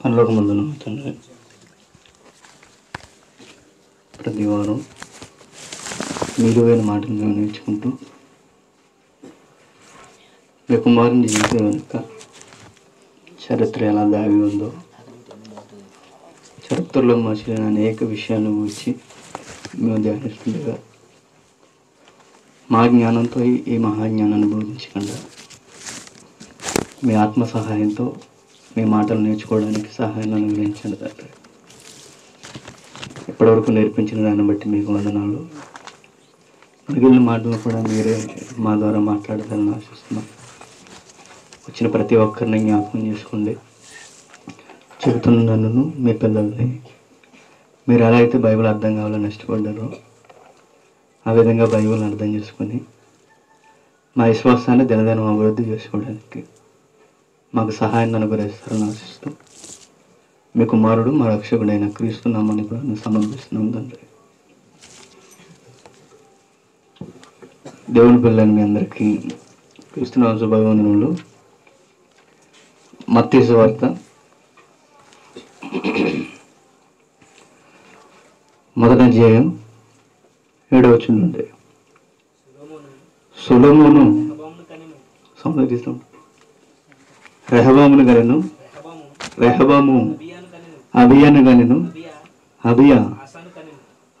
పనులకు ముందు తండ్రి ప్రతి వారం విలువైన మాటలు నేర్చుకుంటూ మీ కుమారుని జీవితం వెనుక చరిత్ర ఎలా దాగి ఉందో చరిత్రలో మర్చిన అనేక విషయాలను గురించి మేము ధ్యానిస్తుండగా మా జ్ఞానంతో ఈ- ఈ మహాజ్ఞానాన్ని బోధించకుండా మీ ఆత్మ సహాయంతో మీ మాటలు నేర్చుకోవడానికి సహాయం అనుగ్రహించండి తండ్రి. ఇప్పటివరకు నేర్పించిన దాన్ని బట్టి మీకు వందనాలు. మిగిలిన మాటలు కూడా మీరే మా ద్వారా మాట్లాడతారని ఆశిస్తున్నాం వచ్చిన ప్రతి ఒక్కరిని జ్ఞాపకం చేసుకోండి. చెబుతున్న నన్ను మీ పిల్లల్ని. మీరు ఎలా అయితే బైబిల్ అర్థం కావాలని ఇష్టపడ్డారో ఆ విధంగా బైబిల్ అర్థం చేసుకొని మా విశ్వాసాన్ని దినదినం అభివృద్ధి చేసుకోవడానికి మాకు సహాయాన్ని అనుగ్రహిస్తారని ఆశిస్తూ మీ కుమారుడు మా రక్షకుడైన క్రీస్తు నామని కూడా సమర్పిస్తున్నాం తండ్రి. దేవుని పిల్లని మీ అందరికీ క్రీస్తునామ శుభవందనములు మత్తీసు వార్త. మొదటి అధ్యాయం ఏడవ వచ్చిందండి సులమును. సందర్శిస్తాం రెహబామును గలను రెహబాము. అబియాను గనెను అభియా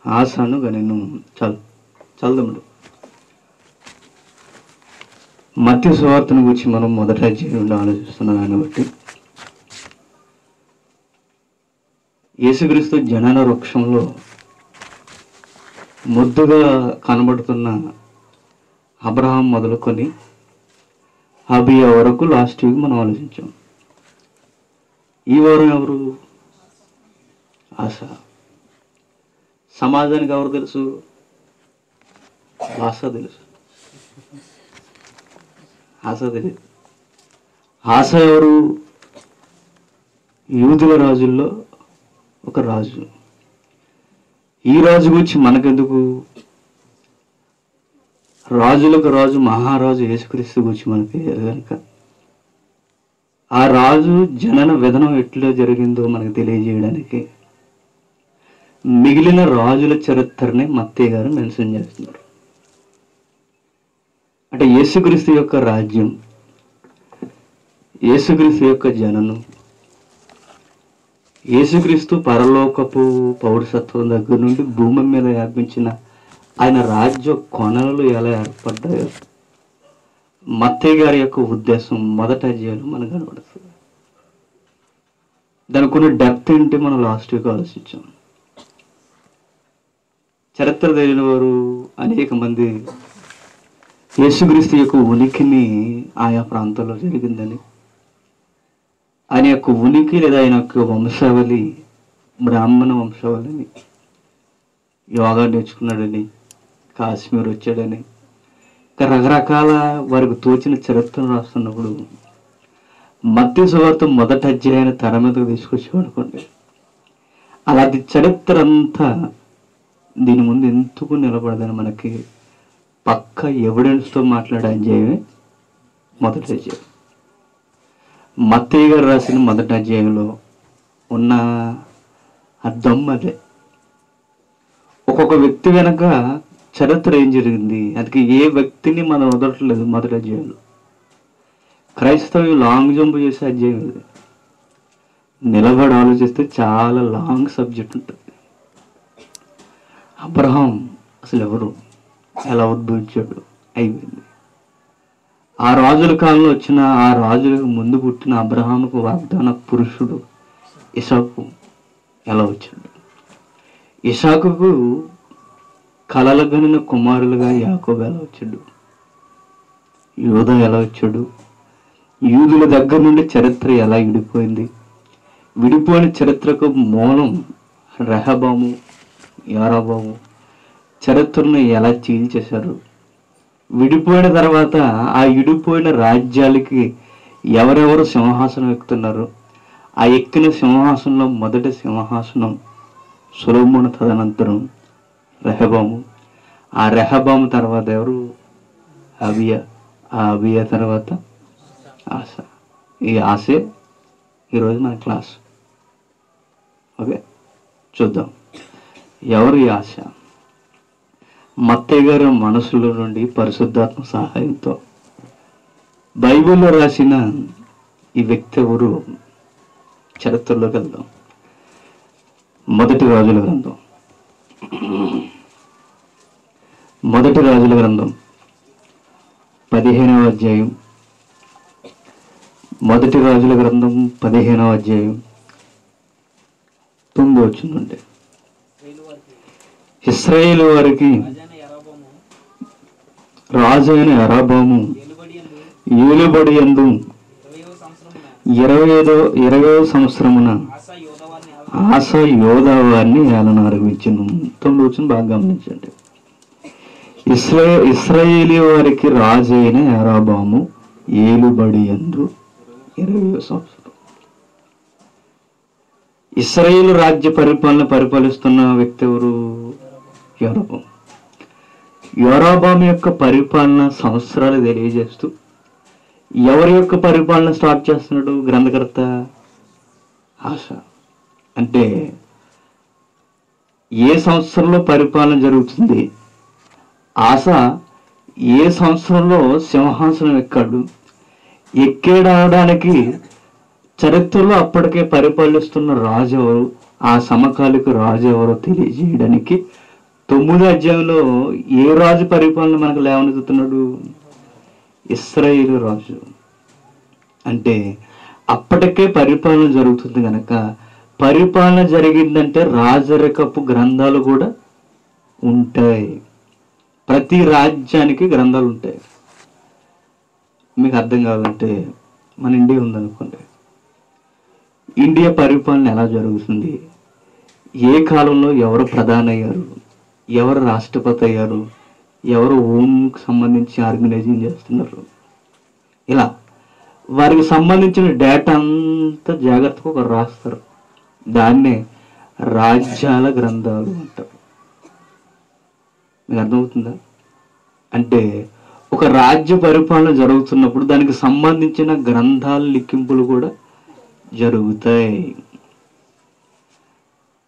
ఆసాను గనెను చాలు. చల్దముడు. మత్య సువార్తను గురించి మనం మొదట అధ్యాయంలో ఆలోచిస్తున్నాం దాన్ని బట్టి యేసుక్రీస్తు జనన వృక్షంలో ముద్దుగా కనబడుతున్న అబ్రహాం మొదలుకొని హబియా వరకు లాస్ట్ వీక్ మనం ఆలోచించాం. ఈ వారం ఎవరు? ఆశ. సమాజానికి ఎవరు తెలుసు? ఆశ తెలుసు. ఆశ తెలియదు ఆశ ఎవరు? యూదుల రాజుల్లో ఒక రాజు. ఈ రాజు గురించి మనకెందుకు? రాజులకు రాజు మహారాజు యేసుక్రీస్తు గురించి మనకి కనుక. ఆ రాజు జనన విధనం ఎట్లా జరిగిందో మనకు తెలియజేయడానికి మిగిలిన రాజుల చరిత్రని మత్తయ్య గారు మెన్షన్ చేస్తున్నారు. అంటే యేసుక్రీస్తు యొక్క రాజ్యం యేసుక్రీస్తు యొక్క జననం యేసుక్రీస్తు పరలోకపు పౌరసత్వం దగ్గర నుండి భూమి మీద వ్యాపించిన ఆయన రాజ్య కొనలు ఎలా ఏర్పడ్డాయో మత్తయ్య గారి యొక్క ఉద్దేశం మొదట అధ్యాయంలో మనకు కనబడుతుంది. దానికి కొన్ని డెప్త్ ఏంటి మనం లాస్ట్ వీక్ ఆలోచించాం. చరిత్ర తెలియని వారు అనేక మంది యేసుక్రీస్తు యొక్క ఉనికిని ఆయా ప్రాంతాల్లో జరిగిందని ఆయన యొక్క ఉనికి లేదా ఆయన యొక్క వంశావళి బ్రాహ్మణ వంశావళిని యోగా నేర్చుకున్నాడని కాశ్మీర్ వచ్చాడని. ఇంకా రకరకాల వారికి తోచిన చరిత్రను రాస్తున్నప్పుడు మధ్య సువార్త మొదటి అధ్యాయాన్ని తన మీదకు తీసుకొచ్చామనుకోండి అలాంటి చరిత్ర అంతా దీని ముందు ఎందుకు నిలబడదని మనకి పక్క ఎవిడెన్స్తో మాట్లాడే అధ్యాయమే మొదటి అధ్యాయం. మత్తయ్య గారు రాసిన మొదటి అధ్యాయంలో ఉన్న అర్థం అదే. ఒక్కొక్క వ్యక్తి వెనక చరిత్ర ఏం జరిగింది? అందుకే ఏ వ్యక్తిని మనం వదలట్లేదు మొదటి అధ్యాయంలో. క్రైస్తవం లాంగ్ జంప్ చేసే అధ్యాయం ఇది. నిలబడి ఆలోచిస్తే చాలా లాంగ్ సబ్జెక్ట్ ఉంటుంది. అబ్రహాం అసలు ఎవరు? ఎలా ఉద్భవించాడు అయిపోయింది. ఆ రాజుల కాలంలో వచ్చిన ఆ రాజులకు ముందు పుట్టిన అబ్రహాముకు వాగ్దాన పురుషుడు ఇసాకు ఎలా వచ్చాడు? ఇసాకుకు కలలగనిన కుమారులుగా యాకోబు ఎలా వచ్చాడు? యోధ ఎలా వచ్చాడు? యూదుల దగ్గర నుండి చరిత్ర ఎలా విడిపోయింది? విడిపోయిన చరిత్రకు మూలం రెహబాము యారాబాము చరిత్రను ఎలా చీల్చేశారు విడిపోయిన తర్వాత ఆ విడిపోయిన రాజ్యాలకి ఎవరెవరు సింహాసనం ఎక్కుతున్నారు? ఆ ఎక్కిన సింహాసనంలో మొదటి సింహాసనం సులభమున తదనంతరం రెహబాము. ఆ రెహబాము తర్వాత ఎవరు? అబియా ఆ అబియ తర్వాత ఆశ. ఈ ఆశే ఈరోజు మన క్లాస్. ఓకే? చూద్దాం. ఎవరు ఈ ఆశ? మత్తయ్య గారి మనసులో నుండి పరిశుద్ధాత్మ సహాయంతో. బైబిల్లో రాసిన ఈ వ్యక్తి ఎవరు? చరిత్రలోకి వెళ్దాం. మొదటి రాజుల గ్రంథం. మొదటి రాజుల గ్రంథం పదిహేనవ అధ్యాయం. మొదటి రాజుల గ్రంథం పదిహేనవ అధ్యాయం. తొమ్మిది వచ్చిందండి. ఇస్రాయేల్ వారికి రాజైన అరాబాము ఏలుబడి ఎందు ఇరవై ఐదో ఇరవై సంవత్సరమున ఆశ యోధా వారిని ఏలన ఆరంభించను తొమ్మిది వచ్చిన బాగా గమనించండి. ఇస్రా ఇస్రాయేలీ వారికి రాజైన ఎరాబాము ఏలుబడి ఎందు ఇరవై సంవత్సరం. ఇస్రాయేల్ రాజ్య పరిపాలన పరిపాలిస్తున్న వ్యక్తి ఎవరు? యోరాబాం యోరాబాం యొక్క పరిపాలన సంవత్సరాలు తెలియజేస్తూ ఎవరి యొక్క పరిపాలన స్టార్ట్ చేస్తున్నాడు గ్రంథకర్త? ఆశ అంటే ఏ సంవత్సరంలో పరిపాలన జరుగుతుంది? ఆశ ఏ సంవత్సరంలో సింహాసనం ఎక్కాడు? ఎక్కేడడానికి చరిత్రలో అప్పటికే పరిపాలిస్తున్న రాజు ఎవరు ఆ సమకాలిక రాజు ఎవరో తెలియజేయడానికి తొమ్మిది అధ్యాయంలో ఏ రాజు పరిపాలన మనకు లేవనెత్తుతున్నాడు? ఇస్రాయేలు రాజు. అంటే అప్పటికే పరిపాలన జరుగుతుంది కనుక పరిపాలన జరిగిందంటే రాజరికపు గ్రంథాలు కూడా ఉంటాయి. ప్రతి రాజ్యానికి గ్రంథాలు ఉంటాయి. మీకు అర్థం కావాలంటే మన ఇండియా ఉందనుకోండి. ఇండియా పరిపాలన ఎలా జరుగుతుంది? ఏ కాలంలో ఎవరు ప్రధాన అయ్యారు ఎవరు రాష్ట్రపతి అయ్యారు? ఎవరు హోమ్కి సంబంధించి ఆర్గనైజింగ్ చేస్తున్నారు? ఇలా వారికి సంబంధించిన డేటా అంతా జాగ్రత్తగా ఒకరు రాస్తారు. దాన్నే రాజ్యాల గ్రంథాలు అంటారు. మీకు అర్థమవుతుందా? అంటే ఒక రాజ్య పరిపాలన జరుగుతున్నప్పుడు దానికి సంబంధించిన గ్రంథాల లిఖింపులు కూడా జరుగుతాయి.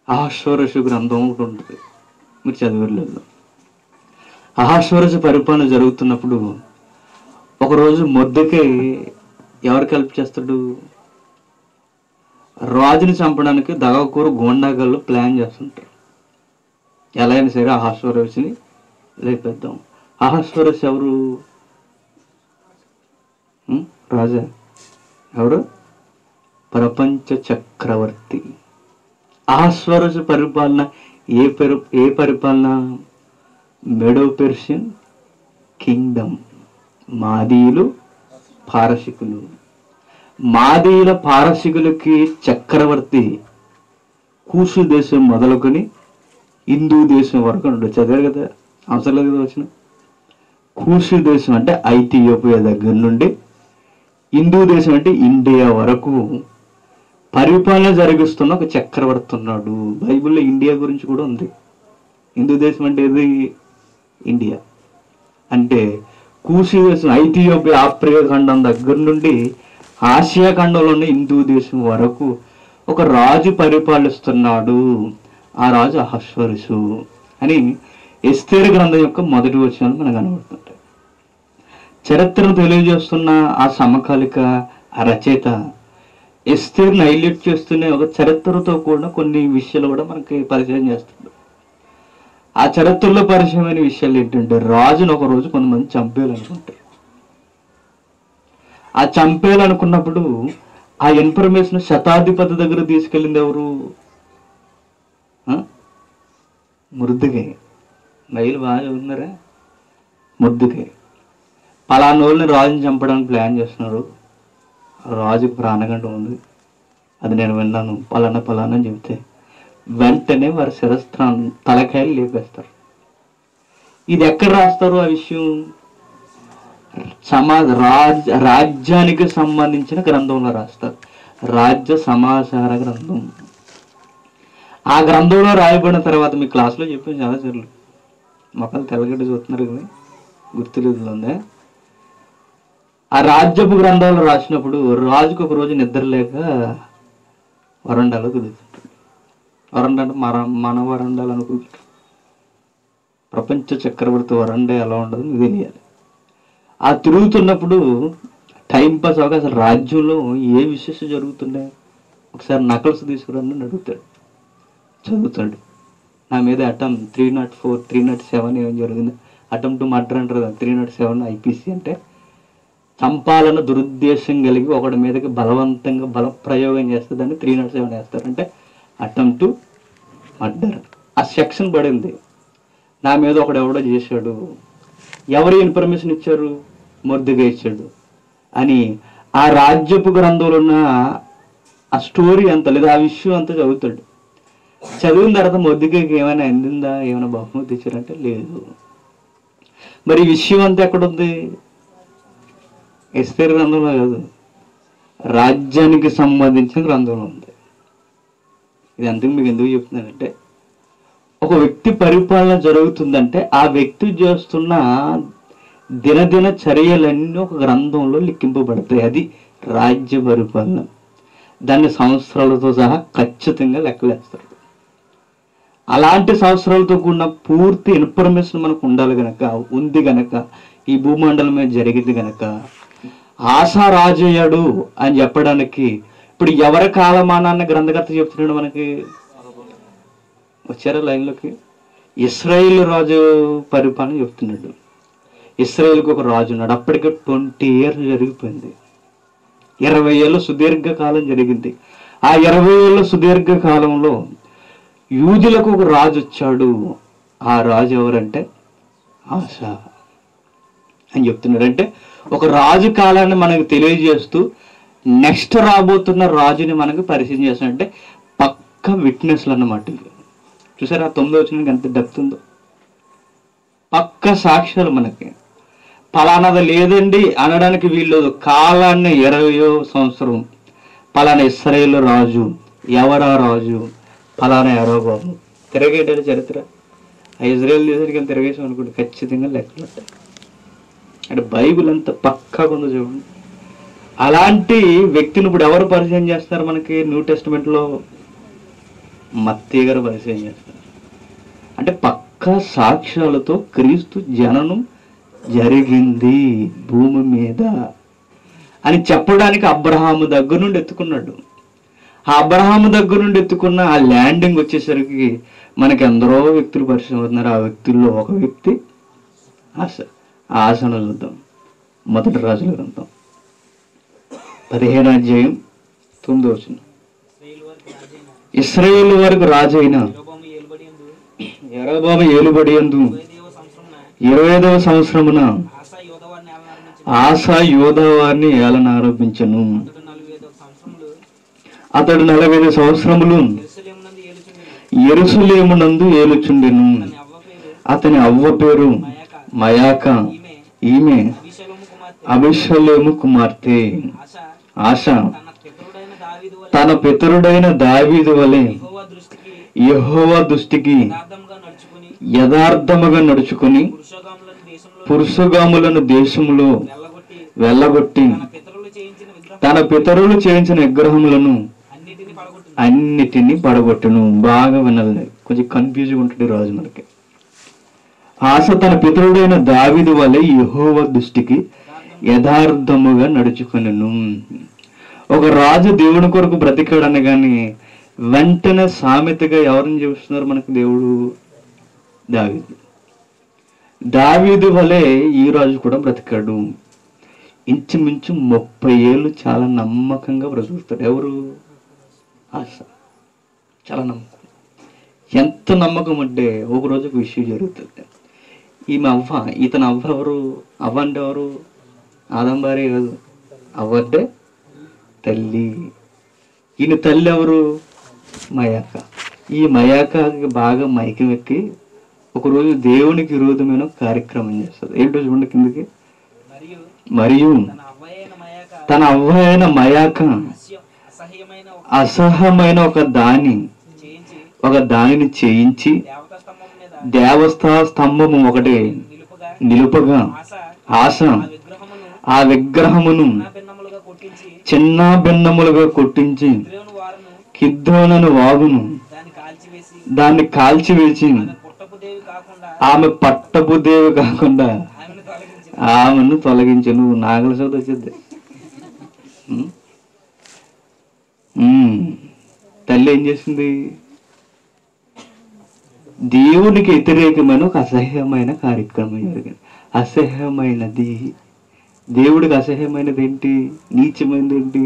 ఆశ్వరసు గ్రంథం ఒకటి ఉంటుంది. మీరు చదివేలేదు అహాశ్వరసు పరిపాలన జరుగుతున్నప్పుడు ఒకరోజు మొద్దుకే ఎవరు కల్పి చేస్తాడు? రాజుని చంపడానికి దగకూరు గోండాగళ్ళు ప్లాన్ చేస్తుంటారు. ఎలా అయినా సరే అహాశ్వరసుని లేపేద్దాం. అహస్వరస్ ఎవరు? రాజా. ఎవరు? ప్రపంచ చక్రవర్తి. అహాశ్వరసు పరిపాలన ఏ పరి ఏ పరిపాలన? Medo Persian kingdom. మాదీయులు పారసికులు మాదీయుల పారసికులకి చక్రవర్తి కూసు దేశం మొదలుకొని హిందూ దేశం వరకు ఉండదు చదివారు కదా? అవసరం లేదు కదా వచ్చిన? కూసు దేశం అంటే ఐథియోపియా దగ్గర నుండి హిందూ దేశం అంటే ఇండియా వరకు పరిపాలన జరిగిస్తున్న ఒక చక్రవర్తి ఉన్నాడు. బైబిల్లో ఇండియా గురించి కూడా ఉంది. హిందూ దేశం అంటే ఏది? ఇండియా. అంటే కూసు దేశం ఐథియోపియా ఆఫ్రికా ఖండం దగ్గర నుండి ఆసియా ఖండంలోని హిందూ దేశం వరకు ఒక రాజు పరిపాలిస్తున్నాడు. ఆ రాజు అహస్వరుసు అని ఎస్తేరు గ్రంథం యొక్క మొదటి వచనాలు మనకు కనబడుతుంటాయి. చరిత్రను తెలియజేస్తున్న ఆ సమకాలిక ఆ రచయిత ఎస్తేర్ని హైలైట్ చేస్తూనే ఒక చరిత్రతో కూడా కొన్ని విషయాలు కూడా మనకి పరిచయం చేస్తుంది ఆ చరిత్రలో పరిచయమైన విషయాలు ఏంటంటే రాజును ఒక రోజు కొంతమంది చంపేయాలనుకుంటారు. ఆ చంపేయాలనుకున్నప్పుడు ఆ ఇన్ఫర్మేషన్ శతాధిపతి దగ్గర తీసుకెళ్ళింది ఎవరు? మృద్దుకే మైలు బాగా ఉన్నారా? ముద్దుకే. పలానా వాళ్ళని రాజుని చంపడానికి ప్లాన్ చేస్తున్నారు రాజుకు ప్రాణగంట ఉంది. అది నేను విన్నాను. పలానా పలానా అని చెబితే వెంటనే వారి శిరస్త్రాన్ని తలకాయలు లేపేస్తారు. ఇది ఎక్కడ రాస్తారు ఆ విషయం? సమా రాజ్ రాజ్యానికి సంబంధించిన గ్రంథంలో రాస్తారు. రాజ్య సమాచార గ్రంథం. ఆ గ్రంథంలో రాయబడిన తర్వాత మీ క్లాస్లో చెప్పాను చాలా సార్లు. మొక్కలు తెల్లగడ్డ చూస్తున్నారు కదా గుర్తులేదు ఉందే ఆ రాజ్యపు గ్రంథాలు రాసినప్పుడు రాజుకు ఒక రోజు నిద్ర లేక వరండాలో కుదురుతుంటాడు వరండా అంటే మన మన వరండాలు అనుకుంటాడు ప్రపంచ చక్రవర్తి వరండా ఎలా ఉండదు మీకు తెలియాలి. ఆ తిరుగుతున్నప్పుడు టైం పాస్ అవగా అసలు రాజ్యంలో ఏ విశేషం జరుగుతున్నాయి ఒకసారి నకల్స్ తీసుకురండి అని అడుగుతాడు. చదువుతాడు. నా మీద attempt three not four three not seven ఏం జరిగింది? అటం టు మర్డర్ అంటారు కదా త్రీ నాట్ సెవెన్ ఐపీసీ అంటే చంపాలన్న దురుద్దేశం కలిగి ఒకటి మీదకి బలవంతంగా బల ప్రయోగం చేస్తే దాన్ని త్రీ నాట్ సెవెన్ వేస్తారు. అంటే అటం టు మర్డర్. ఆ సెక్షన్ పడింది. నా మీద ఒకడు ఎవడో చేశాడు. ఎవరు ఇన్ఫర్మేషన్ ఇచ్చారు? మొద్దుగా ఇచ్చాడు. అని ఆ రాజ్యపు గ్రంథంలో ఉన్న ఆ స్టోరీ అంత లేదా ఆ విషయం అంతా చదువుతాడు. చదివిన తర్వాత మొద్దుగకి ఏమైనా అందిందా? ఏమైనా బహుమతి ఇచ్చారంటే లేదు. మరి విషయం అంతా ఎక్కడుంది? ఎస్తేర్ గ్రంథంలో కాదు. రాజ్యానికి సంబంధించిన గ్రంథంలో ఉంది. ఇది అందుకు మీకు ఎందుకు చెప్తున్నానంటే ఒక వ్యక్తి పరిపాలన జరుగుతుందంటే ఆ వ్యక్తి చేస్తున్న దినదిన చర్యలన్నీ ఒక గ్రంథంలో లిఖింపబడతాయి. అది రాజ్య పరిపాలన. దాన్ని సంవత్సరాలతో సహా ఖచ్చితంగా లెక్కలేస్తారు అలాంటి సంవత్సరాలతో కూడిన పూర్తి ఇన్ఫర్మేషన్ మనకు ఉండాలి గనక ఉంది గనక ఈ భూమండలం మీద జరిగింది గనక ఆశా రాజయ్యాడు అని చెప్పడానికి ఇప్పుడు ఎవరి కాలమానాన్ని గ్రంథకర్త చెప్తున్నాడు మనకి? వచ్చారా లైన్లోకి? ఇస్రాయిల్ రాజు పరిపాలన చెప్తున్నాడు. ఇస్రాయేల్కి ఒక రాజు ఉన్నాడు. అప్పటికే ట్వంటీ ఇయర్స్ జరిగిపోయింది. ఇరవై ఏళ్ళ సుదీర్ఘ కాలం జరిగింది. ఆ ఇరవై ఏళ్ళ సుదీర్ఘ కాలంలో యూదులకు ఒక రాజు వచ్చాడు. ఆ రాజు ఎవరంటే? ఆశ అని చెప్తున్నాడు అంటే ఒక రాజు కాలాన్ని మనకు తెలియజేస్తూ నెక్స్ట్ రాబోతున్న రాజుని మనకు పరిశీలన చేస్తాడు పక్క విట్నెస్లు అన్నమాట చూసారా? ఆ తొమ్మిది వచ్చిన ఎంత డెప్త్ ఉందో? పక్క సాక్ష్యాలు మనకి. ఫలానాది లేదండి అనడానికి వీళ్ళు కాలాన్ని ఇరవయో సంవత్సరం. పలానా ఇస్రాయేల్ రాజు. ఎవరా రాజు? ఫలానా ఎవరో బాబు. తిరగేటాడు చరిత్ర. ఆ ఇజ్రాయేల్ దేశానికి తిరగేసాం అనుకోండి ఖచ్చితంగా లెక్కలు ఉంటాయి. అంటే బైబిల్ అంత పక్కాగా ఉందో చూడండి. అలాంటి వ్యక్తిని ఇప్పుడు ఎవరు పరిచయం చేస్తారు మనకి? న్యూ టెస్ట్మెంట్లో మత్తయ్య గారు పరిచయం చేస్తారు. అంటే పక్కా సాక్ష్యాలతో క్రీస్తు జననం జరిగింది భూమి మీద అని చెప్పడానికి అబ్రహాము దగ్గర నుండి ఎత్తుకున్నాడు. ఆ అబ్రహాము దగ్గర నుండి ఎత్తుకున్న ఆ ల్యాండింగ్ వచ్చేసరికి మనకి ఎందరో వ్యక్తులు పరిచయం అవుతున్నారు. ఆ వ్యక్తుల్లో ఒక వ్యక్తి ఆశ ఆ ఆశను చూద్దాం మొదటి రాజుల గ్రంథం. పదిహేను అధ్యాయం తొమ్మిది వచ్చిన ఇస్రాయేలు వారికి రాజైన ఎరబాబు ఏలుబడి ఎందు? సంవత్సరమున ఇరవై ఐదవ సంవత్సరమున ఆశా యోధవారిని ఏలన ఆరోపించను అతడు సంవత్సరములు నలభై ఐదు సంవత్సరములు ఏలుచుండెను ఎరుసలేమునందు ఏలుచుండెను. అతని అవ్వ పేరు మయాక ఈమె కుమార్తె అభిషలేము కుమార్తె. ఆశ తన పితరుడైన దావీదు వలె తన దృష్టికి యెహోవా దృష్టికి యథార్థంగా నడుచుకుని యథార్థముగా నడుచుకుని పురుషోగాములను దేశంలో వెళ్ళగొట్టి తన పితరులు చేయించిన విగ్రహములను అన్నిటిని అన్నిటినీ పడగొట్టును. బాగా వినాలి కొంచెం కన్ఫ్యూజ్గా ఉంటుంది రాజు మనకి. ఆశ తన పితరుడైన దావిది వలె యహోవ దృష్టికి యథార్థముగా నడుచుకొనెను. ఒక రాజు దేవుని కొరకు బ్రతికాడని అనగానే వెంటనే సామెతగా ఎవరిని చూస్తున్నారు మనకు దేవుడు? దావీదు. దావీదు వలె ఈ కూడా బ్రతికాడు. ఇంచుమించు ముప్పై ఏళ్ళు చాలా నమ్మకంగా బ్రతుకుతాడు. ఎవరు? ఆశ చాలా నమ్మకం. ఎంత నమ్మకం అంటే ఒక రోజు ఒక విషయం జరుగుతుంది. ఈమె అవ్వ ఇతను అవ్వ ఎవరు? అవ్వ అంటే ఎవరు? ఆదం కాదు. అవ్వ అంటే తల్లి. ఈయన తల్లి ఎవరు? మయాక. ఈ మయాకకి బాగా మైకం ఎక్కి ఒకరోజు దేవునికి విరోధమైన కార్యక్రమం చేస్తుంది. ఏంటో చూడండి కిందకి. మరియు తన అవ్వయైన మయాక అవ్వ అయిన మయాక అసహ్యమైన ఒక దాని ఒక దానిని చేయించి దేవస్థ దేవస్థా స్తంభము ఒకటి నిలుపగా ఆశ ఆ విగ్రహమును కొట్టించి చిన్న భిన్నములుగా కొట్టించి కిద్దోనను వాగును. దాన్ని కాల్చి దాన్ని కాల్చివేసి ఆమె పుట్టపు దేవి కాకుండా ఆమె పట్టబుద్ధేవి కాకుండా ఆమెను తొలగించు నువ్వు నాగల చోటు వచ్చింది. తల్లి ఏం చేసింది? దేవునికి వ్యతిరేకమైన ఒక అసహ్యమైన కార్యక్రమం జరిగింది. అసహ్యమైనది దేవుడికి అసహ్యమైనది ఏంటి? నీచమైనది ఏంటి?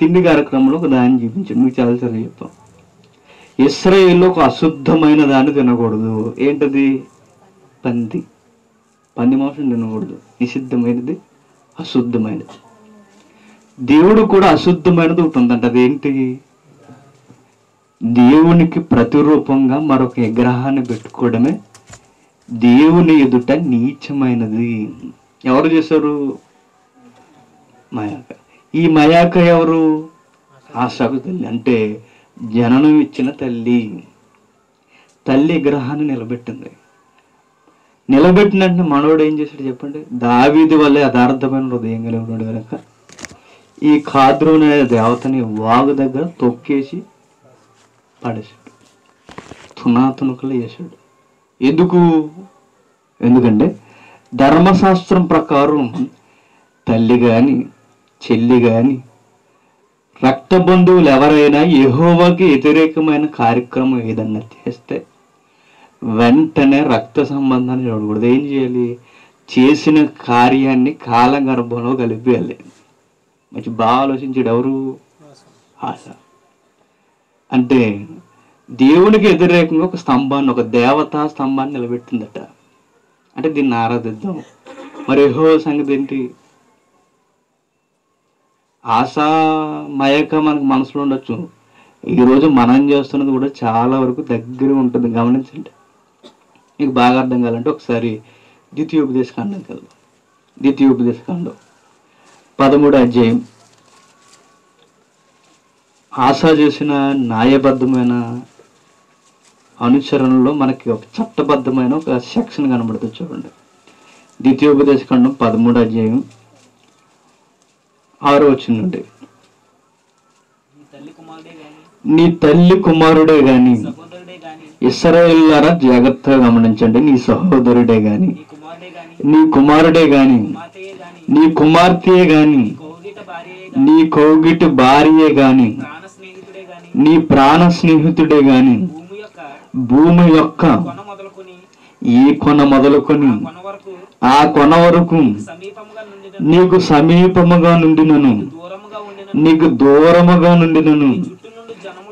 తిండి కార్యక్రమంలో ఒక దాన్ని చూపించాడు మీకు చాలాసార్లు చెప్పాం. ఇస్రాయేల్లో ఒక అశుద్ధమైన దాన్ని తినకూడదు. ఏంటది? పంది. పంది మాంసం తినకూడదు. నిషిద్ధమైనది అశుద్ధమైనది. దేవుడు కూడా అశుద్ధమైనది ఉంటుందంట అదేంటి? దేవునికి ప్రతిరూపంగా మరొక విగ్రహాన్ని పెట్టుకోవడమే దేవుని ఎదుట నీచమైనది. ఎవరు చేశారు? మయాక. ఈ మయాక ఎవరు? ఆశాకు తల్లి. అంటే జననం ఇచ్చిన తల్లి. తల్లి గ్రహాన్ని నిలబెట్టింది. నిలబెట్టినట్టు మనోడు ఏం చేశాడు చెప్పండి? దావీది వల్లే యథార్థమైన హృదయం కలిగి ఉన్నాడు కనుక ఈ ఖాద్రోని అనే దేవతని వాగు దగ్గర తొక్కేసి పడేశాడు. తునాతునుకలు చేశాడు. ఎందుకు? ఎందుకంటే ధర్మశాస్త్రం ప్రకారం తల్లి కానీ చెల్లి కానీ రక్త బంధువులు ఎవరైనా యహోవాకి వ్యతిరేకమైన కార్యక్రమం ఏదన్నా చేస్తే వెంటనే రక్త సంబంధాన్ని చూడకూడదు ఏం చేయాలి? చేసిన కార్యాన్ని కాలగర్భంలో కలిపేయాలి మంచి బాగా ఆలోచించాడు ఎవరు? ఆశ అంటే దేవునికి వ్యతిరేకంగా ఒక స్తంభాన్ని ఒక దేవతా స్తంభాన్ని నిలబెట్టిందట. అంటే దీన్ని ఆరాధిద్దాం మరి యహో సంగతి ఏంటి? ఆశామయక మనకు మనసులో ఉండొచ్చు. ఈరోజు మనం చేస్తున్నది కూడా చాలా వరకు దగ్గర ఉంటుంది. గమనించండి. మీకు బాగా అర్థం కావాలంటే ఒకసారి ద్వితీయోపదేశకాండం కలదు ద్వితీయోపదేశకాండం పదమూడు అధ్యాయం. ఆశ చేసిన న్యాయబద్ధమైన అనుచరణలో మనకి ఒక చట్టబద్ధమైన ఒక సెక్షన్ కనబడుతుంది చూడండి. ద్వితీయోపదేశకాండం పదమూడు అధ్యాయం. ఆరో వచ్చిందండి నీ తల్లి కుమారుడే గాని నీ తల్లి కుమారుడే గాని ఇస్రాయేల్లారా జాగ్రత్తగా గమనించండి. నీ సహోదరుడే గాని నీ కుమారుడే గాని నీ కుమార్తెయే గాని నీ కోగిట భార్యే గాని నీ ప్రాణ స్నేహితుడే గాని భూమి యొక్క ఈ కొన మొదలుకొని ఆ కొన వరకు నీకు సమీపముగా నుండినను. నీకు దూరముగా నుండినను.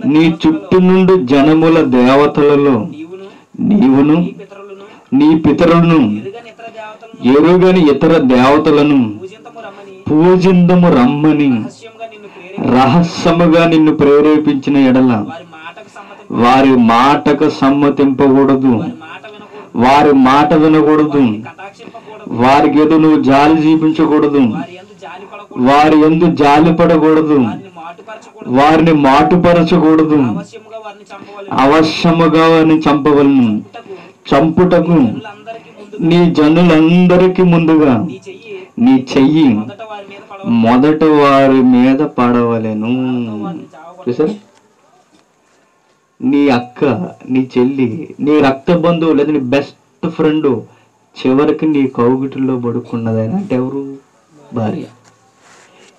నీ చుట్టూ నుండి జనముల దేవతలలో నీవును నీ పితరులను ఎరుగని ఇతర దేవతలను పూజిందము రమ్మని. రహస్యముగా నిన్ను ప్రేరేపించిన ఎడల వారి మాటకు సమ్మతింపకూడదు. వారి మాట వినకూడదు వారి మాట వినకూడదు కటాక్షింపకూడదు వారికి ఎదు నువ్వు జాలి చూపించకూడదు. వారి ఎందు జాలి పడకూడదు. పడకూడదు వారిని మాటుపరచకూడదు. అవశ్యముగా వారిని చంపవలను. చంపుటకు నీ జనులందరికీ ముందుగా నీ చెయ్యి మొదట వారి మీద పడవలను. మొదట చూసారా నీ అక్క నీ చెల్లి నీ రక్త బంధువు లేదా నీ బెస్ట్ ఫ్రెండ్ చివరికి నీ కౌగిటిలో పడుకున్నదైనా అంటే ఎవరు? భార్య.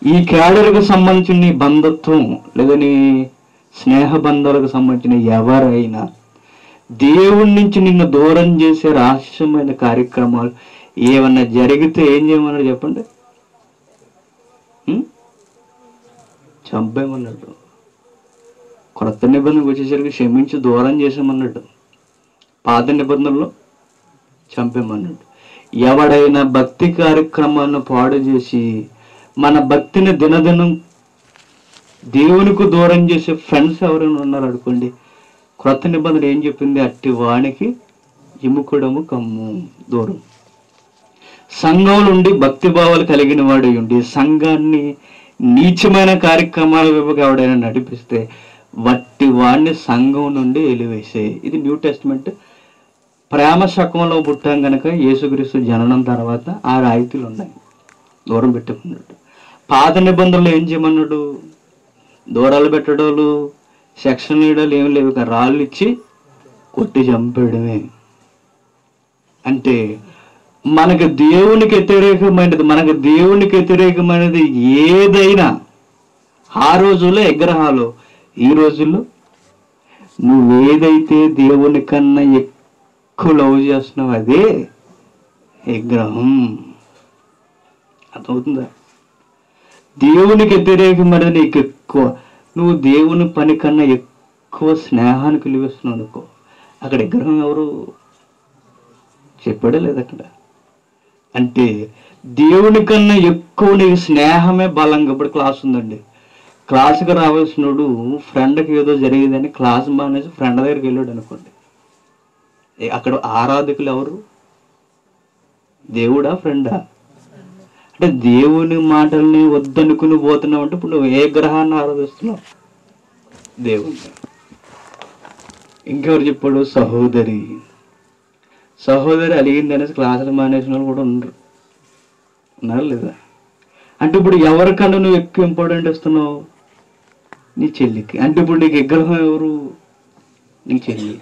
ఈ క్యాడర్కి సంబంధించిన నీ బంధత్వం లేదా నీ స్నేహ బంధాలకు సంబంధించిన ఎవరైనా దేవుడి నుంచి నిన్ను దూరం చేసే రహస్యమైన కార్యక్రమాలు ఏమన్నా జరిగితే ఏం చేయమన్నాడు చెప్పండి? చంపేమన్నట్టు చంపేమన్నాడు కొత్త నిబంధనకు వచ్చేసరికి క్షమించి దూరం చేసామన్నాడు పాత నిబంధనలో చంపేమన్నాడు. ఎవడైనా భక్తి కార్యక్రమాలను పాడు చేసి మన భక్తిని దినదినం దేవునికి దూరం చేసే ఫ్రెండ్స్ ఎవరైనా ఉన్నారు అనుకోండి క్రొత్త నిబంధన ఏం చెప్పింది? అట్టి వాణికి ఇముకుడము కమ్ము దూరం. సంఘంలో ఉండి భక్తి భావాలు కలిగిన వాడు ఉండి సంఘాన్ని నీచమైన కార్యక్రమాల వైపుకి ఎవడైనా నడిపిస్తే వట్టి వాడిని సంఘం నుండి ఎలివేసే ఇది న్యూ టెస్ట్మెంట్. ప్రేమ శకంలో పుట్టాం గనక యేసుక్రీస్తు జననం తర్వాత ఆ రాయితీలు ఉన్నాయి దూరం పెట్టుకున్నాడు. పాత నిబంధనలు ఏం చేయమన్నాడు? దూరాలు పెట్టడాలు సెక్షన్ లీడర్లు ఏమి లేవు రాళ్ళు ఇచ్చి కొట్టి చంపేయడమే. అంటే మనకు దేవునికి వ్యతిరేకమైనది మనకు దేవునికి వ్యతిరేకమైనది ఏదైనా ఆ రోజుల్లో విగ్రహాలు ఈ రోజుల్లో నువ్వేదైతే దేవుని కన్నా ఎక్కువ లవ్ చేస్తున్నావు అదే? విగ్రహం అర్థమవుతుందా? దేవునికి వ్యతిరేకమైన నీకు ఎక్కువ. నువ్వు దేవుని పని కన్నా ఎక్కువ స్నేహానికి విలువిస్తున్నావు అనుకో. అక్కడ విగ్రహం ఎవరు? చెప్పాడే లేదు అక్కడ? అంటే దేవుని కన్నా ఎక్కువ నీకు స్నేహమే బలంగా. ఇప్పుడు క్లాస్ ఉందండి. క్లాస్కి రావాల్సినోడు ఫ్రెండ్కి ఏదో జరిగిందని క్లాస్ మానేసి ఫ్రెండ్ దగ్గరికి వెళ్ళాడు అనుకోండి. అక్కడ ఆరాధకులు ఎవరు? దేవుడా ఫ్రెండా? అంటే దేవుని మాటల్ని వద్దనుకుని పోతున్నావు అంటే ఇప్పుడు నువ్వు ఏ గ్రహాన్ని ఆరాధిస్తున్నావు? దేవుణ్ణి ఇంకెవరు చెప్పాడు? సహోదరి. సహోదరి అలిగింది అనేసి క్లాసులు మానేసిన వాళ్ళు కూడా ఉండరు. ఉన్నారు లేదా? అంటే ఇప్పుడు ఎవరికన్నా నువ్వు ఎక్కువ ఇంపార్టెంట్ ఇస్తున్నావు? నీ చెల్లికి. అంటే ఇప్పుడు నీకు విగ్రహం ఎవరు? నీ చెల్లి.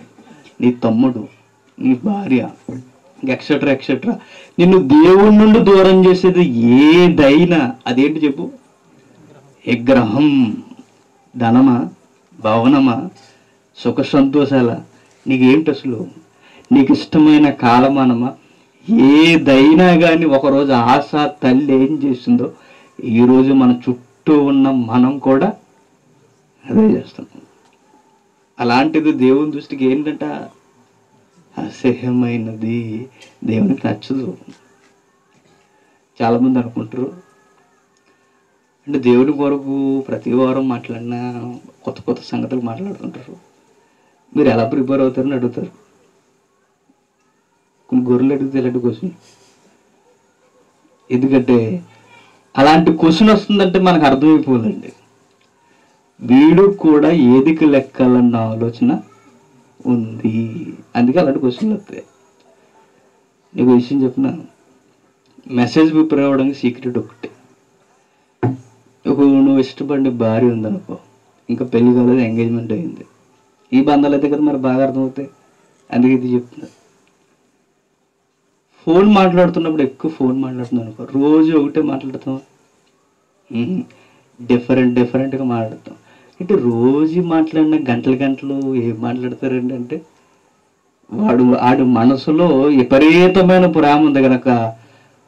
నీ తమ్ముడు. నీ భార్య ఎక్సెట్రా ఎక్సెట్రా నిన్ను దేవుడి నుండి దూరం చేసేది ఏదైనా అదేంటి చెప్పు? విగ్రహం ధనమా? భవనమా? సుఖ సంతోషాల? నీకేంటి అసలు? నీకు ఇష్టమైన కాలమానమా? ఏదైనా కానీ ఒకరోజు ఆశ తల్లి ఏం చేసిందో ఈరోజు మన చుట్టూ ఉన్న మనం కూడా అదే చేస్తాం. అలాంటిది దేవుని దృష్టికి ఏంటంటే? అసహ్యమైనది. దేవునికి నచ్చదు. చాలామంది అనుకుంటారు. అంటే దేవుడి కొరకు ప్రతి వారం మాట్లాడినా కొత్త కొత్త సంగతులు మాట్లాడుతుంటారు. మీరు ఎలా ప్రిపేర్ అవుతారని అడుగుతారు. కొన్ని గొర్రెలు అడిగితే ఇలాంటి క్వశ్చన్ ఎందుకంటే అలాంటి క్వశ్చన్ వస్తుందంటే మనకు అర్థమైపోదండి. వీడు కూడా ఏదికి లెక్కాలన్న ఆలోచన ఉంది. అందుకే అలాంటి క్వశ్చన్లు వస్తాయి. నీకు విషయం చెప్పిన మెసేజ్ ప్రిపేర్ అవ్వడానికి సీక్రెట్ ఒకటి. ఒక నువ్వు ఇష్టపడిన భార్య ఉందనుకో ఇంకా పెళ్ళి కాలేదు ఎంగేజ్మెంట్ అయింది. ఈ బంధాలు అయితే కదా మరి బాగా అర్థమవుతాయి. అందుకే ఇది చెప్తున్నా. ఫోన్ మాట్లాడుతున్నప్పుడు ఎక్కువ ఫోన్ మాట్లాడుతున్నాను అనుకో రోజు ఒకటే మాట్లాడుతాం డిఫరెంట్ డిఫరెంట్గా మాట్లాడతాం. అంటే రోజు మాట్లాడిన గంటలు గంటలు ఏం మాట్లాడతారండి అంటే వాడు ఆడు మనసులో విపరీతమైన ప్రేమ ఉంది కనుక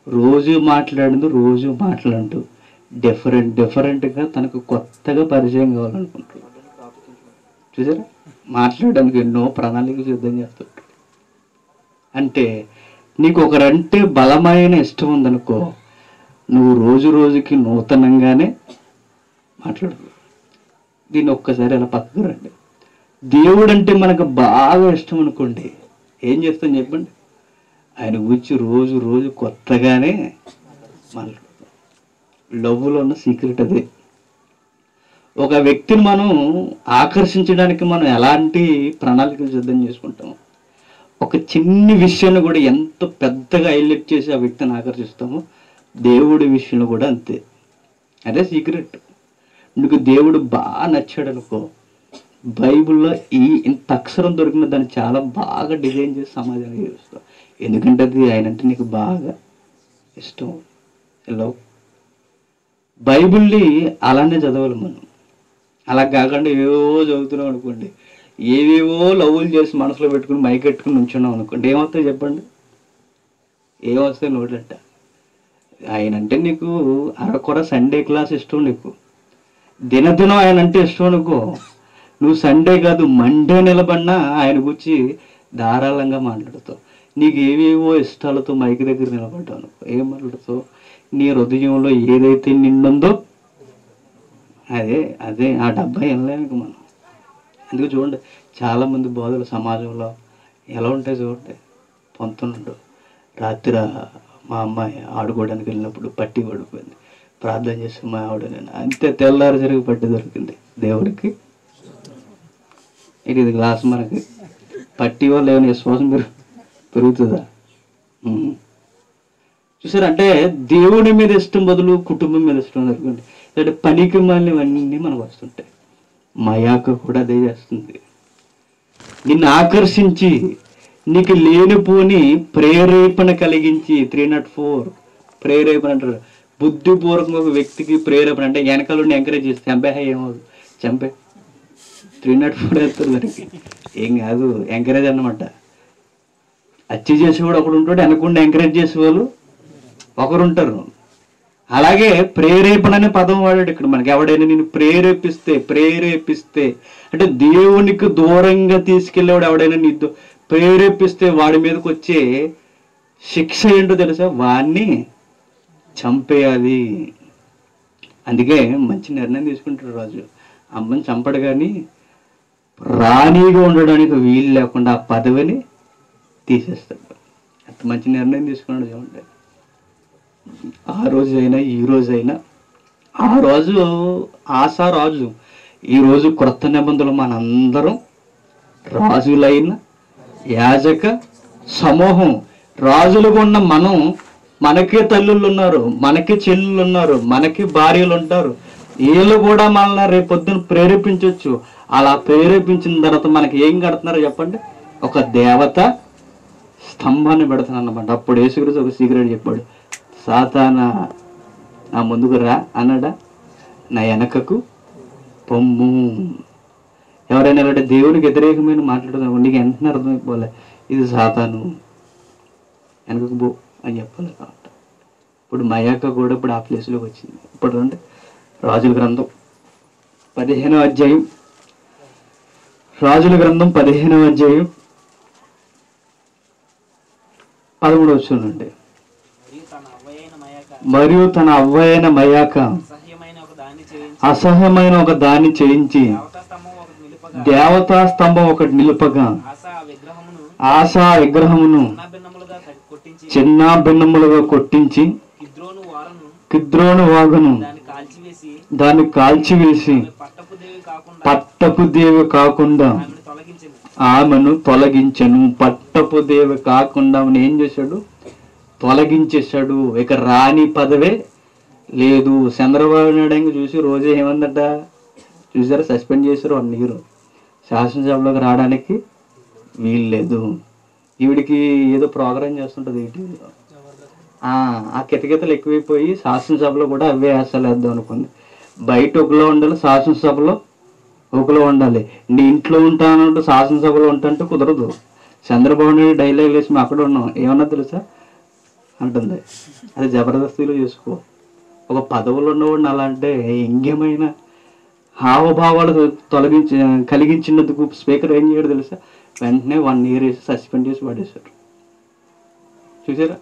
రోజు మాట్లాడింది రోజు మాట్లాడుతూ డిఫరెంట్ డిఫరెంట్గా తనకు కొత్తగా పరిచయం కావాలనుకుంటున్నాడు చూసారా? మాట్లాడడానికి ఎన్నో ప్రణాళికలు సిద్ధం చేస్తాడు. అంటే నీకు ఒకరంటే బలమైన ఇష్టం ఉందనుకో నువ్వు రోజు రోజుకి నూతనంగానే మాట్లాడు దీన్ని ఒక్కసారి అలా పక్కకు రండి. దేవుడు అంటే మనకు బాగా ఇష్టం అనుకోండి. ఏం చేస్తాం చెప్పండి? ఆయన గురించి రోజు రోజు కొత్తగానే మాట్లాడతాం లవ్లో ఉన్న సీక్రెట్ అదే. ఒక వ్యక్తిని మనం ఆకర్షించడానికి మనం ఎలాంటి ప్రణాళికలు సిద్ధం చేసుకుంటాము ఒక చిన్ని విషయాన్ని కూడా ఎంత పెద్దగా హైలైట్ చేసి ఆ వ్యక్తిని ఆకర్షిస్తామో దేవుడి విషయంలో కూడా అంతే. అదే సీక్రెట్ నీకు దేవుడు బాగా నచ్చాడు అనుకో బైబిల్లో ఈ ఇంత అక్షరం దొరికిన దాన్ని చాలా బాగా డిజైన్ చేసి సమాజానికి చేస్తాం ఎందుకంటే అది ఆయన అంటే నీకు బాగా ఇష్టం. హలో బైబిల్ని అలానే చదవాలి మనం. అలా కాకుండా ఏవేవో చదువుతున్నాం అనుకోండి ఏవేవో లవ్వులు చేసి మనసులో పెట్టుకుని మైకెట్టుకుని ఉంచున్నాం అనుకోండి ఏమవుతాయి చెప్పండి? ఏమొస్తాయి నోటంట ఆయన అంటే నీకు అరకొర సండే క్లాస్ ఇష్టం నీకు. దినదినం ఆయన అంటే ఇష్టం అనుకో. నువ్వు సండే కాదు మండే నిలబడినా ఆయన గురించి ధారాళంగా మాట్లాడుతావు. నీకు ఏవేవో ఇష్టాలతో మైక్ దగ్గర నిలబడ్డావు అనుకో. ఏం మాట్లాడుతావు? నీ హృదయంలో ఏదైతే నిండుందో అదే అదే ఆ డబ్బా వెళ్ళలేము మనం. అందుకే చూడండి చాలామంది బోధలు సమాజంలో ఎలా ఉంటాయి చూడండి. పొంతనుండు. రాత్రి మా అమ్మాయి ఆడుకోవడానికి వెళ్ళినప్పుడు పట్టి పడిపోయింది. ప్రార్థన చేసి మా ఆవిడ నేను. అంతే తెల్లారి జరిగి పట్టి దొరికింది దేవుడికి. ఇది గ్లాస్ మనకి? పట్టి వాళ్ళు ఏమైనా విశ్వాసం పెరుగు పెరుగుతుందా? చూసారు అంటే దేవుడి మీద ఇష్టం బదులు కుటుంబం మీద ఇష్టం అనుకోండి. అంటే పనికి మళ్ళీ ఇవన్నీ మనకు వస్తుంటాయి మయాక కూడా అదే చేస్తుంది. నిన్ను ఆకర్షించి నీకు లేనిపోని ప్రేరేపణ కలిగించి త్రీ నాట్ ఫోర్ ప్రేరేపణ అంటారు. బుద్ధిపూర్వకంగా ఒక వ్యక్తికి ప్రేరేపణ అంటే వెనకాల ఉండి ఎంకరేజ్ చేస్తే చంపే ఏమవుదు చంపే. త్రీ నాట్ ఫోర్ వేస్తారు దానికి. ఏం కాదు ఎంకరేజ్ అన్నమాట. అచ్చి చేసేవాడు ఒకడు ఉంటాడు వెనకుండా ఎంకరేజ్ చేసేవాళ్ళు ఒకరు ఉంటారు అలాగే ప్రేరేపణ అనే పదం వాడాడు ఇక్కడ మనకి. ఎవడైనా నేను ప్రేరేపిస్తే ప్రేరేపిస్తే అంటే దేవునికి దూరంగా తీసుకెళ్ళేవాడు ఎవడైనా నీ దో- ప్రేరేపిస్తే వాడి మీదకి వచ్చే శిక్ష ఏంటో తెలుసా? వాడిని చంపేయాలి. అందుకే మంచి నిర్ణయం తీసుకుంటాడు రాజు. అమ్మని చంపడు కానీ రాణిగా ఉండడానికి వీలు లేకుండా ఆ పదవిని తీసేస్తాడు. అంత మంచి నిర్ణయం తీసుకున్నాడు చూడండి. ఆ రోజు అయినా ఈ రోజు అయినా ఆ రోజు ఆశా రాజు. ఈ రోజు క్రొత్త నిబంధనలు మనందరం రాజులైన యాజక సమూహం. రాజులుగా ఉన్న మనం మనకే తల్లులు ఉన్నారు మనకే చెల్లెళ్ళు ఉన్నారు మనకి భార్యలు ఉంటారు వీళ్ళు కూడా మనల్ని రేపు పొద్దున ప్రేరేపించవచ్చు అలా ప్రేరేపించిన తర్వాత మనకి ఏం కడుతున్నారు చెప్పండి? ఒక దేవత స్తంభాన్ని పెడతాను అన్నమాట అప్పుడు యేసుగురించి ఒక సీక్రెట్ చెప్పాడు. సాతాన నా ముందుకు రా అన్నాడా? నా వెనకకు పొమ్ము. ఎవరైనా ఇలాంటి దేవునికి వ్యతిరేకమైన మాట్లాడుతున్నారు. నీకు వెంటనే అర్థమైపోలే? ఇది సాతాను. వెనకకు పో. అని చెప్పాలి కాబట్టి ఇప్పుడు మయాక కూడా ఇప్పుడు ఆ ప్లేస్లోకి వచ్చింది. ఇప్పుడు అంటే రాజుల గ్రంథం పదిహేనవ అధ్యాయం. రాజుల గ్రంథం పదిహేనవ అధ్యాయం పదమూడవ చూడండి మరియు తన అవ్వైన మయాక అసహ్యమైన ఒక దాన్ని చేయించి దేవతా స్తంభం ఒకటి నిలుపగా ఆశా విగ్రహమును చిన్న భిన్నములుగా కట్- కొట్టించి కిద్రోను వాగును దాన్ని కాల్చివేసి పట్టపు దేవి కాకుండా ఆమెను తొలగించను. పట్టపు దేవి కాకుండా ఆమెను ఏం చేశాడు? తొలగించేశాడు. ఇక రాని పదవే లేదు. చంద్రబాబు నాయుడు చూసి రోజే ఏమందట? చూసారా? సస్పెండ్ చేశారు వన్ ఇయర్. శాసనసభలోకి రావడానికి వీలు లేదు ఈవిడికి ఏదో ప్రోగ్రామ్ చేస్తుంటుంది ఏంటి? ఆ కితకితలు ఎక్కువైపోయి శాసనసభలో కూడా అవే వేసాలు వేద్దాం అనుకుంది. బయట ఒకలో ఉండాలి శాసనసభలో ఒకలో ఉండాలి. నీ ఇంట్లో ఉంటానంటూ శాసనసభలో ఉంటాంటే కుదరదు. చంద్రబాబు నాయుడు డైలాగ్ వేసి మేము అక్కడ ఉన్నాం. ఏమన్నా తెలుసా? అంటుంది. అది జబర్దస్తిలో చేసుకో. ఒక పదవులు ఉన్నవాడిని అలా అంటే ఇంకేమైనా హావభావాలు తొలగించి కలిగించినందుకు స్పీకర్ ఏం చేయడు తెలుసా? వెంటనే వన్ ఇయర్ వేసి సస్పెండ్ చేసి పడేశారు. చూసారా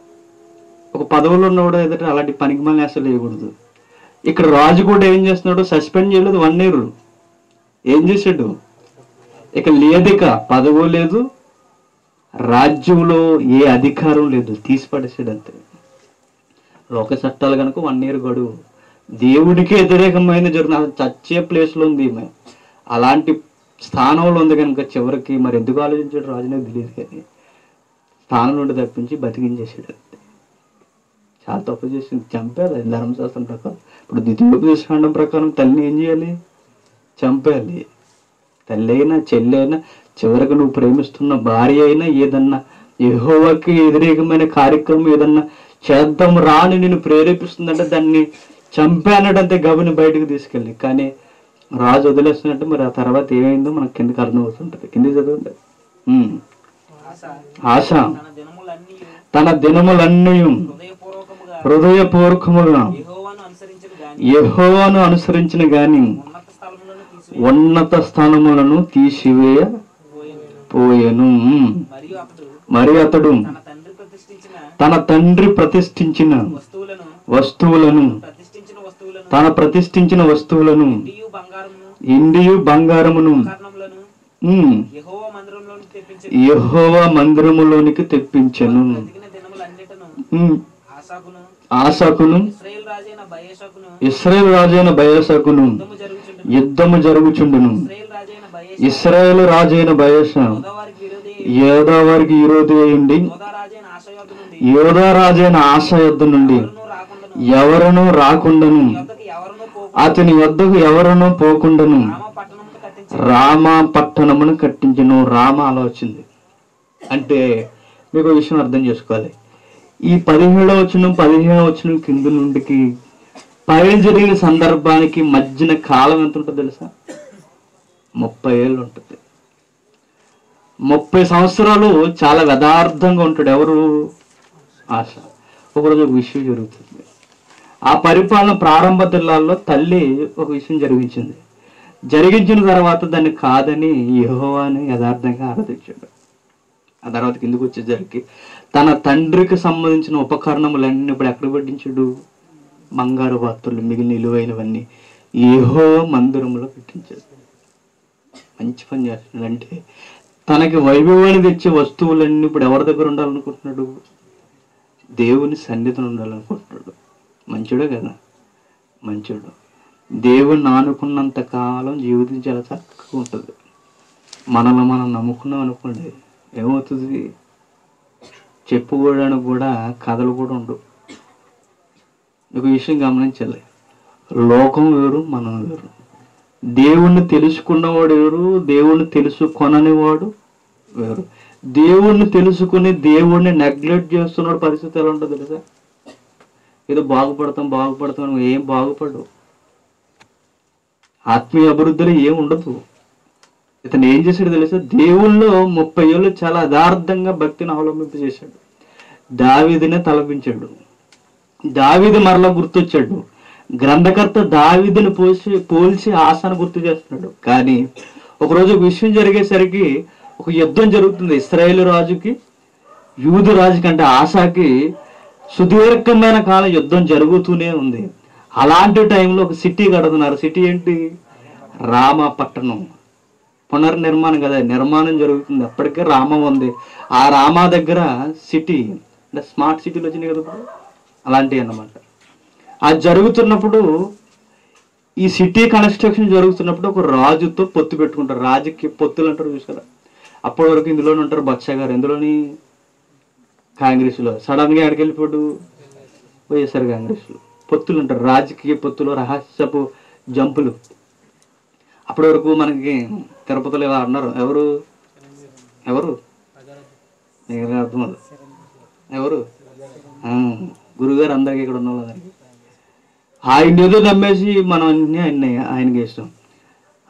ఒక పదవులో ఉన్నవాడు ఏదంటే అలాంటి పనికి మళ్ళీ అసలు వేయకూడదు. ఇక్కడ రాజు కూడా ఏం చేస్తున్నాడు? సస్పెండ్ చేయలేదు వన్ ఇయర్ ఏం చేశాడు? ఇక లేదిక పదవు లేదు. రాజ్యంలో ఏ అధికారం లేదు తీసి పడేసాడు అంతే. లోక చట్టాలు కనుక వన్ ఇయర్ గడువు. దేవుడికి వ్యతిరేకమైన జరిగిన చచ్చే ప్లేస్లో ఉంది ఈమె. అలాంటి స్థానంలో ఉంది కనుక చివరికి మరి ఎందుకు ఆలోచించాడు రాజునే తెలియదు కానీ స్థానం నుండి తప్పించి బతికించేసాడు అంతే. చాలా తప్పు చేసింది. చంపాలి ధర్మశాస్త్రం ప్రకారం. ఇప్పుడు ద్వితీయోపదేశకాండం ప్రకారం తల్లిని ఏం చేయాలి? చంపేయాలి. తల్లి అయినా చెల్లి అయినా చివరికి నువ్వు ప్రేమిస్తున్న భార్య అయినా ఏదన్నా యెహోవాకి వ్యతిరేకమైన కార్యక్రమం ఏదన్నా చేద్దాం రాని నేను ప్రేరేపిస్తుందంటే దాన్ని చంపానడంతే గవిని బయటకు తీసుకెళ్ళి. కానీ రాజు వదిలేస్తున్నట్టు మరి ఆ తర్వాత ఏమైందో మనకు కిందకి అర్థమవుతుంటది. కింద చదవండి. ఆశ. తన దినములన్నీ హృదయపూర్వకముగా యెహోవాను అనుసరించిన గాని ఉన్నత స్థానములను తీసివేయపోయెను మరియు అతడు మరి అతడు తన తండ్రి ప్రతిష్ఠించిన వస్తువులను తన ప్రతిష్ఠించిన వస్తువులను ఇండియు బంగారమును యెహోవా మందిరములోనికి తెప్పించెను. ఆసాకును ఇస్రాయేల్ రాజైన బయసకును యుద్ధము జరుగుచుండెను. ఇస్రాయేల్ రాజైన గోదావరికి విరోధి యోధావారికి ఈరోజు అయ్యండి యోధా రాజైన యోధా ఆశ యొద్ద నుండి ఎవరునూ రాకుండాను అతని యొద్దకు ఎవరనో పోకుండాను. రామ పట్టణమును రామ కట్టించను రామ ఆలోచింది అంటే మీకు విషయం అర్థం చేసుకోవాలి. ఈ పదిహేడవ వచనం పదిహేడవ వచనం కింద నుండికి పైన జరిగిన సందర్భానికి మధ్యన కాలం ఎంత ఉంటుందో తెలుసా? ముప్పై ఏళ్ళు ఉంటుంది. ముప్పై సంవత్సరాలు చాలా యథార్థంగా ఉంటాడు. ఎవరు? ఆశ. ఒకరోజు ఒక విషయం జరుగుతుంది. ఆ పరిపాలన ప్రారంభ దిల్లాల్లో తల్లి ఒక విషయం జరిగించింది. జరిగించిన తర్వాత దాన్ని కాదని యహోవాని యథార్థంగా ఆరాధించాడు. ఆ తర్వాత కిందకు వచ్చేసరికి తన తండ్రికి సంబంధించిన ఉపకరణములన్నీ ఇప్పుడు ఎక్కడ పెట్టించాడు? బంగారు పాత్రలు మిగిలిన విలువైనవన్నీ ఏహో మందిరంలో పెట్టించాడు. మంచి పని చేస్తున్నాడు. అంటే తనకి వైభవాన్ని తెచ్చే వస్తువులన్నీ ఇప్పుడు ఎవరి దగ్గర ఉండాలనుకుంటున్నాడు? దేవుని సన్నిధిని ఉండాలనుకుంటున్నాడు. మంచోడే కదా? మంచోడు. దేవుణ్ణి ఆనుకున్నంత కాలం జీవితం చాలా చక్కగా ఉంటుంది. మనల్ని మనం నమ్ముకున్నాం అనుకోండి ఏమవుతుంది? చెప్పుకోవడానికి కూడా కథలు కూడా ఉండవు. ఒక విషయం గమనించాలి. లోకం వేరు మనం వేరు. దేవుణ్ణి తెలుసుకున్నవాడు ఎవరు దేవుణ్ణి తెలుసుకొననివాడు వేరు. దేవుణ్ణి తెలుసుకుని దేవుణ్ణి నెగ్లెక్ట్ చేస్తున్నాడు పరిస్థితి ఎలా ఉంటుంది తెలుసా? ఏదో బాగుపడతాం బాగుపడతాం అని ఏం బాగుపడవు. ఆత్మీయ అభివృద్ధిలో ఏం ఉండదు. ఇతను ఏం చేశాడు తెలుసా? దేవుళ్ళు ముప్పై ఏళ్ళు చాలా యథార్థంగా భక్తిని అవలంబింప చేశాడు దావీదినే తలపించాడు. దావీది మరలా గుర్తొచ్చాడు. గ్రంథకర్త దావిదిని పోల్చి పోల్చి ఆశను గుర్తు చేస్తున్నాడు. కానీ ఒకరోజు ఒక విషయం జరిగేసరికి ఒక యుద్ధం జరుగుతుంది. ఇస్రాయేల్ రాజుకి యూదు రాజు కంటే ఆశాకి సుదీర్ఘమైన కాలం యుద్ధం జరుగుతూనే ఉంది. అలాంటి టైంలో ఒక సిటీ కడుతున్నారు. సిటీ ఏంటి? రామ పట్టణం పునర్నిర్మాణం కదా నిర్మాణం జరుగుతుంది. అప్పటికే రామ ఉంది. ఆ రామ దగ్గర సిటీ అంటే స్మార్ట్ సిటీలు వచ్చినాయి కదా ఇప్పుడు? అలాంటివి అన్నమాట. అది జరుగుతున్నప్పుడు ఈ సిటీ కన్స్ట్రక్షన్ జరుగుతున్నప్పుడు ఒక రాజుతో పొత్తు పెట్టుకుంటారు. రాజుకి పొత్తులు అంటారు చూసారా? అప్పటి వరకు ఇందులోనే ఉంటారు బచ్చా గారు ఎందులోని? కాంగ్రెస్లో. సడన్గా ఎక్కడికి వెళ్ళిపోడు వైఎస్ఆర్ కాంగ్రెస్లో. పొత్తులు ఉంటారు. రాజకీయ పొత్తులు రహస్యపు జంపులు. అప్పటి వరకు మనకి తిరుపతిలో ఇలా అన్నారు ఎవరు? ఎవరు? అర్థం అర్థమవుతుంది. ఎవరు? గురుగారు అందరికీ ఇక్కడ ఉన్న వాళ్ళందరికీ ఆయన ఏదో నమ్మేసి మనం అన్ని ఆయన ఆయనకి ఇష్టం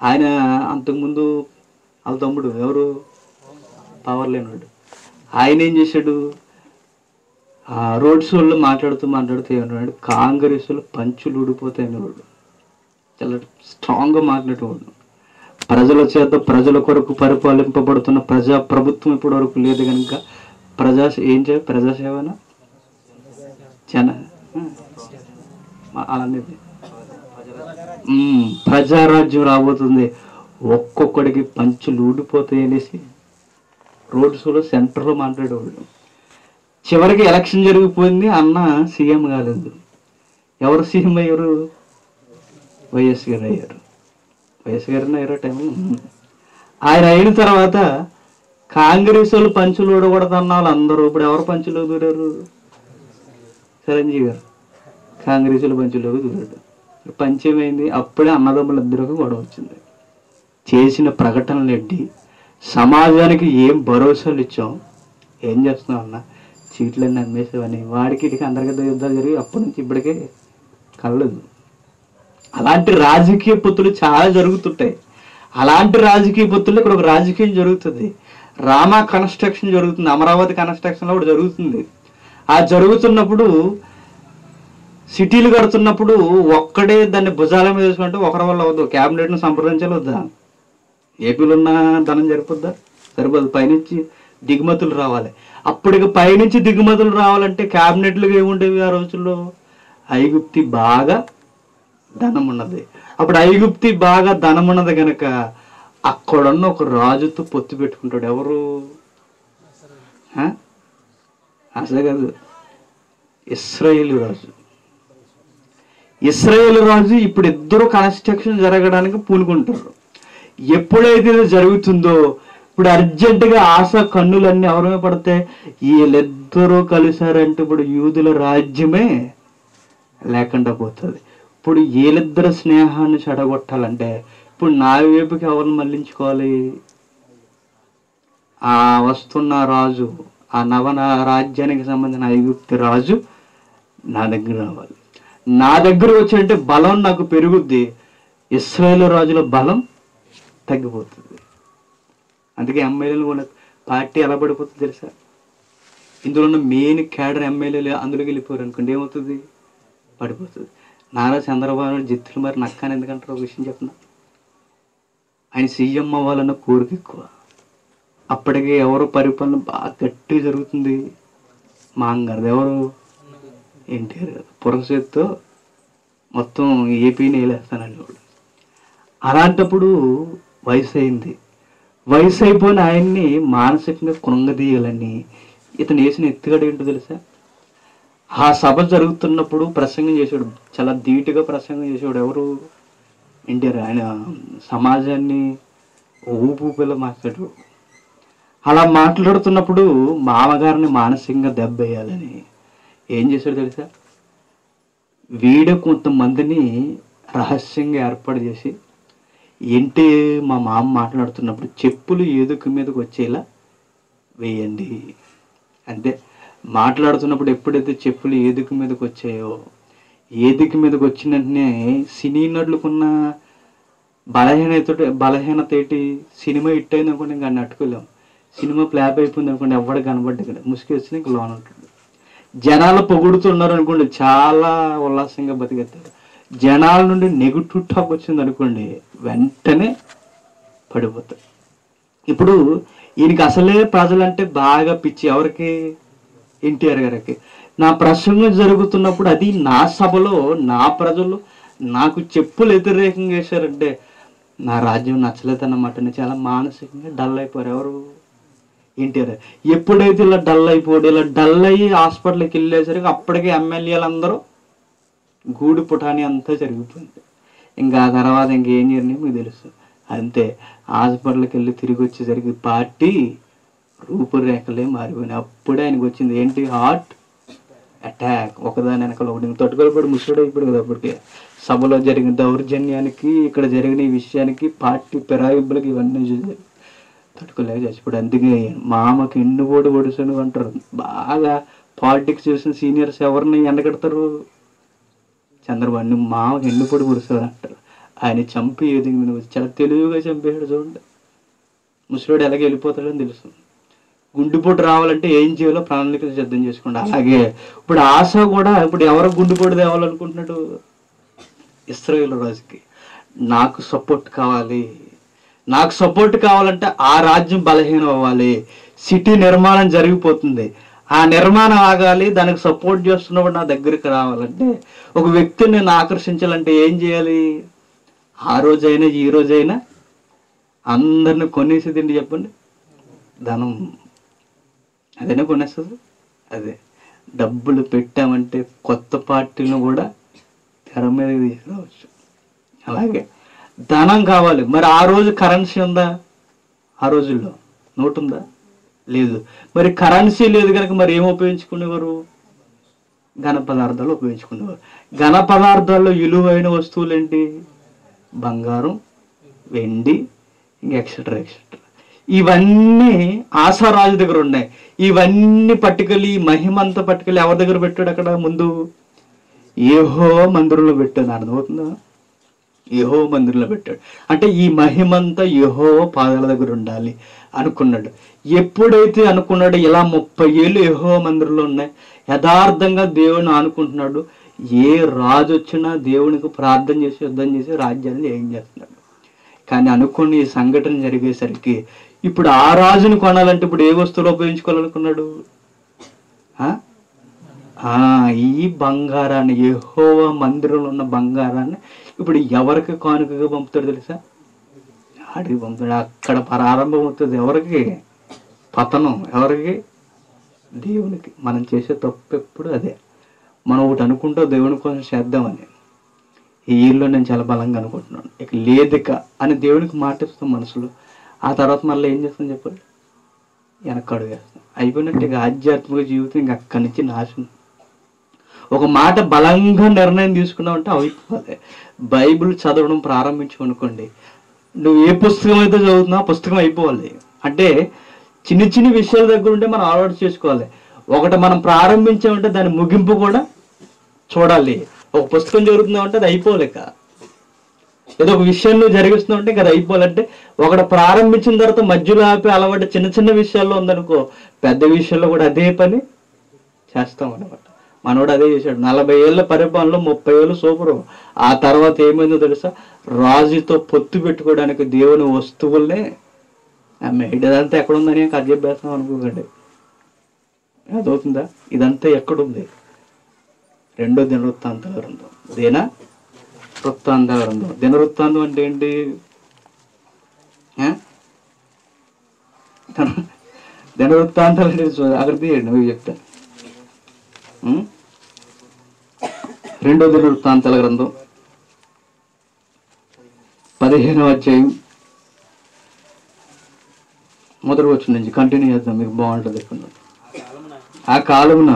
ఆయన అంతకుముందు వాళ్ళ తమ్ముడు ఎవరు? పవర్ లేనివాడు ఆయన ఏం చేశాడు? ఆ రోడ్ మాట్లాడుతూ మాట్లాడుతూ ఏమన్నాడు? కాంగ్రెస్లో పంచులు ఊడిపోతాయి అనేవాడు చాలా స్ట్రాంగ్గా మాట్లాడేవాడు ప్రజల చేత ప్రజల కొరకు పరిపాలింపబడుతున్న ప్రజా ప్రభుత్వం ఇప్పటి వరకు లేదు కనుక ప్రజా ఏం చే ప్రజాసేవన జన అలానే ప్రజారాజ్యం రాబోతుంది. ఒక్కొక్కడికి పంచులు ఊడిపోతాయి అనేసి రోడ్ సెంటర్లో మాట్లాడేవాళ్ళు. చివరికి ఎలక్షన్ జరిగిపోయింది అన్న సీఎం కాలేదు. ఎవరు సీఎం అయ్యారు? వైఎస్ గారు అయ్యారు. వైఎస్ గారు అయ్యారు టైంలో ఆయన అయిన తర్వాత కాంగ్రెస్ వాళ్ళు పంచులు ఊడగొడతన్న వాళ్ళు అందరూ. ఇప్పుడు ఎవరు పంచులోకి దూరారు చిరంజీవి గారు. కాంగ్రెస్ వాళ్ళు పంచులోకి దూరాడు పంచమైంది? అప్పుడే అన్నదమ్ముల ఇద్దరికి గొడవ వచ్చింది. చేసిన ప్రకటనలు ఏంటి? సమాజానికి ఏం భరోసాలు ఇచ్చాం? ఏం చేస్తున్నాం అన్నా? చీట్లన్నీ అమ్మేసేవని వాడికి ఇటుకి అందరికీ యుద్ధాలు జరిగి అప్పటి నుంచి ఇప్పటికే కలలేదు అలాంటి రాజకీయ పొత్తులు చాలా జరుగుతుంటాయి. అలాంటి రాజకీయ పొత్తులు ఇక్కడ ఒక రాజకీయం జరుగుతుంది. రామా కన్స్ట్రక్షన్ జరుగుతుంది. అమరావతి కన్స్ట్రక్షన్లో కూడా జరుగుతుంది. ఆ జరుగుతున్నప్పుడు సిటీలు కడుతున్నప్పుడు ఒక్కడే దాన్ని భుజాల మీద వేసుకుంటే ఒకరి వల్ల అవ్వదు. క్యాబినెట్ను సంప్రదించాలి వద్దా ఏపీలో ఉన్న ధనం సరిపోద్దా? సరిపోదు. పైనుంచి దిగుమతులు రావాలి. అప్పటికి పైనుంచి దిగుమతులు రావాలంటే క్యాబినెట్లుగా ఏముండేవి ఆ రోజుల్లో? ఐగుప్తి బాగా ధనం ఉన్నది అప్పుడు ఐగుప్తి బాగా ధనం ఉన్నది కనుక అక్కడున్న ఒక రాజుతో పొత్తు పెట్టుకుంటాడు. ఎవరు? అసలే కాదు. ఇస్రాయేల్ రాజు. ఇస్రాయేల్ రాజు ఇప్పుడు ఇద్దరు కన్స్ట్రక్షన్ జరగడానికి పూనుకుంటారు. ఎప్పుడైతే ఇది జరుగుతుందో ఇప్పుడు అర్జెంటుగా ఆశ కన్నులన్నీ ఎవరి మీద పడితే వీళ్ళిద్దరూ కలిసారంటే ఇప్పుడు యూదుల రాజ్యమే లేకుండా పోతుంది. ఇప్పుడు వీళ్ళిద్దరు స్నేహాన్ని చెడగొట్టాలంటే ఇప్పుడు నా వైపుకి ఎవరిని మళ్ళించుకోవాలి ఆ వస్తున్న రాజు ఆ నవన రాజ్యానికి సంబంధించిన ఐగుప్తి రాజు నా దగ్గర రావాలి. నా దగ్గర వచ్చాడంటే బలం నాకు పెరుగుద్ది. ఇస్రాయేల్ రాజుల బలం తగ్గిపోతుంది. అందుకే ఎమ్మెల్యేలు కూడా పార్టీ ఎలా పడిపోతుంది తెలుసా? ఇందులో ఉన్న మెయిన్ క్యాడర్ ఎమ్మెల్యేలు అందులోకి వెళ్ళిపోయారు అనుకోండి ఏమవుతుంది? పడిపోతుంది. నారా చంద్రబాబు జిత్తులు మరి నక్కాను ఎందుకంటారు ఒక విషయం చెప్తున్నా ఆయన సీఎం అవ్వాలన్న కోరిక ఎక్కువ. అప్పటికే ఎవరు పరిపాలన బాగా గట్టిగా జరుగుతుంది. మా అంగారు ఎవరు? ఎన్టీఆర్ గారు. పురసేత్తో మొత్తం ఏపీని వేలేస్తానండి వాడు. అలాంటప్పుడు వయసు అయింది. వయసు అయిపోయిన ఆయన్ని మానసికంగా కృంగదీయాలని ఇతను వేసిన ఎత్తుగడ ఏంటో తెలుసా? ఆ సభ జరుగుతున్నప్పుడు ప్రసంగం చేసేవాడు చాలా ధీటుగా ప్రసంగం చేసేవాడు ఎవరు? ఎన్టీఆర్ ఆయన సమాజాన్ని ఊపు మాట్లాడు అలా మాట్లాడుతున్నప్పుడు మామగారిని మానసికంగా దెబ్బేయాలని ఏం చేశాడు తెలుసా? వీడు కొంతమందిని రహస్యంగా ఏర్పాటు చేసి ఏంటి మా మామ మాట్లాడుతున్నప్పుడు చెప్పులు ఏదుకు మీదకి వచ్చేలా వేయండి. అంటే మాట్లాడుతున్నప్పుడు ఎప్పుడైతే చెప్పులు ఏదుకు మీదకి వచ్చాయో ఏదికి మీదకి వచ్చిన వెంటనే సినీ నటులకున్న బలహీనత బలహీనత ఏంటి సినిమా హిట్ అయింది అనుకోండి ఇంకా నట్టుకోలేము సినిమా ఫ్లాప్ అయిపోయింది అనుకోండి ఎవడు కనబడ్డ ఇక్కడ. ముసుగు వచ్చిన ఇంకా లోన్ ఉంటుంది జనాలు పొగుడుతున్నారు అనుకోండి చాలా ఉల్లాసంగా బతికేస్తారు జనాల నుండి నెగిటివ్ టాక్ వచ్చింది అనుకోండి వెంటనే పడిపోతాడు ఇప్పుడు ఈయనకి అసలే ప్రజలంటే బాగా పిచ్చి. ఎవరికి? ఎన్టీఆర్ గారికి. నా ప్రసంగం జరుగుతున్నప్పుడు అది నా సభలో నా ప్రజలు నాకు చెప్పులు వ్యతిరేకంగా వేశారంటే నా రాజ్యం నచ్చలేదన్నమాట. నేను చాలా మానసికంగా డల్ అయిపోయారు. ఎవరు? ఎన్టీఆర్. ఎప్పుడైతే ఇలా డల్ అయిపోడు ఇలా డల్ అయ్యి హాస్పిటల్కి వెళ్ళేసరికి అప్పటికే ఎమ్మెల్యేలు అందరూ గూడు పుటాని అంతా జరిగిపోయింది. ఇంకా ఆ తర్వాత ఇంకేం జరిగినాయి మీకు తెలుసు. అంతే హాస్పిటల్కి వెళ్ళి తిరిగి వచ్చేసరికి పార్టీ రూపురేఖలే మారిపోయినాయి. అప్పుడే ఆయనకు వచ్చింది ఏంటి? Heart attack. ఒకదాని వెనకాల ఒకటి. తట్టుకోలేపడి ముసుడు అయిపోయాడు కదా అప్పటికే. సభలో జరిగిన దౌర్జన్యానికి ఇక్కడ జరిగిన ఈ విషయానికి పార్టీ పెరాయింపులకి ఇవన్నీ చూసి తట్టుకోలేక చచ్చిపోయాడు. అందుకే మామకి ఎన్ని ఓడి ఒడిసాను అంటారు. బాగా పాలిటిక్స్ చూసిన సీనియర్స్ ఎవరిని ఎండగడతారు? చంద్రబాబు మా మామకి ఎన్ని పొడి అంటారు. ఆయన చంపి ఏది చాలా తెలివిగా చంపేశాడు చూడండి. ముసలోడు ఎలాగ వెళ్ళిపోతాడని తెలుసు. గుండెపోటు రావాలంటే ఏం చేయాలో ప్రణాళికలు సిద్ధం చేసుకోండి. అలాగే ఇప్పుడు ఆశ కూడా ఇప్పుడు ఎవరు గుండెపోటు తేవాలనుకుంటున్నాడు? ఇస్రాయేల్ రాజుకి. నాకు సపోర్ట్ కావాలి. నాకు సపోర్ట్ కావాలంటే ఆ రాజ్యం బలహీనం అవ్వాలి. సిటీ నిర్మాణం జరిగిపోతుంది. ఆ నిర్మాణం ఆగాలి దానికి సపోర్ట్ చేస్తున్నప్పుడు నా దగ్గరికి రావాలంటే ఒక వ్యక్తిని నేను ఆకర్షించాలంటే ఏం చేయాలి? ఆ రోజైనా ఈ రోజైనా అందరిని కొనేసి తిండి చెప్పండి. ధనం అదేనా కొనేస్తుంది. అదే డబ్బులు పెట్టామంటే కొత్త పార్టీలను కూడా తెర మీద తీసుకురావచ్చు. అలాగే ధనం కావాలి. మరి ఆ రోజు కరెన్సీ ఉందా? ఆ రోజుల్లో నోటు ఉందా లేదు. మరి కరెన్సీ లేదు కనుక మరి ఏం ఉపయోగించుకునేవారు? ఘన పదార్థాలు ఉపయోగించుకునేవారు. ఘన పదార్థాల్లో విలువైన వస్తువులు ఏంటి బంగారం వెండి ఇంక ఎక్సెట్రా ఎక్సెట్రా ఇవన్నీ ఆశారాజు దగ్గర ఉన్నాయి. ఇవన్నీ పట్టుకెళ్ళి ఈ మహిమ అంతా పట్టుకెళ్ళి ఎవరి దగ్గర పెట్టాడు అక్కడ ముందు? ఏహో మందిరంలో పెట్టాడు. అర్థమవుతుందా? యహో మందిరంలో పెట్టాడు. అంటే ఈ మహిమంతా యహో పాదాల దగ్గర ఉండాలి అనుకున్నాడు. ఎప్పుడైతే అనుకున్నాడో ఇలా ముప్పై ఏళ్ళు యహో మందిరంలో ఉన్నాయి యథార్థంగా దేవుని అనుకుంటున్నాడు ఏ రాజు వచ్చినా దేవునికి ప్రార్థన చేసి యుద్ధం చేసి రాజ్యాన్ని ఏం చేస్తున్నాడు? కానీ అనుకుని ఈ సంఘటన జరిగేసరికి ఇప్పుడు ఆ రాజుని కొనాలంటే ఇప్పుడు ఏ వస్తువులు ఉపయోగించుకోవాలనుకున్నాడు? ఈ బంగారాన్ని యెహోవా మందిరంలో ఉన్న బంగారాన్ని ఇప్పుడు ఎవరికి కానుకగా పంపుతాడు తెలుసా? అడిగి పంపుతాడు. అక్కడ ప్రారంభం అవుతుంది ఎవరికి? పతనం ఎవరికి? దేవునికి. మనం చేసే తప్పు ఎప్పుడు అదే. మనం ఒకటి అనుకుంటూ దేవుని కోసం చేద్దామని. ఈ ఇల్లు నేను చాలా బలంగా అనుకుంటున్నాను. ఇక లేదిక అని దేవునికి మాటిస్తాం మనసులో. ఆ తర్వాత మళ్ళీ ఏం చేస్తాం చెప్పండి వెనకడు వేస్తాం. అయిపోయినట్టు ఇక ఆధ్యాత్మిక జీవితం ఇంక అక్కడి నుంచి నాశనం. ఒక మాట బలంగా నిర్ణయం తీసుకున్నామంటే అయిపోతుంది బైబిల్ చదవడం ప్రారంభించుకోనుకోండి నువ్వు ఏ పుస్తకం అయితే చదువుతున్నావు ఆ పుస్తకం అయిపోవాలి. అంటే చిన్న చిన్న విషయాల దగ్గర ఉంటే మనం అలవాటు చేసుకోవాలి. ఒకటి మనం ప్రారంభించామంటే దాని ముగింపు కూడా చూడాలి. ఒక పుస్తకం జరుగుతుందంటే అది అయిపోలేక ఏదో ఒక విషయం నువ్వు జరిగిస్తున్నావు అంటే అది అయిపోవాలంటే ఒకటి ప్రారంభించిన తర్వాత మధ్యలో ఆపి అలవాటు చిన్న చిన్న విషయాల్లో ఉందనుకో పెద్ద విషయాల్లో కూడా అదే పని చేస్తాం అనమాట మనోడు అదే చేశాడు. నలభై ఏళ్ళ పరిపాలనలో ముప్పై ఏళ్ళు సూపరు. ఆ తర్వాత ఏమైందో తెలుసా? రాజుతో పొత్తు పెట్టుకోవడానికి దేవుని వస్తువుల్నే ఆమె ఇదంతా ఎక్కడుందని కథ చెప్పేస్తాం అనుకోకండి. అదవుతుందా ఇదంతా ఎక్కడుంది? రెండో దినవృత్తాంతాల గ్రంథం. దేనా వృత్తాంతాల గ్రంథం. దినవృత్తాంతం అంటే ఏంటి? దినవృత్తాంతాలు అంటే అక్కడ తీయండి నువ్వు చెప్తా రెండో దినవృత్తాంతాల గ్రంథం. పదిహేనవ అధ్యాయం. మొదటి వచ్చిన నుంచి కంటిన్యూ చేద్దాం మీకు బాగుంటుంది ఇక్కడ ఆ కాలమున?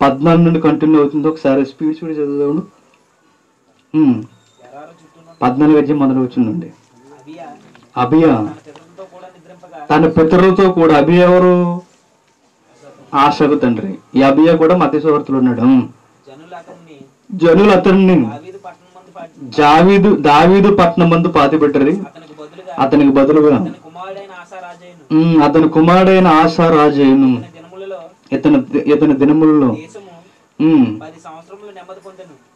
పద్నాలుగు నుండి కంటిన్యూ అవుతుంది ఒకసారి స్పీడ్ స్పీడ్ చదువుదాము చుట్టూను పద్నాలుగు అధ్యాయం మొదటి అబియా. అభియా తన పితరులతో కూడా. అభి ఎవరు? ఆశకు తండ్రి. ఈ అభియ కూడా మధ్యసవర్తులు ఉన్నాడు. జనులు అతన్ని జావీదు దావీదు పట్నం మందు పాతి పెట్టరు అతనికి బదులుగా అతని కుమారుడైన ఆశారాజైను ఇతని ఇతని దినములలో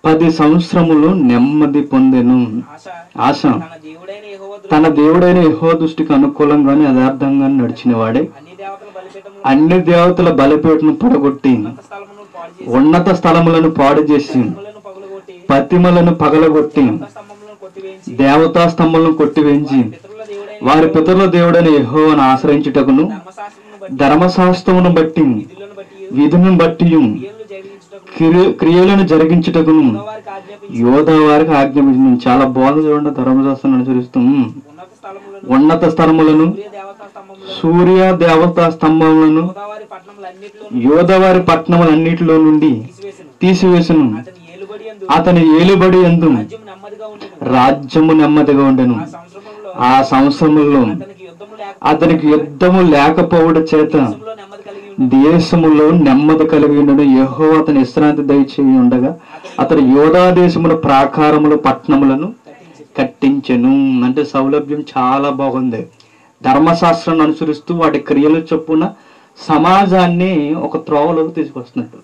పది సంవత్సరములు నెమ్మది పొందెను. ఆశ. తన దేవుడైన యెహోవా దృష్టికి అనుకూలంగానే యథార్థంగా నడిచిన వాడే అన్ని దేవతల బలిపేటను పడగొట్టి ఉన్నత స్థలములను పాడు చేసి స్థలములను పగులగొట్టి దేవతా కొట్టివేయించి పితరుల దేవుడైన వారి పితరుల దేవుడని యహోవను ఆశ్రయించుటకును ధర్మశాస్త్రమును బట్టి బట్టి విధులను బట్టి క్రియ- క్రియలను జరిగించుటకును. యోధా వారికి ఆజ్ఞాపించింది చాలా బాగుంది చూడండి ధర్మశాస్త్రం అనుసరిస్తూ. ఉన్నత స్థలములను సూర్య దేవతా స్తంభములను యోధవారి పట్టణములన్నిటిలో నుండి తీసివేసను తీసివేసును. అతని ఏలుబడి ఎందు రాజ్యము నెమ్మదిగా ఉండెను. ఆ సంవత్సరంలో అతనికి యుద్ధము లేకపోవడం చేత దేశములో నెమ్మది కలిగి ఉండడం యహో అతని విశ్రాంతి దయచేయి ఉండగా అతను యోధా దేశముల ప్రాకారములు పట్టణములను కట్టించెను. అంటే సౌలభ్యం చాలా బాగుంది. ధర్మశాస్త్రాన్ని అనుసరిస్తూ వాటి క్రియలు చొప్పున సమాజాన్ని ఒక త్రోవలోకి తీసుకొస్తున్నట్టు.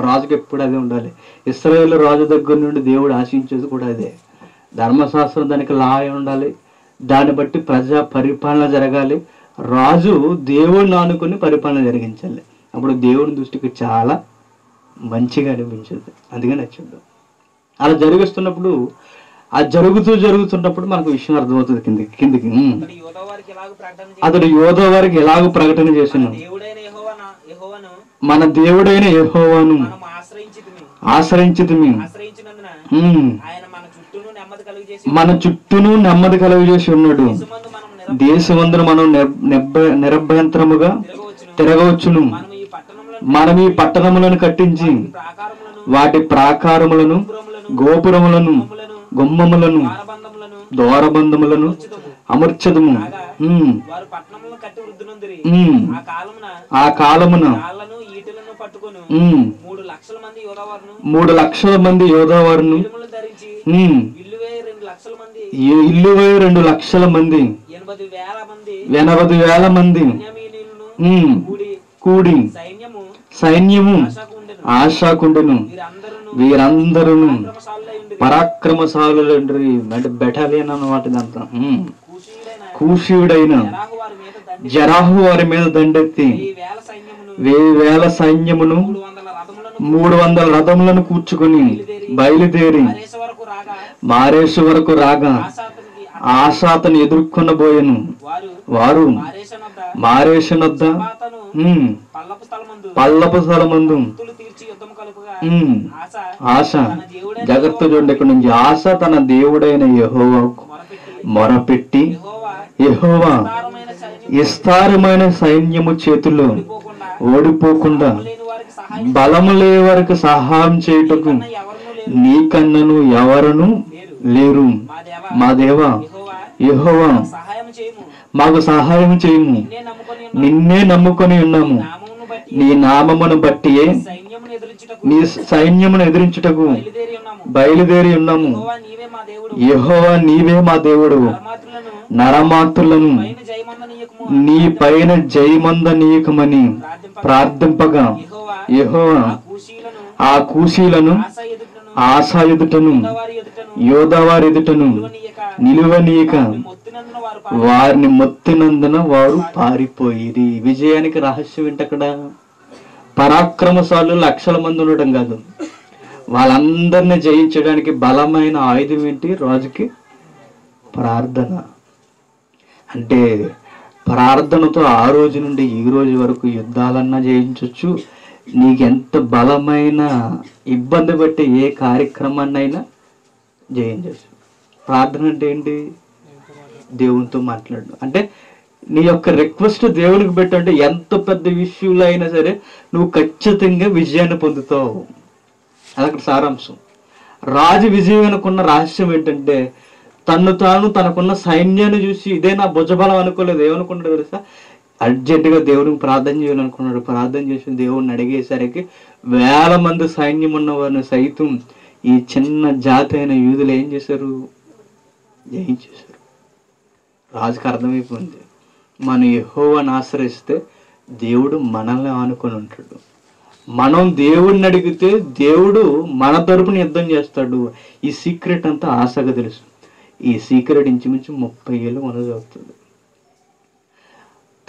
రాజుకి ఎప్పుడు అదే ఉండాలి. ఇస్రాయేల్ రాజు దగ్గర నుండి దేవుడు ఆశించేది కూడా అదే. ధర్మశాస్త్రం దానికి లా ఉండాలి. దాన్ని బట్టి ప్రజా పరిపాలన జరగాలి. రాజు దేవుడిని ఆనుకుని పరిపాలన జరిగించాలి. అప్పుడు దేవుని దృష్టికి చాలా మంచిగా అనిపించేది. అందుకే నచ్చింది అలా జరిగిస్తున్నప్పుడు అది జరుగుతూ జరుగుతున్నప్పుడు మనకు విషయం అర్థమవుతుంది కిందికి. కిందికి. అతడు యోధా వారికి ఎలాగ ప్రకటన చేసి అతడు యోధ వారికి ఎలాగ ప్రకటన చేస్తున్నాడు దేవుడైన యెహోవా యెహోవాను మన దేవుడైన యెహోవాను ఆశ్రయించితిమి. ఆయన మన చుట్టూను నెమ్మది కలుగజేసి ఉన్నాడు. దేశమందున మనం నిరభ్యంతరముగా తిరగవచ్చును. మనం ఈ పట్టణములను కట్టించి వాటి ప్రాకారములను గోపురములను గుమ్మములను దోరబంధములను అమర్చదము. ఆ కాలమున మూడు లక్షల మంది యోధవారును. ఇల్లువే రెండు లక్షల మంది. ఎనభై వేల మంది. కూడి సైన్యము ఆశాకుండెను. వీరందరూ పరాక్రమశాలులు అంటే బెటాలియన్ అన్నమాట ఇదంతా. కూషీయుడైన జరాహు వారి మీద దండెత్తి. వెయ్యి వేల సైన్యమును మూడు వందల రథములను కూర్చుకొని బయలుదేరి మారేశ్వరకు రాగా ఆశాతను ఎదుర్కొన్న బోయను వారు మారేషనొద్ద పల్లపు స్థలమందు ఆశ జాగ్రత్త చూడండి నుంచి. ఆశ తన దేవుడైన యహోవాకు మొరపెట్టి యహోవా విస్తారమైన సైన్యము చేతుల్లో ఓడిపోకుండా బలము లేవరకు సహాయం చేయుటకు నీకన్నను ఎవరును లేరు. మా దేవా యహోవా మాకు సహాయం చేయము. నిన్నే నమ్ముకొని ఉన్నాము. నీ నామమును బట్టి నీ సైన్యమును ఎదిరించుటకు బయలుదేరి ఉన్నాము. యెహోవా నీవే మా దేవుడు. నరమాతులను నీ పైన జయమందనీయకమని ప్రార్థింప ప్రార్థింపగా యెహోవా కూషీలను ఆ కూసీలను ఆశ ఎదుటను యోధావారి ఎదుటను నిలువనీయక వారిని మొత్తినందున వారు పారిపోయిరి విజయానికి రహస్యం ఏంటక్కడ? పరాక్రమశాలు లక్షల మంది ఉండడం కాదు. వాళ్ళందరిని జయించడానికి బలమైన ఆయుధం ఏంటి? రాజుకి ప్రార్థన. అంటే ప్రార్థనతో ఆ రోజు నుండి ఈ రోజు వరకు యుద్ధాలన్నా జయించవచ్చు నీకెంత బలమైన ఇబ్బంది పెట్టే ఏ కార్యక్రమాన్నైనా జయించవచ్చు ప్రార్థన అంటే ఏంటి? దేవునితో మాట్లాడు అంటే నీ యొక్క రిక్వెస్ట్ దేవునికి పెట్టంటే ఎంత పెద్ద విషయంలో అయినా సరే నువ్వు ఖచ్చితంగా విజయాన్ని పొందుతావు. అదొకటి సారాంశం. రాజు విజయం అనుకున్న రహస్యం ఏంటంటే తను తాను తనకున్న సైన్యాన్ని చూసి ఇదే నా భుజబలం అనుకోలేదు. ఏమనుకున్నాడు తెలుసా? అర్జెంటుగా దేవుడిని ప్రార్థన చేయాలనుకున్నాడు. ప్రార్థన చేసి దేవుడిని అడిగేసరికి వేల మంది సైన్యం ఉన్నవారిని సైతం ఈ చిన్న జాతి అయిన యూదులు ఏం చేశారు? జయించేశారు రాజుకు అర్థమైపోయింది. మనం ఎహోవాని ఆశ్రయిస్తే దేవుడు మనల్ని ఆనుకొని ఉంటాడు. మనం దేవుడిని అడిగితే దేవుడు మన తరపున యుద్ధం చేస్తాడు. ఈ సీక్రెట్ అంతా ఆశగా తెలుసు. ఈ సీక్రెట్ ఇంచుమించు ముప్పై ఏళ్ళు మనది అవుతుంది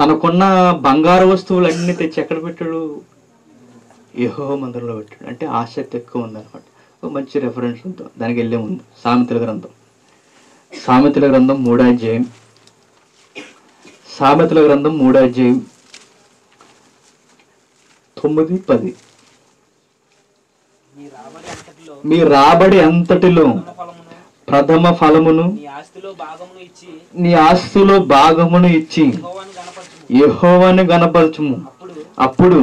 తనకున్న బంగారు వస్తువులన్నీ తెచ్చి ఎక్కడ పెట్టాడు? యహో మందిరంలో పెట్టాడు. అంటే ఆసక్తి ఎక్కువ ఉందన్నమాట. మంచి రెఫరెన్స్ దానికి వెళ్ళే ముందు. సామెతల గ్రంథం. సామెతల గ్రంథం మూడో అధ్యాయం. సామెతల గ్రంథం మూడో అధ్యాయం. తొమ్మిది పది. మీ రాబడి అంతటిలో ప్రథమ ఫలమును నీ ఆస్తిలో భాగమును ఇచ్చి యెహోవాను గణపరచుము. గనపరచుము అప్పుడు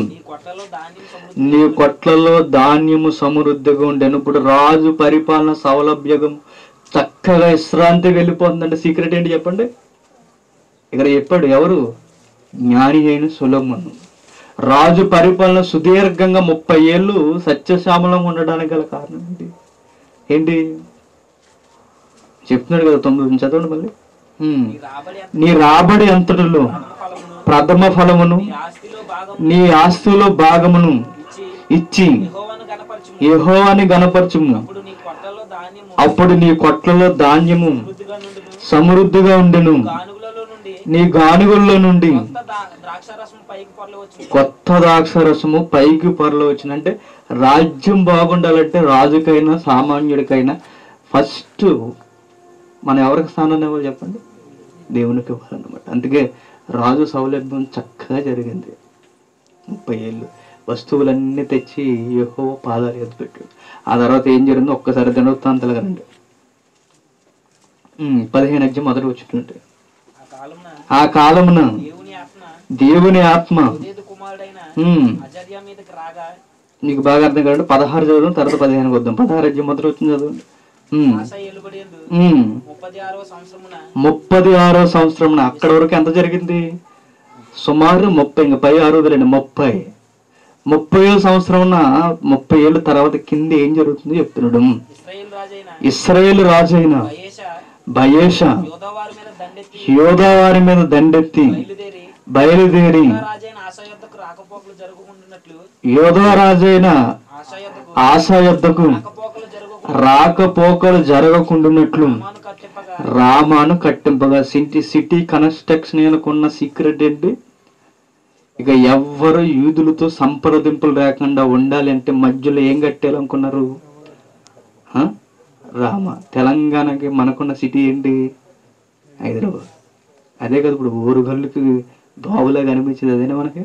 నీ కొట్లలో ధాన్యము సమృద్ధిగా ఉండేను. ఇప్పుడు రాజు పరిపాలన సౌలభ్యం చక్కగా విశ్రాంతి వెళ్ళిపోతుందంటే సీక్రెట్ ఏంటి చెప్పండి? ఇక్కడ చెప్పాడు ఎవరు? జ్ఞాని అయిన సులభను రాజు పరిపాలన సుదీర్ఘంగా ముప్పై ఏళ్ళు సత్యశ్యామలం ఉండడానికి గల కారణం ఏంటి? ఏంటి? చెప్తున్నాడు కదా తొమ్మిది చదవండి మళ్ళీ. నీ రాబడి అంతటిలో ప్రథమ ఫలమును నీ ఆస్తిలో భాగమును ఇచ్చి గణపరచుము. యెహోవాని గనపరచుము అప్పుడు నీ కొట్లలో ధాన్యము సమృద్ధిగా ఉండెను. నీ గానుగుల్లో నుండి కొత్త ద్రాక్షరసము పైకి పొరలు వచ్చిన అంటే రాజ్యం బాగుండాలంటే రాజుకైనా సామాన్యుడికైనా ఫస్ట్ మనం ఎవరికి స్థానాన్ని ఇవ్వాలి చెప్పండి? దేవునికి ఇవ్వాలన్నమాట. అందుకే రాజు సౌలభ్యం చక్కగా జరిగింది. ముప్పై ఏళ్ళు. వస్తువులన్నీ తెచ్చి యహో పాదాలు ఎత్తు పెట్టాడు. ఆ తర్వాత ఏం జరిగిందో ఒక్కసారి దినవృత్తాంతాలు తెలగనండి పదిహేను అధ్యాయం మొదటి వచ్చినట్టు. ఆ కాలమున దేవుని ఆత్మ నీకు బాగా అర్థం కాదు పదహారు చదువు తర్వాత పదిహేను వద్దాం. పదహారు అధ్యాయం మొదటి వచ్చింది చదవండి. ముప్పది ఆరో సంవత్సరం అక్కడ వరకు ఎంత జరిగింది? సుమారు ముప్పై ఇంకా పై ఆరు వదిలేండి ముప్పై. ముప్పై సంవత్సరం ముప్పై ఏళ్ళ తర్వాత కింద ఏం జరుగుతుందో చెప్తున్నాడు. ఇస్రాయేల్ రాజైన బయేష. యోధవారి మీద దండెత్తి యోధా వారి మీద దండెత్తి బయలుదేరి బయలుదేరి యోధా రాజైన ఆశ యొద్దకు రాకపోకలు జరగకుండా జరగకుండానట్లు రామాను కట్టింపగా. సిటీ సిటీ కన్స్ట్రక్షన్ అనుకున్న సీక్రెట్ ఏంటి ఇక ఎవ్వరు యూదులతో సంప్రదింపులు లేకుండా ఉండాలి అంటే మధ్యలో ఏం కట్టాలనుకున్నారు? రామ. తెలంగాణకి మనకున్న సిటీ ఏంటి? హైదరాబాద్. అదే కదా ఇప్పుడు ఊరుగల్లుకి బావులా కనిపించేది. అదేనా మనకి?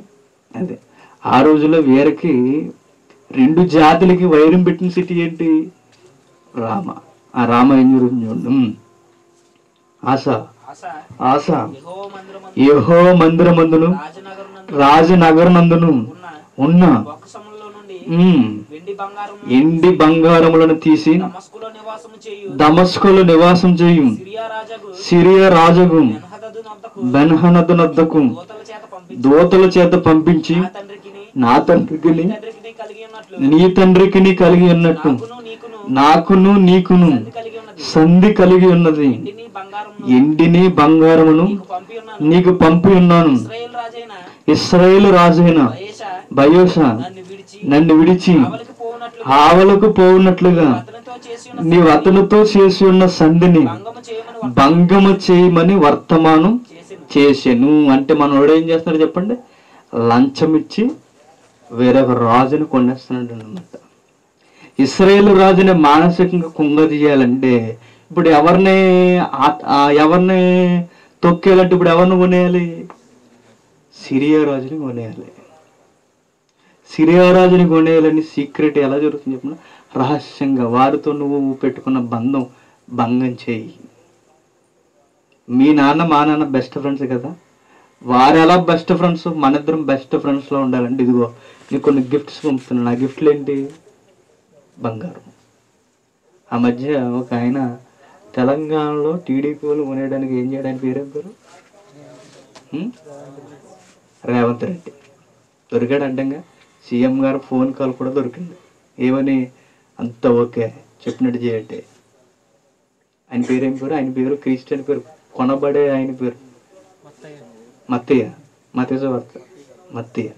అదే. ఆ రోజుల్లో వీరికి రెండు జాతులకి వైరం పెట్టిన సిటీ ఏంటి? రామ. ఆ రామ చూడండి. ఉమ్. ఆశ. ఆశ. యహో మందిరమందును. రాజనగరం నందు రాజనగరనందును. ఉన్న ఎండి బంగారం ఎండి బంగారములను తీసి దమస్కులో నివాసం చేయు. సిరియా రాజగు. బెన్హనదునద్దకు దూతల చేత పంపించి. నా తండ్రికి నీ తండ్రికి కలిగి ఉన్నట్టు. నాకును నీకును సంధి కలిగి ఉన్నది. ఎండిని బంగారం ఎండిని బంగారమును నీకు పంపి ఉన్నాను. ఇస్రాయేల్ రాజైన బయేషా నన్ను విడిచి ఆవలికి పోవున్నట్లుగా అతనితో చేసి ఉన్న నీవు అతనితో చేసి ఉన్న సంధిని భంగము చేయమని వర్తమానం. చేసెను. అంటే మనోడు ఏం చేస్తున్నాడు చెప్పండి? లంచం ఇచ్చి వేరొక రాజుని కొనేస్తున్నాడు అనమాట ఇస్రాయేల్ రాజుని మానసికంగా కుంగదీయాలంటే ఇప్పుడు ఎవరిని ఆ- ఎవరిని తొక్కేయాలంటే ఇప్పుడు ఎవరిని కొనేయాలి? సిరియా రాజుని కొనేయాలి. సిరియా రాజుని కొనేయాలని సీక్రెట్ ఎలా జరుగుతుంది చెప్పిన? రహస్యంగా వారితో నువ్వు పెట్టుకున్న బంధం భంగం చేయి. మీ నాన్న మా నాన్న బెస్ట్ ఫ్రెండ్స్ కదా? వారు ఎలా బెస్ట్ ఫ్రెండ్స్ మన ఇద్దరం బెస్ట్ ఫ్రెండ్స్లో ఉండాలంటే ఇదిగో నీకు కొన్ని గిఫ్ట్స్ పంపుతున్నాను. ఆ గిఫ్ట్లు ఏంటి? బంగారం. ఆ మధ్య ఒక ఆయన తెలంగాణలో టీడీపీ వాళ్ళు కొనేయడానికి ఏం చేయడానికి పేరేం పేరు రేవంత్ రెడ్డి. దొరికాడు అడ్డంగా సీఎం గారు ఫోన్ కాల్ కూడా దొరికింది. ఏమని? అంత ఓకే. చెప్పినట్టు చేయండి. ఆయన పేరు పేరు? ఆయన పేరు క్రిస్టియన్ పేరు. కొనబడే ఆయన పేరు. మత్తయ్య. మతేజ వార్త మత్తయ్య.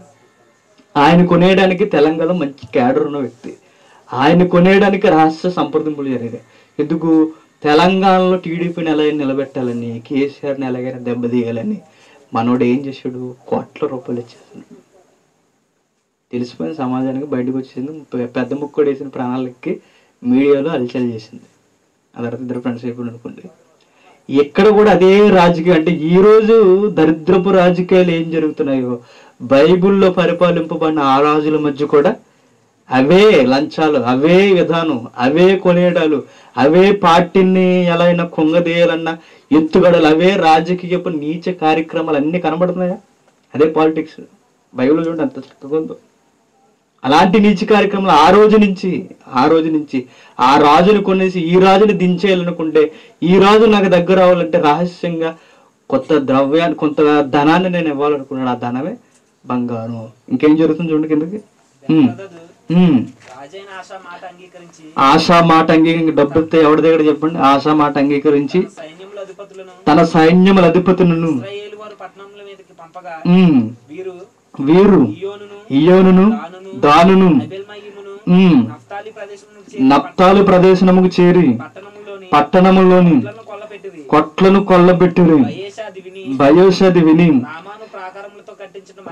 ఆయన కొనేయడానికి తెలంగాణలో మంచి క్యాడర్ ఉన్న వ్యక్తి. ఆయన కొనేయడానికి రహస్య సంప్రదింపులు జరిగాయి. ఎందుకు? తెలంగాణలో టీడీపీని ఎలా నిలబెట్టాలని కేసీఆర్ని ఎలాగైనా దెబ్బతీయాలని మనోడు ఏం చేశాడు? కోట్ల రూపాయలు ఇచ్చేసాడు తెలిసిపోయిన సమాజానికి బయటకు వచ్చింది పెద్ద ముక్కడు వేసిన ప్రాణాలకి మీడియాలో అలచల్ చేసింది. అదర్ ఇద్దరు ఫ్రెండ్స్ అయిపోయి అనుకోండి. ఎక్కడ కూడా అదే రాజకీయం. అంటే ఈరోజు దరిద్రపు రాజకీయాలు ఏం జరుగుతున్నాయో బైబిల్లో పరిపాలింపబడిన ఆ రాజుల మధ్య కూడా అవే లంచాలు అవే విధానం అవే కొనేయడాలు అవే పార్టీని ఎలా అయినా కుంగదీయాలన్న ఎత్తుగడలు అవే రాజకీయపు నీచ కార్యక్రమాలు అన్నీ కనబడుతున్నాయా? అదే పాలిటిక్స్. బైబిల్ చూడండి అంత చక్కగా ఉందో. అలాంటి నీచ కార్యక్రమాలు ఆ రోజు నుంచి ఆ రోజు నుంచి ఆ రాజుని కొనేసి ఈ రాజుని దించేయాలనుకుంటే ఈ రాజు నాకు దగ్గర రావాలంటే రహస్యంగా కొత్త ద్రవ్యాన్ని కొంత ధనాన్ని నేను ఇవ్వాలనుకున్నాను. ఆ ధనమే బంగారం. ఇంకేం జరుగుతుంది చూడండి కిందకి? ఆశ మాట అంగీకరించి ఆశా మాట అంగీకరించి డబ్బు ఇస్తే ఎవరి దగ్గర చెప్పండి? ఆశా మాట అంగీకరించి తన సైన్యముల అధిపతులను వారు ఇయోనును దానును నప్తాలు ప్రదేశముకు చేరి పట్టణములోని కొట్లను కొల్లబెట్టిరి. బయోషది విని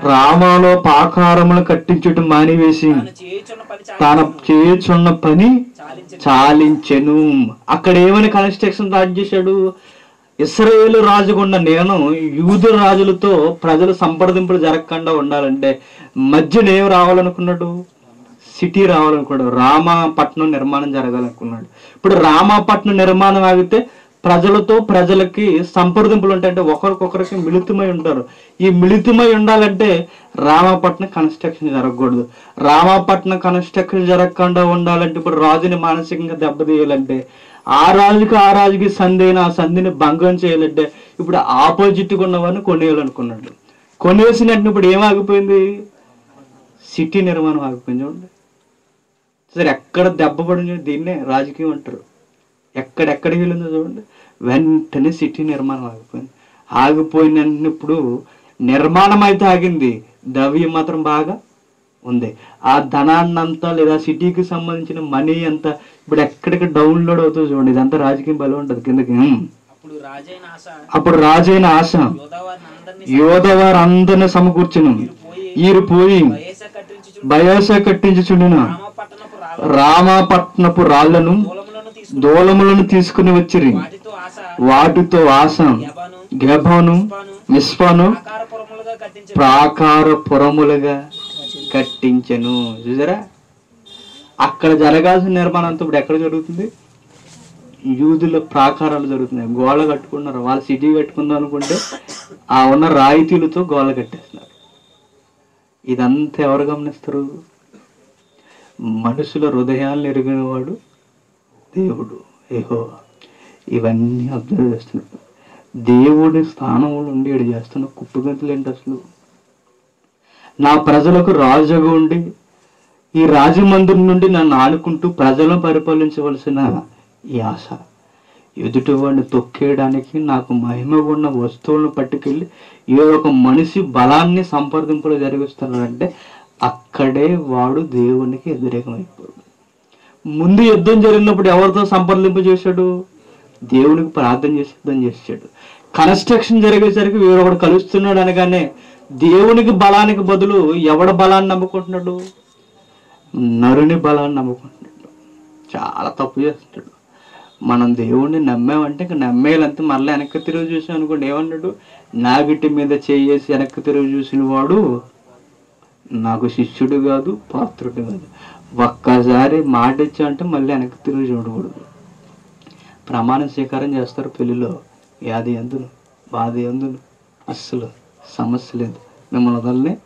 రామాలో పాకారములు కట్టించుట మానివేసి తాను చేయుచున్న పని చాలించెను. అక్కడ ఏమని కన్స్ట్రక్షన్ స్టార్ట్ చేశాడు? ఇస్రాయేల్ రాజుకున్న నేను యూదు రాజులతో ప్రజలు సంప్రదింపులు జరగకుండా ఉండాలంటే మధ్యన ఏం రావాలనుకున్నాడు? సిటీ రావాలనుకున్నాడు. రామాపట్నం నిర్మాణం జరగాలనుకున్నాడు. ఇప్పుడు రామాపట్నం నిర్మాణం ఆగితే ప్రజలతో ప్రజలకి సంప్రదింపులు ఉంటాయి అంటే ఒకరికొకరికి మిళితమై ఉంటారు. ఈ మిళితమై ఉండాలంటే రామాపట్నం కన్స్ట్రక్షన్ జరగకూడదు. రామాపట్నం కన్స్ట్రక్షన్ జరగకుండా ఉండాలంటే ఇప్పుడు రాజుని మానసికంగా దెబ్బతీయాలంటే ఆ రాజుకి ఆ రాజుకి సంధి అయిన ఆ సంధిని భంగం చేయాలంటే ఇప్పుడు ఆపోజిట్గా ఉన్నవారిని కొనేయాలనుకున్నాడు. కొనేసినట్టు వెంటనే ఇప్పుడు ఏం ఆగిపోయింది? సిటీ నిర్మాణం ఆగిపోయింది చూడండి. సరే ఎక్కడ దెబ్బ పడింది దీన్నే రాజకీయం అంటారు. ఎక్కడెక్కడికి వెళ్ళిందో చూడండి. వెంటనే సిటీ నిర్మాణం ఆగిపోయింది. ఆగిపోయిన ఇప్పుడు నిర్మాణం అయితే ఆగింది. ద్రవ్యం మాత్రం బాగా ఉంది. ఆ ధనాన్ని అంతా లేదా సిటీకి సంబంధించిన మనీ అంతా ఇప్పుడు ఎక్కడికి డౌన్లోడ్ అవుతుందో చూడండి. ఇదంతా రాజకీయం బలం ఉంటుంది. కిందకి. అప్పుడు రాజైన ఆశ యోధవారు అందరిని సమకూర్చును. ఈరు పోయి బయేసా కట్టించుచుండిన రామపట్టణపు రాళ్ళ రామాపట్నపు రాళ్ళను దూలములను తీసుకుని వచ్చిరి. వాటితో ఆశ వాటితో ఆశ గెభను ప్రాకార పురములుగా కట్టించెను. చూసారా? అక్కడ జరగాల్సిన నిర్మాణం అంతా ఇప్పుడు ఎక్కడ జరుగుతుంది? యూదుల ప్రాకారాలు జరుగుతున్నాయి. గోళ కట్టుకున్నారు. వాళ్ళు సిటీ కట్టుకుందాం అనుకుంటే ఆ ఉన్న రాయితీలతో గోళ కట్టేస్తున్నారు. ఇదంతా ఎవరు గమనిస్తారు? మనుషుల హృదయాలను ఎరిగినవాడు దేవుడు ఏహో ఇవన్నీ అబ్జర్వ్ చేస్తున్నాడు. దేవుడి స్థానంలో ఉండి ఇటు చేస్తున్న కుప్పగంతులు ఏంటి అసలు? నా ప్రజలకు రాజుగా ఉండి ఈ రాజమందిరం నుండి నన్ను ఆడుకుంటూ ప్రజలను పరిపాలించవలసిన ఈ ఆశ. ఎదుటివాడిని తొక్కేయడానికి నాకు మహిమ ఉన్న వస్తువులను పట్టుకెళ్ళి ఏ ఒక మనిషి బలాన్ని సంప్రదింపులు జరిగిస్తున్నాడంటే అక్కడే వాడు దేవునికి వ్యతిరేకమైపోయాడు ముందు యుద్ధం జరిగినప్పుడు ఎవరితో సంప్రదింపు చేశాడు? దేవునికి ప్రార్థన చేసి యుద్ధం కన్స్ట్రక్షన్ జరిగేసరికి వీరొకడు కలుస్తున్నాడు అనగానే దేవునికి బలానికి బదులు ఎవడ బలాన్ని నమ్ముకుంటున్నాడు? నరుని బలాన్ని నమ్ముకుంటున్నాడు. చాలా తప్పు చేస్తున్నాడు. మనం దేవుణ్ణి నమ్మామంటే ఇంకా నమ్మేయాలంతే మళ్ళీ వెనక్కి తిరిగి చూసాం అనుకోండి. ఏమన్నాడు? నా గిట్టి మీద చేయేసి వెనక్కి తిరిగి చూసిన వాడు నాకు శిష్యుడు కాదు పాత్రుడు కాదు. ఒక్కసారి మాట ఇచ్చామంటే మళ్ళీ వెనక్కి తిరిగి చూడకూడదు. ప్రమాణ స్వీకారం చేస్తారు పెళ్ళిలో వ్యాధి ఎందును బాధ ఎందును అస్సలు సమస్య లేదు. మిమ్మల్ని వదలని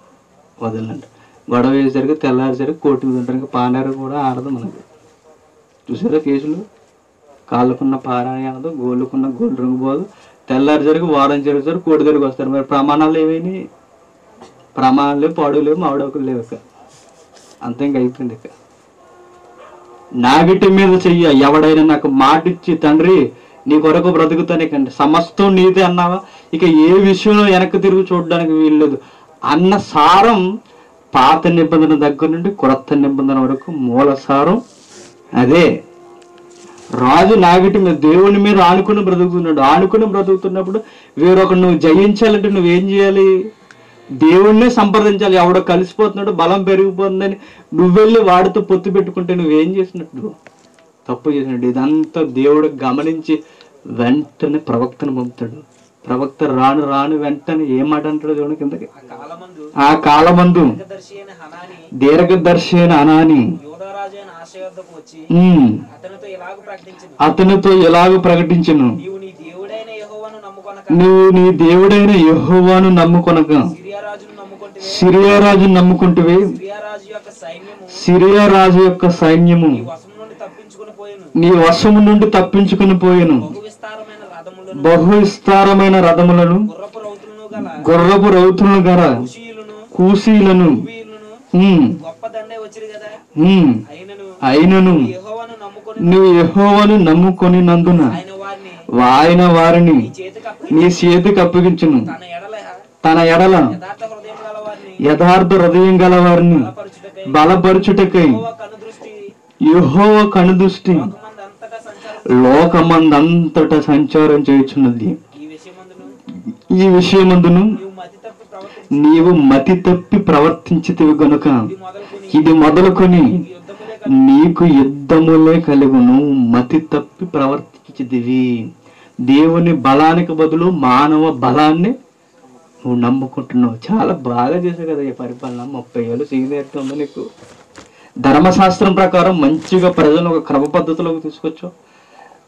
వదలండి. గొడవ వేసరికి తెల్లారేసరికి కోర్టు మీద ఉంటారు ఇంకా కూడా ఆడదు మనకి. చూసారా కేసులు? కాళ్ళకున్న పారాయణ ఆడదు గోళ్ళకున్న గోల్డ్ రంగు పోదు తెల్లారేసరికి వారం జరిగేసరికి కోర్టు దగ్గరికి వస్తారు. మరి ప్రమాణాలు ఏమైనాయి? ప్రమాణాలు లేవు పాడు లేవు మావిడకులు లేవు ఇక. అంతే ఇంక అయిపోయింది ఇక. నాగిటి మీద చెయ్య. ఎవడైనా నాకు మాటిచ్చి తండ్రి నీ కొరకు బ్రతుకుతానికండి సమస్తం నీదే అన్నావా? ఇక ఏ విషయంలో వెనక్కి తిరుగు చూడడానికి వీల్లేదు. అన్న సారం పాత నిబంధన దగ్గర నుండి క్రొత్త నిబంధన వరకు మూల సారం అదే. రాజు నాగిటి మీద దేవుని మీద ఆనుకుని బ్రతుకుతున్నాడు. ఆనుకుని బ్రతుకుతున్నప్పుడు వేరొకరు నువ్వు జయించాలంటే నువ్వేం చేయాలి? దేవుణ్ణే సంప్రదించాలి. ఎవడో కలిసిపోతున్నాడు బలం పెరిగిపోతుందని నువ్వెళ్ళి వాడితో పొత్తు పెట్టుకుంటే నువ్వేం చేసినట్టు? తప్పు చేసినట్టు. ఇదంతా దేవుడు గమనించి వెంటనే ప్రవక్తను పంపుతాడు. ప్రవక్త రాను రాను వెంటనే ఏ మాట అంటాడు చూడండి కిందకి? ఆ కాలమందు. దీర్ఘదర్శి అయిన అనాని అతనితో ఇలాగ ప్రకటించింది అతనితో ఎలాగ ప్రకటించను నీవు నీ దేవుడైన యెహోవాను నమ్ముకొనక నువ్వు నీ దేవుడైన యెహోవాను నమ్ముకొనక. సిరియా రాజును నమ్ముకుంటే నమ్ముకుంటువే. సిరియా రాజు యొక్క సైన్యము. సిరియారాజు యొక్క సైన్యము. నీ వశం నుండి తప్పించుకుని పోయిను. నీ వశము నుండి తప్పించుకుని పోయెను. బహు విస్తారమైన రథములను. గుర్రపు రౌతులను గల. కూసీలను అయినను. నువ్వు యెహోవాను నమ్ముకొని నందున వాయిన వారిని నీ చేతికి అప్పగించును. తన ఎడల యథార్థ హృదయం గల వారిని యుహో హృదయం గల వారిని కనుదృష్టి సంచారం లోకమందంతటా సంచారం చేయుచున్నది. ఈ విషయమందును నీవు మతి తప్పి ప్రవర్తించితివి గనుక ఇది మొదలుకొని నీకు యుద్ధములే కలుగును మతి తప్పి ప్రవర్తించితివి. దేవుని బలానికి బదులు మానవ బలాన్ని నువ్వు నమ్ముకుంటున్నావు. చాలా బాగా చేసావు కదా ఈ పరిపాలన. ముప్పై ఏళ్ళు సీనియర్టీ నీకు? ధర్మశాస్త్రం ప్రకారం మంచిగా ప్రజలను ఒక క్రమ పద్ధతిలోకి తీసుకొచ్చావు.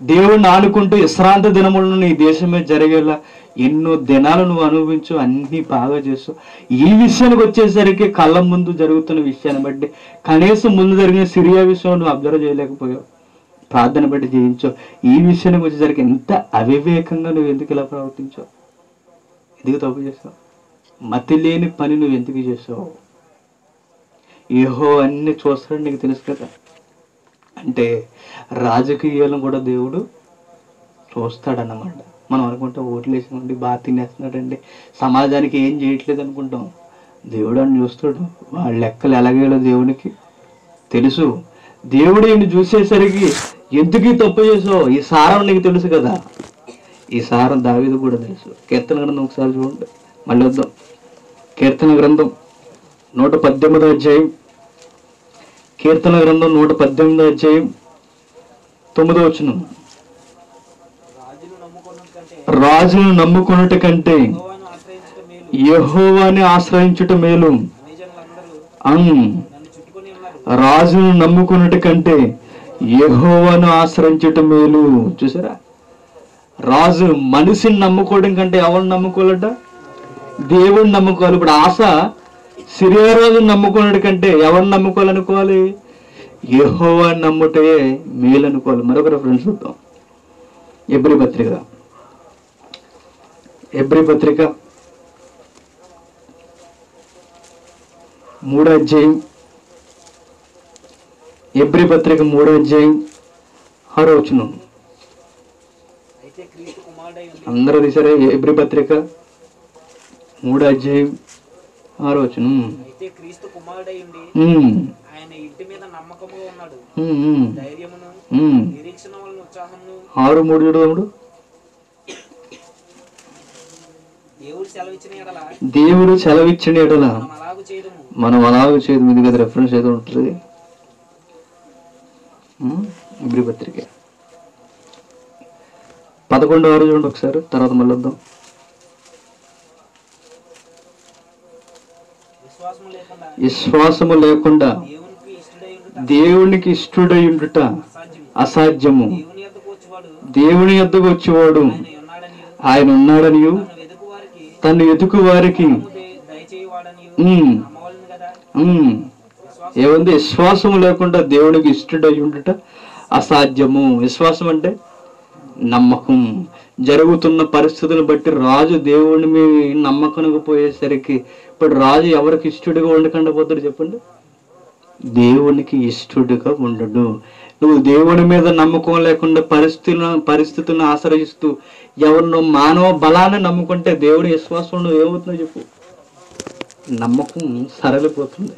దేవుణ్ణి ఆనుకుంటూ విశ్రాంత దినములను నీ దేశమే జరిగేలా ఎన్నో దినాలు నువ్వు అనుభవించు అన్నీ బాగా చేస్తావు. ఈ విషయానికి వచ్చేసరికి కళ్ళ ముందు జరుగుతున్న విషయాన్ని బట్టి కనీసం ముందు జరిగిన సిరియా విషయం నువ్వు అబ్జర్వ్ చేయలేకపోయావు. ప్రార్థన బట్టి జయించావు ఈ విషయానికి వచ్చేసరికి ఎంత అవివేకంగా నువ్వు ఎందుకు ఇలా ప్రవర్తించావు? ఎందుకు తప్పు చేసావు? మతి లేని పని నువ్వు ఎందుకు చేసావు? ఏహో అన్ని చూస్తాడు నీకు తెలుసు కదా. అంటే రాజకీయాలను కూడా దేవుడు చూస్తాడన్నమాట. మనం అనుకుంటాం ఓట్లు వేసినండి బాగా తినేస్తున్నాడండి. సమాజానికి ఏం చేయట్లేదు అనుకుంటాం. దేవుడు అని చూస్తాడు. వాళ్ళ లెక్కలు ఎలాగేలో దేవునికి తెలుసు. దేవుడు ఈయన చూసేసరికి ఎందుకు ఈ తప్పు చేసావు? ఈ సారం నీకు తెలుసు కదా. ఈ సారం దావీదు కూడా తెలుసు. కీర్తన గ్రంథం ఒకసారి చూడండి. మళ్ళీ వద్దాం. కీర్తన గ్రంథం నూట పద్దెనిమిదో అధ్యాయం. కీర్తన గ్రంథం నూట పద్దెనిమిదో అధ్యాయం. తొమ్మిదో వచ్చిన రాజును నమ్ముకున్నట్టు కంటే రాజును నమ్ముకున్నట కంటే ఆశ్రయించుట మేలు. నిజనులందరూ రాజును నమ్ముకున్నట కంటే యహోవను ఆశ్రయించుట మేలు. చూసారా? రాజు మనిషిని నమ్ముకోవడం కంటే ఎవరిని నమ్ముకోవాలట? దేవుడిని నమ్ముకోవాలి. ఇప్పుడు ఆశ సిరియారాజుని నమ్ముకున్నటి కంటే ఎవరిని నమ్ముకోవాలనుకోవాలి? యెహోవా నమ్ముటే మేలు అనుకోవాలి మరొక రెఫరెన్స్ చూద్దాం. ఎబ్రి పత్రిక. ఎబ్రి పత్రిక. మూడో అధ్యాయం. ఎబ్రి పత్రిక మూడో అధ్యాయం ఆరో ఉండి అందరూ తీసారే ఎబ్రి పత్రిక? మూడో అధ్యాయం ఆరో ఉత్సాహమును ఆరు మూడు చూడదాముడు దేవుడు సెలవిచ్చిన ఎడల మనం అలాగు చేయదు మీది కదా రెఫరెన్స్ ఏదో ఉంటుంది ఉమ్, ఇబ్రి పత్రిక పదకొండు ఆరు చూడండి ఒకసారి తర్వాత మళ్ళీ వద్దాం. విశ్వాసం లేకుండా విశ్వాసము లేకుండా దేవునికి ఇష్టడై ఉండుట అసాధ్యము. దేవుని యొద్దకు వచ్చేవాడు ఆయన ఉన్నాడని తను ఎదుకు వారికి ఏముంది విశ్వాసం లేకుండా దేవునికి ఇష్టడై ఉండట అసాధ్యము. విశ్వాసం అంటే నమ్మకం. జరుగుతున్న పరిస్థితులను బట్టి రాజు దేవుని మీ నమ్మకనకు పోయేసరికి ఇప్పుడు రాజు ఎవరికి ఇష్టడిగా ఉండకుండా పోతాడు చెప్పండి? దేవునికి ఇష్టడుగా ఉండడు నువ్వు దేవుని మీద నమ్మకం లేకుండా పరిస్థితులను పరిస్థితులను ఆశ్రయిస్తూ ఎవరినో మానవ బలాన్ని నమ్ముకుంటే దేవుడి విశ్వాసం ఏమవుతుందో చెప్పు. నమ్మకం సరళిపోతుంది.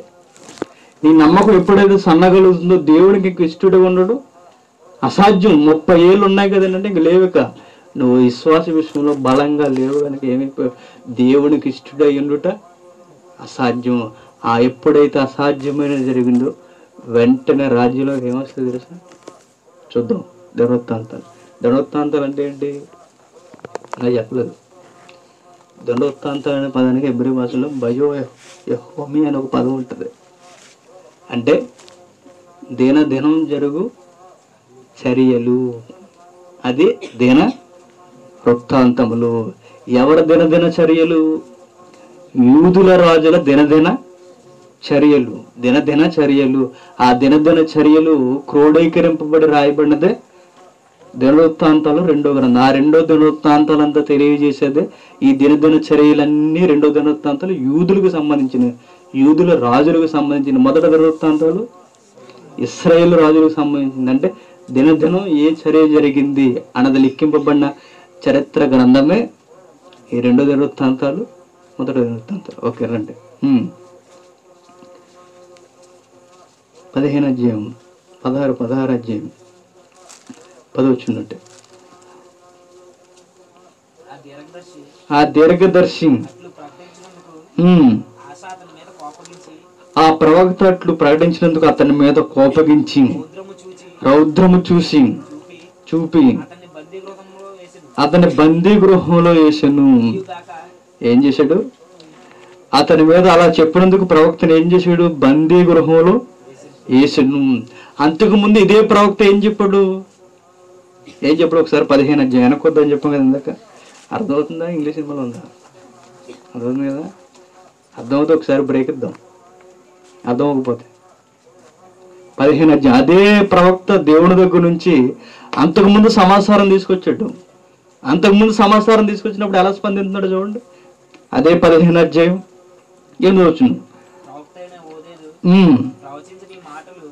నీ నమ్మకం ఎప్పుడైతే సన్నగలుగుతుందో దేవునికి ఇంక ఉండడు. అసాధ్యం. ముప్పై ఏళ్ళు ఉన్నాయి కదంటే ఇంక లేవుక. నువ్వు విశ్వాస విషయంలో బలంగా లేవు కనుక ఏమైపోయావు దేవునికి ఇష్టడై ఉండుట అసాధ్యం. ఆ ఎప్పుడైతే అసాధ్యమైన జరిగిందో వెంటనే రాజ్యంలోకి ఏమొస్తుంది తెలుసా? చూద్దాం. దండోత్తాంతాలు దండోత్తాంతాలు అంటే ఏంటి? అది చెప్పలేదు. దండోత్తాంతాలు అనే పదానికి ఎబ్రి భాషలో భయో యహోమి అనే ఒక పదం ఉంటుంది. అంటే దిన దినం జరుగు చర్యలు. అది దిన వృత్తాంతములు. ఎవరి దినదిన చర్యలు? యూదుల రాజుల దినదిన చర్యలు. దినదిన చర్యలు. ఆ దినదిన చర్యలు క్రోడీకరింపబడి రాయబడినదే దినవృత్తాంతాలు రెండో గ్రంథం. ఆ రెండో దినవృత్తాంతాలంతా తెలియజేసేదే ఈ దినదిన చర్యలన్నీ రెండో దినవృత్తాంతాలు యూదులకు సంబంధించినవి. యూదుల రాజులకు సంబంధించిన మొదటి దినవృత్తాంతాలు ఇస్రాయేల్ రాజులకు సంబంధించింది అంటే దినదినం ఏ చర్య జరిగింది అన్నది లిఖింపబడిన చరిత్ర గ్రంథమే ఈ రెండో దినవృత్తాంతాలు మొదటి దినవృత్తాంతాలు ఓకే రండి. పదిహేను అధ్యాయం పదహారు పదహారు అధ్యాయం. పదవచ్చున్నట్టే. ఆ దీర్ఘదర్శి ఆ దీర్ఘదర్శి అట్లు ప్రకటించినందుకు హ్మ్, ఆశ అతని మీద కోపగించి ఆ ప్రవక్త అట్లు ప్రకటించినందుకు అతని మీద కోపగించి రౌద్రము చూసి చూపి అతని బందీ గృహంలో వేసను. ఏం చేశాడు? అతని మీద అలా చెప్పినందుకు ప్రవక్తను ఏం చేశాడు? బందీ గృహంలో వేసను. అంతకు ముందు ఇదే ప్రవక్త ఏం చెప్పాడు? ఏం చెప్పాడు? ఒకసారి పదిహేను అధ్యాయం వెనకొద్దని చెప్పాం కదా ఇందాక. అర్థమవుతుందా? ఇంగ్లీష్ సినిమాలో ఉందా? అర్థమవుతుంది కదా? అర్థమవుతుంది. ఒకసారి బ్రేక్ ఇద్దాం. అర్థం అవ్వకపోతే పదిహేను అధ్యాయం. అదే ప్రవక్త దేవుని దగ్గర నుంచి అంతకుముందు సమాచారం తీసుకొచ్చాడు. అంతకుముందు సమాచారం తీసుకొచ్చినప్పుడు ఎలా స్పందిస్తున్నాడు చూడండి. అదే పదిహేను అధ్యాయం. ఎనిమిది వచ్చింది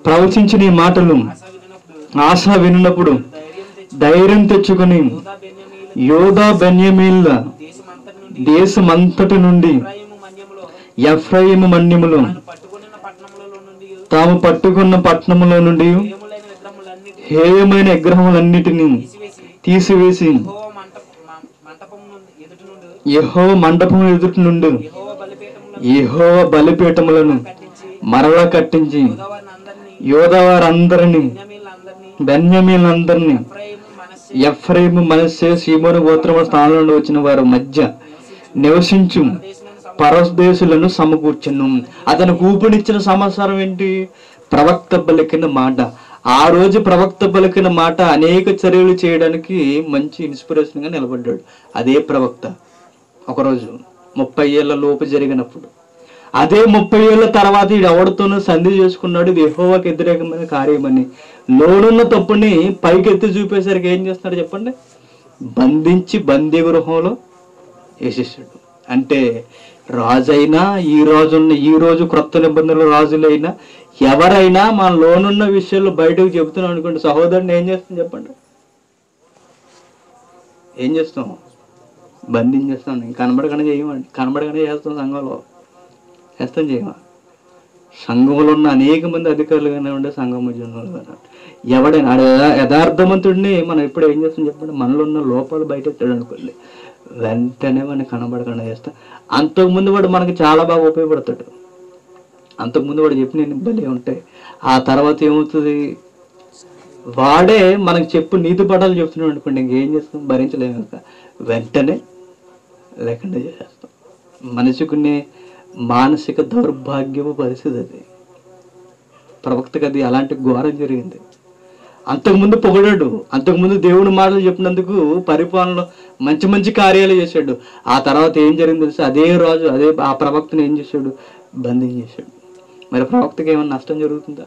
ప్రవచించిన ఈ మాటలు. ఆశ వినినప్పుడు. ధైర్యం తెచ్చి ధైర్యం తెచ్చుకుని యోధా బెన్యమీన్ల దేశమంతటి నుండి. దేశమంతటి నుండి ఎఫ్రాయిము మన్యములో ఎఫ్రాయిము మన్యములు తాను పట్టుకున్న పట్టణములలో నుండి తాము పట్టుకున్న పట్టణములో నుండి హేయమైన విగ్రహములన్నిటిని తీసివేసి యహో మండపం ఎదుటి నుండి యహో బలిపీఠములను మరలా కట్టించి యోధవారందరినీ బెన్యమీలందరినీ ఎఫ్రాయిము మనస్సే ఎఫ్రైము మనస్సే సీమోను వచ్చిన వారి మధ్య నివసించు పరదేశులను సమకూర్చను. అతనికి కూపునిచ్చిన సమాచారం ఏంటి? ప్రవక్త పలికిన మాట. ఆ రోజు ప్రవక్త పలికిన మాట అనేక చర్యలు చేయడానికి మంచి ఇన్స్పిరేషన్గా నిలబడ్డాడు. అదే ప్రవక్త. ఒకరోజు ముప్పై ఏళ్ళ లోపు జరిగినప్పుడు. అదే ముప్పై ఏళ్ళ తర్వాత ఈడు ఎవరితోనూ సంధి చేసుకున్నాడు. ఇది వ్యతిరేకమైన కార్యమని లోనున్న తప్పుని పైకెత్తి చూపేసరికి ఏం చేస్తున్నాడు చెప్పండి? బంధించి బందీ గృహంలో వేసేసాడు. అంటే రాజైనా ఈ రోజున్న ఈ రోజు క్రొత్త నిబంధనలు రాజులైనా ఎవరైనా మన లోనున్న విషయాలు బయటకు చెబుతున్నాం అనుకోండి సహోదరుని ఏం చేస్తాం చెప్పండి? ఏం చేస్తాం? బంధించేస్తాం. చేస్తాం కనబడగానే చేయమండి. కనబడగానే చేస్తాం సంఘంలో. చేస్తాం చేయమా? సంఘంలో ఉన్న అనేక మంది అధికారులు కానీ ఉండే సంఘం ఉద్యోగులు కానీ ఎవడైనా యథార్థవంతుడిని మనం ఎప్పుడు ఏం చేస్తాం చెప్పండి? మనలో ఉన్న లోపాలు బయట అనుకోండి. వెంటనే మనం కనబడకుండా చేస్తాం. అంతకుముందు వాడు మనకి చాలా బాగా ఉపయోగపడతాడు. అంతకుముందు వాడు చెప్పిన ఎన్ని భలే ఉంటాయి ఆ తర్వాత ఏమవుతుంది? వాడే మనకు చెప్పు నీతి పడాలు చెప్తున్నాడు అనుకోండి ఇంకేం చేస్తాం? భరించలేము కనుక వెంటనే లేకుండా చేసేస్తాం. మనిషికునే మానసిక దౌర్భాగ్యము పరిస్థితి అది. ప్రవక్తకు అది అలాంటి ఘోరం జరిగింది. అంతకుముందు పొగడాడు. అంతకుముందు దేవుడు మాటలు చెప్పినందుకు పరిపాలనలో మంచి మంచి కార్యాలు చేశాడు. ఆ తర్వాత ఏం జరిగింది తెలుసు? అదే రాజు అదే ఆ ప్రవక్తను ఏం చేశాడు? బంధించేశాడు మరి ప్రవక్తకి ఏమైనా నష్టం జరుగుతుందా?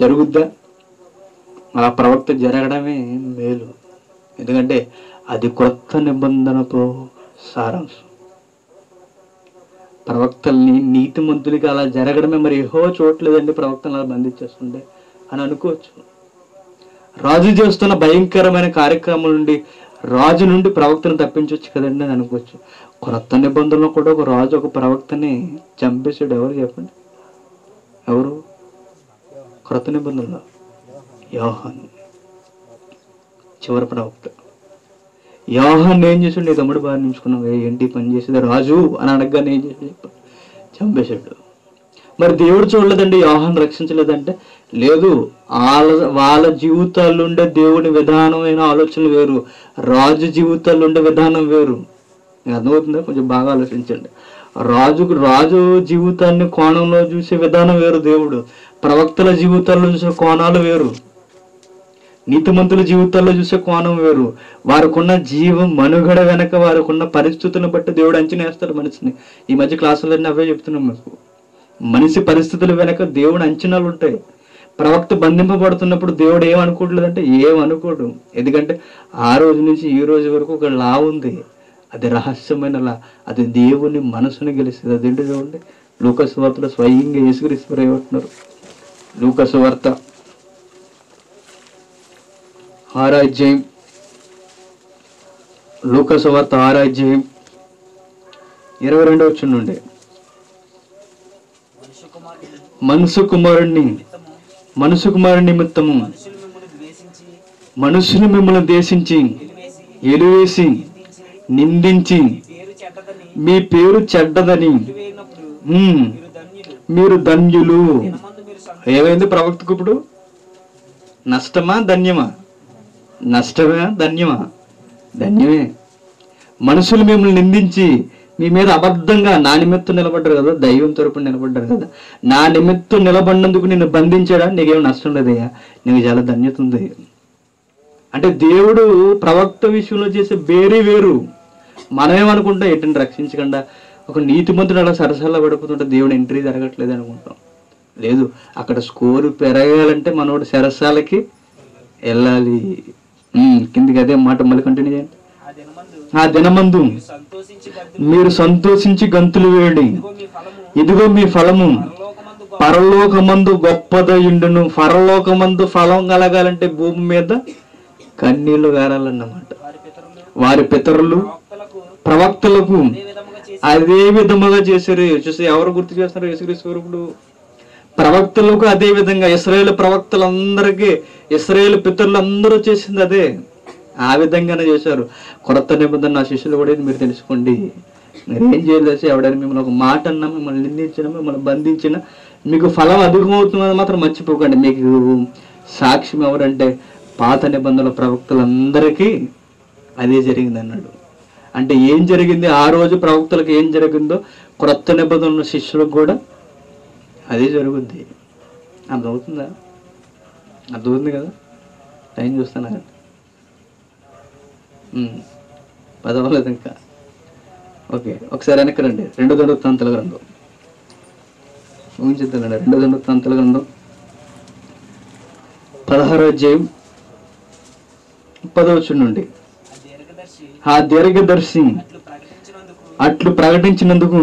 జరుగుద్దా? మరి ఆ ప్రవక్త జరగడమే మేలు. ఎందుకంటే అది కొత్త నిబంధనతో సారాంశం. ప్రవక్తల్ని నీతిమంతులకి అలా జరగడమే. మరి ఏహో చూడలేదండి ప్రవక్తలు అలా బంధించేస్తుండే అని అనుకోవచ్చు. రాజు చేస్తున్న భయంకరమైన కార్యక్రమం నుండి రాజు నుండి ప్రవక్తను తప్పించవచ్చు కదండి అని అనుకోవచ్చు. క్రొత్త నిబంధనలో కూడా ఒక రాజు ఒక ప్రవక్తని చంపేశాడు ఎవరు చెప్పండి? ఎవరు? క్రొత్త నిబంధనలో? యోహాన్. చివరి ప్రవక్త. యోహాన్ ఏం చేసాడు నీ తమ్ముడు బాగా నించుకున్నావు ఏంటి పని చేసేది? రాజు అని అడగగానే ఏం చేసాడు చంపేశాడు. మరి దేవుడు చూడలేదండి యోహాన్ రక్షించలేదంటే లేదు వాళ్ళ వాళ్ళ జీవితాల్లో ఉండే దేవుని విధానమైన ఆలోచనలు వేరు రాజు జీవితాల్లో ఉండే విధానం వేరు. అర్థమవుతుందా? కొంచెం బాగా ఆలోచించండి. రాజుకు రాజు జీవితాన్ని కోణంలో చూసే విధానం వేరు దేవుడు. ప్రవక్తల జీవితాల్లో చూసే కోణాలు వేరు. నీతిమంతుల జీవితాల్లో చూసే కోణం వేరు. వారికున్న జీవం మనుగడ వెనక వారికున్న పరిస్థితులను బట్టి దేవుడు అంచనా వేస్తాడు మనిషిని. ఈ మధ్య క్లాసులన్నీ అవే చెప్తున్నాం మీకు. మనిషి పరిస్థితుల వెనక దేవుడు అంచనాలు ఉంటాయి ప్రవక్త బంధింపబడుతున్నప్పుడు దేవుడు ఏమనుకోవట్లేదంటే ఏమనుకోడు ఎందుకంటే ఆ రోజు నుంచి ఈ రోజు వరకు ఒక లా ఉంది. అది రహస్యమైన లా. అది దేవుని మనసుని గెలిస్తుంది. అదేంటి చూడండి? లూకసు వార్తలో స్వయంగా యేసుక్రీస్తు ఏమంటున్నారు? లూకసు వార్త ఆరాధ్యం లూకసు వార్త ఆరాధ్యం ఇరవై రెండవ నుండి. మనసు కుమారుణ్ణి. మనసు కుమారుని నిమిత్తము మనుషులు మిమ్మల్ని ద్వేషించి దేశించి ఎలివేసి నిందించి మీ పేరు చెడ్డదని. మీరు ధన్యులు. ఏమైంది ప్రవక్తకు ఇప్పుడు? నష్టమా ధన్యమా? నష్టమా ధన్యమా? ధన్యమే. మనుషులు మిమ్మల్ని నిందించి మీ మీద అబద్ధంగా నా నిమిత్తం నిలబడ్డారు కదా దైవం తరపున నిలబడ్డారు కదా. నా నిమిత్తం నిలబడినందుకు నిన్ను బంధించాడా? నీకేం నష్టం లేదయ్యా. నీకు చాలా ధన్యత ఉంది. అంటే దేవుడు ప్రవక్త విషయంలో చేసే వేరే వేరు. మనమేమనుకుంటాం ఎటండి రక్షించకుండా ఒక నీతిమంతుడు అలా సరసల్లా పడిపోతుంటే దేవుడు ఎంట్రీ జరగట్లేదు అనుకుంటాం. లేదు అక్కడ స్కోరు పెరగాలంటే మనోడు సరసాలకి వెళ్ళాలి. కిందికి అదే మాట మళ్ళీ కంటిన్యూ చేయండి. ఆ దినమందు మీరు సంతోషించి గంతులు వేయండి. ఇదిగో మీ ఫలము. పరలోకమందు గొప్పదయుండును. పరలోకమందు ఫలం కలగాలంటే భూమి మీద కన్నీళ్ళు గారాలన్నమాట. వారి పితరులు ప్రవక్తలకు అదే విధముగా చేశారు. చూసి ఎవరు గుర్తు చేస్తున్నారు? యేసుక్రీస్తు స్వరూపుడు. ప్రవక్తలకు అదే విధంగా. ఇస్రాయేల్ ప్రవక్తలందరికీ ఇస్రాయేల్ పితరులందరూ చేసింది అదే. ఆ విధంగానే చేశారు. కొత్త నిబంధన నా శిష్యులు కూడా మీరు తెలుసుకోండి. మీరు ఏం చేయలేసి ఎవడైనా మిమ్మల్ని ఒక మాట అన్నా మిమ్మల్ని నిందించిన మిమ్మల్ని బంధించిన మీకు ఫలం అధికమవుతుందని మాత్రం మర్చిపోకండి. మీకు సాక్ష్యం ఎవరంటే పాత నిబంధనల ప్రవక్తలందరికీ అదే జరిగింది అన్నాడు అంటే ఏం జరిగింది? ఆ రోజు ప్రవక్తలకు ఏం జరిగిందో క్రొత్త నిబంధనల శిష్యులకు కూడా అదే జరుగుద్ది. అర్థమవుతుందా? అర్థమవుతుంది కదా? టైం చూస్తాను పదవలేదు ఇంకా. ఓకే ఒకసారి వెనక్కి రండి. రెండో దండవృత్తాంతాల గ్రంథం. ఊహించుతానండి రెండో దండవృత్తాంతాల గ్రంథం. పదహారో అధ్యాయం పదవచ్చు నుండి. ఆ దీర్ఘదర్శి అట్లు ప్రకటించినందుకు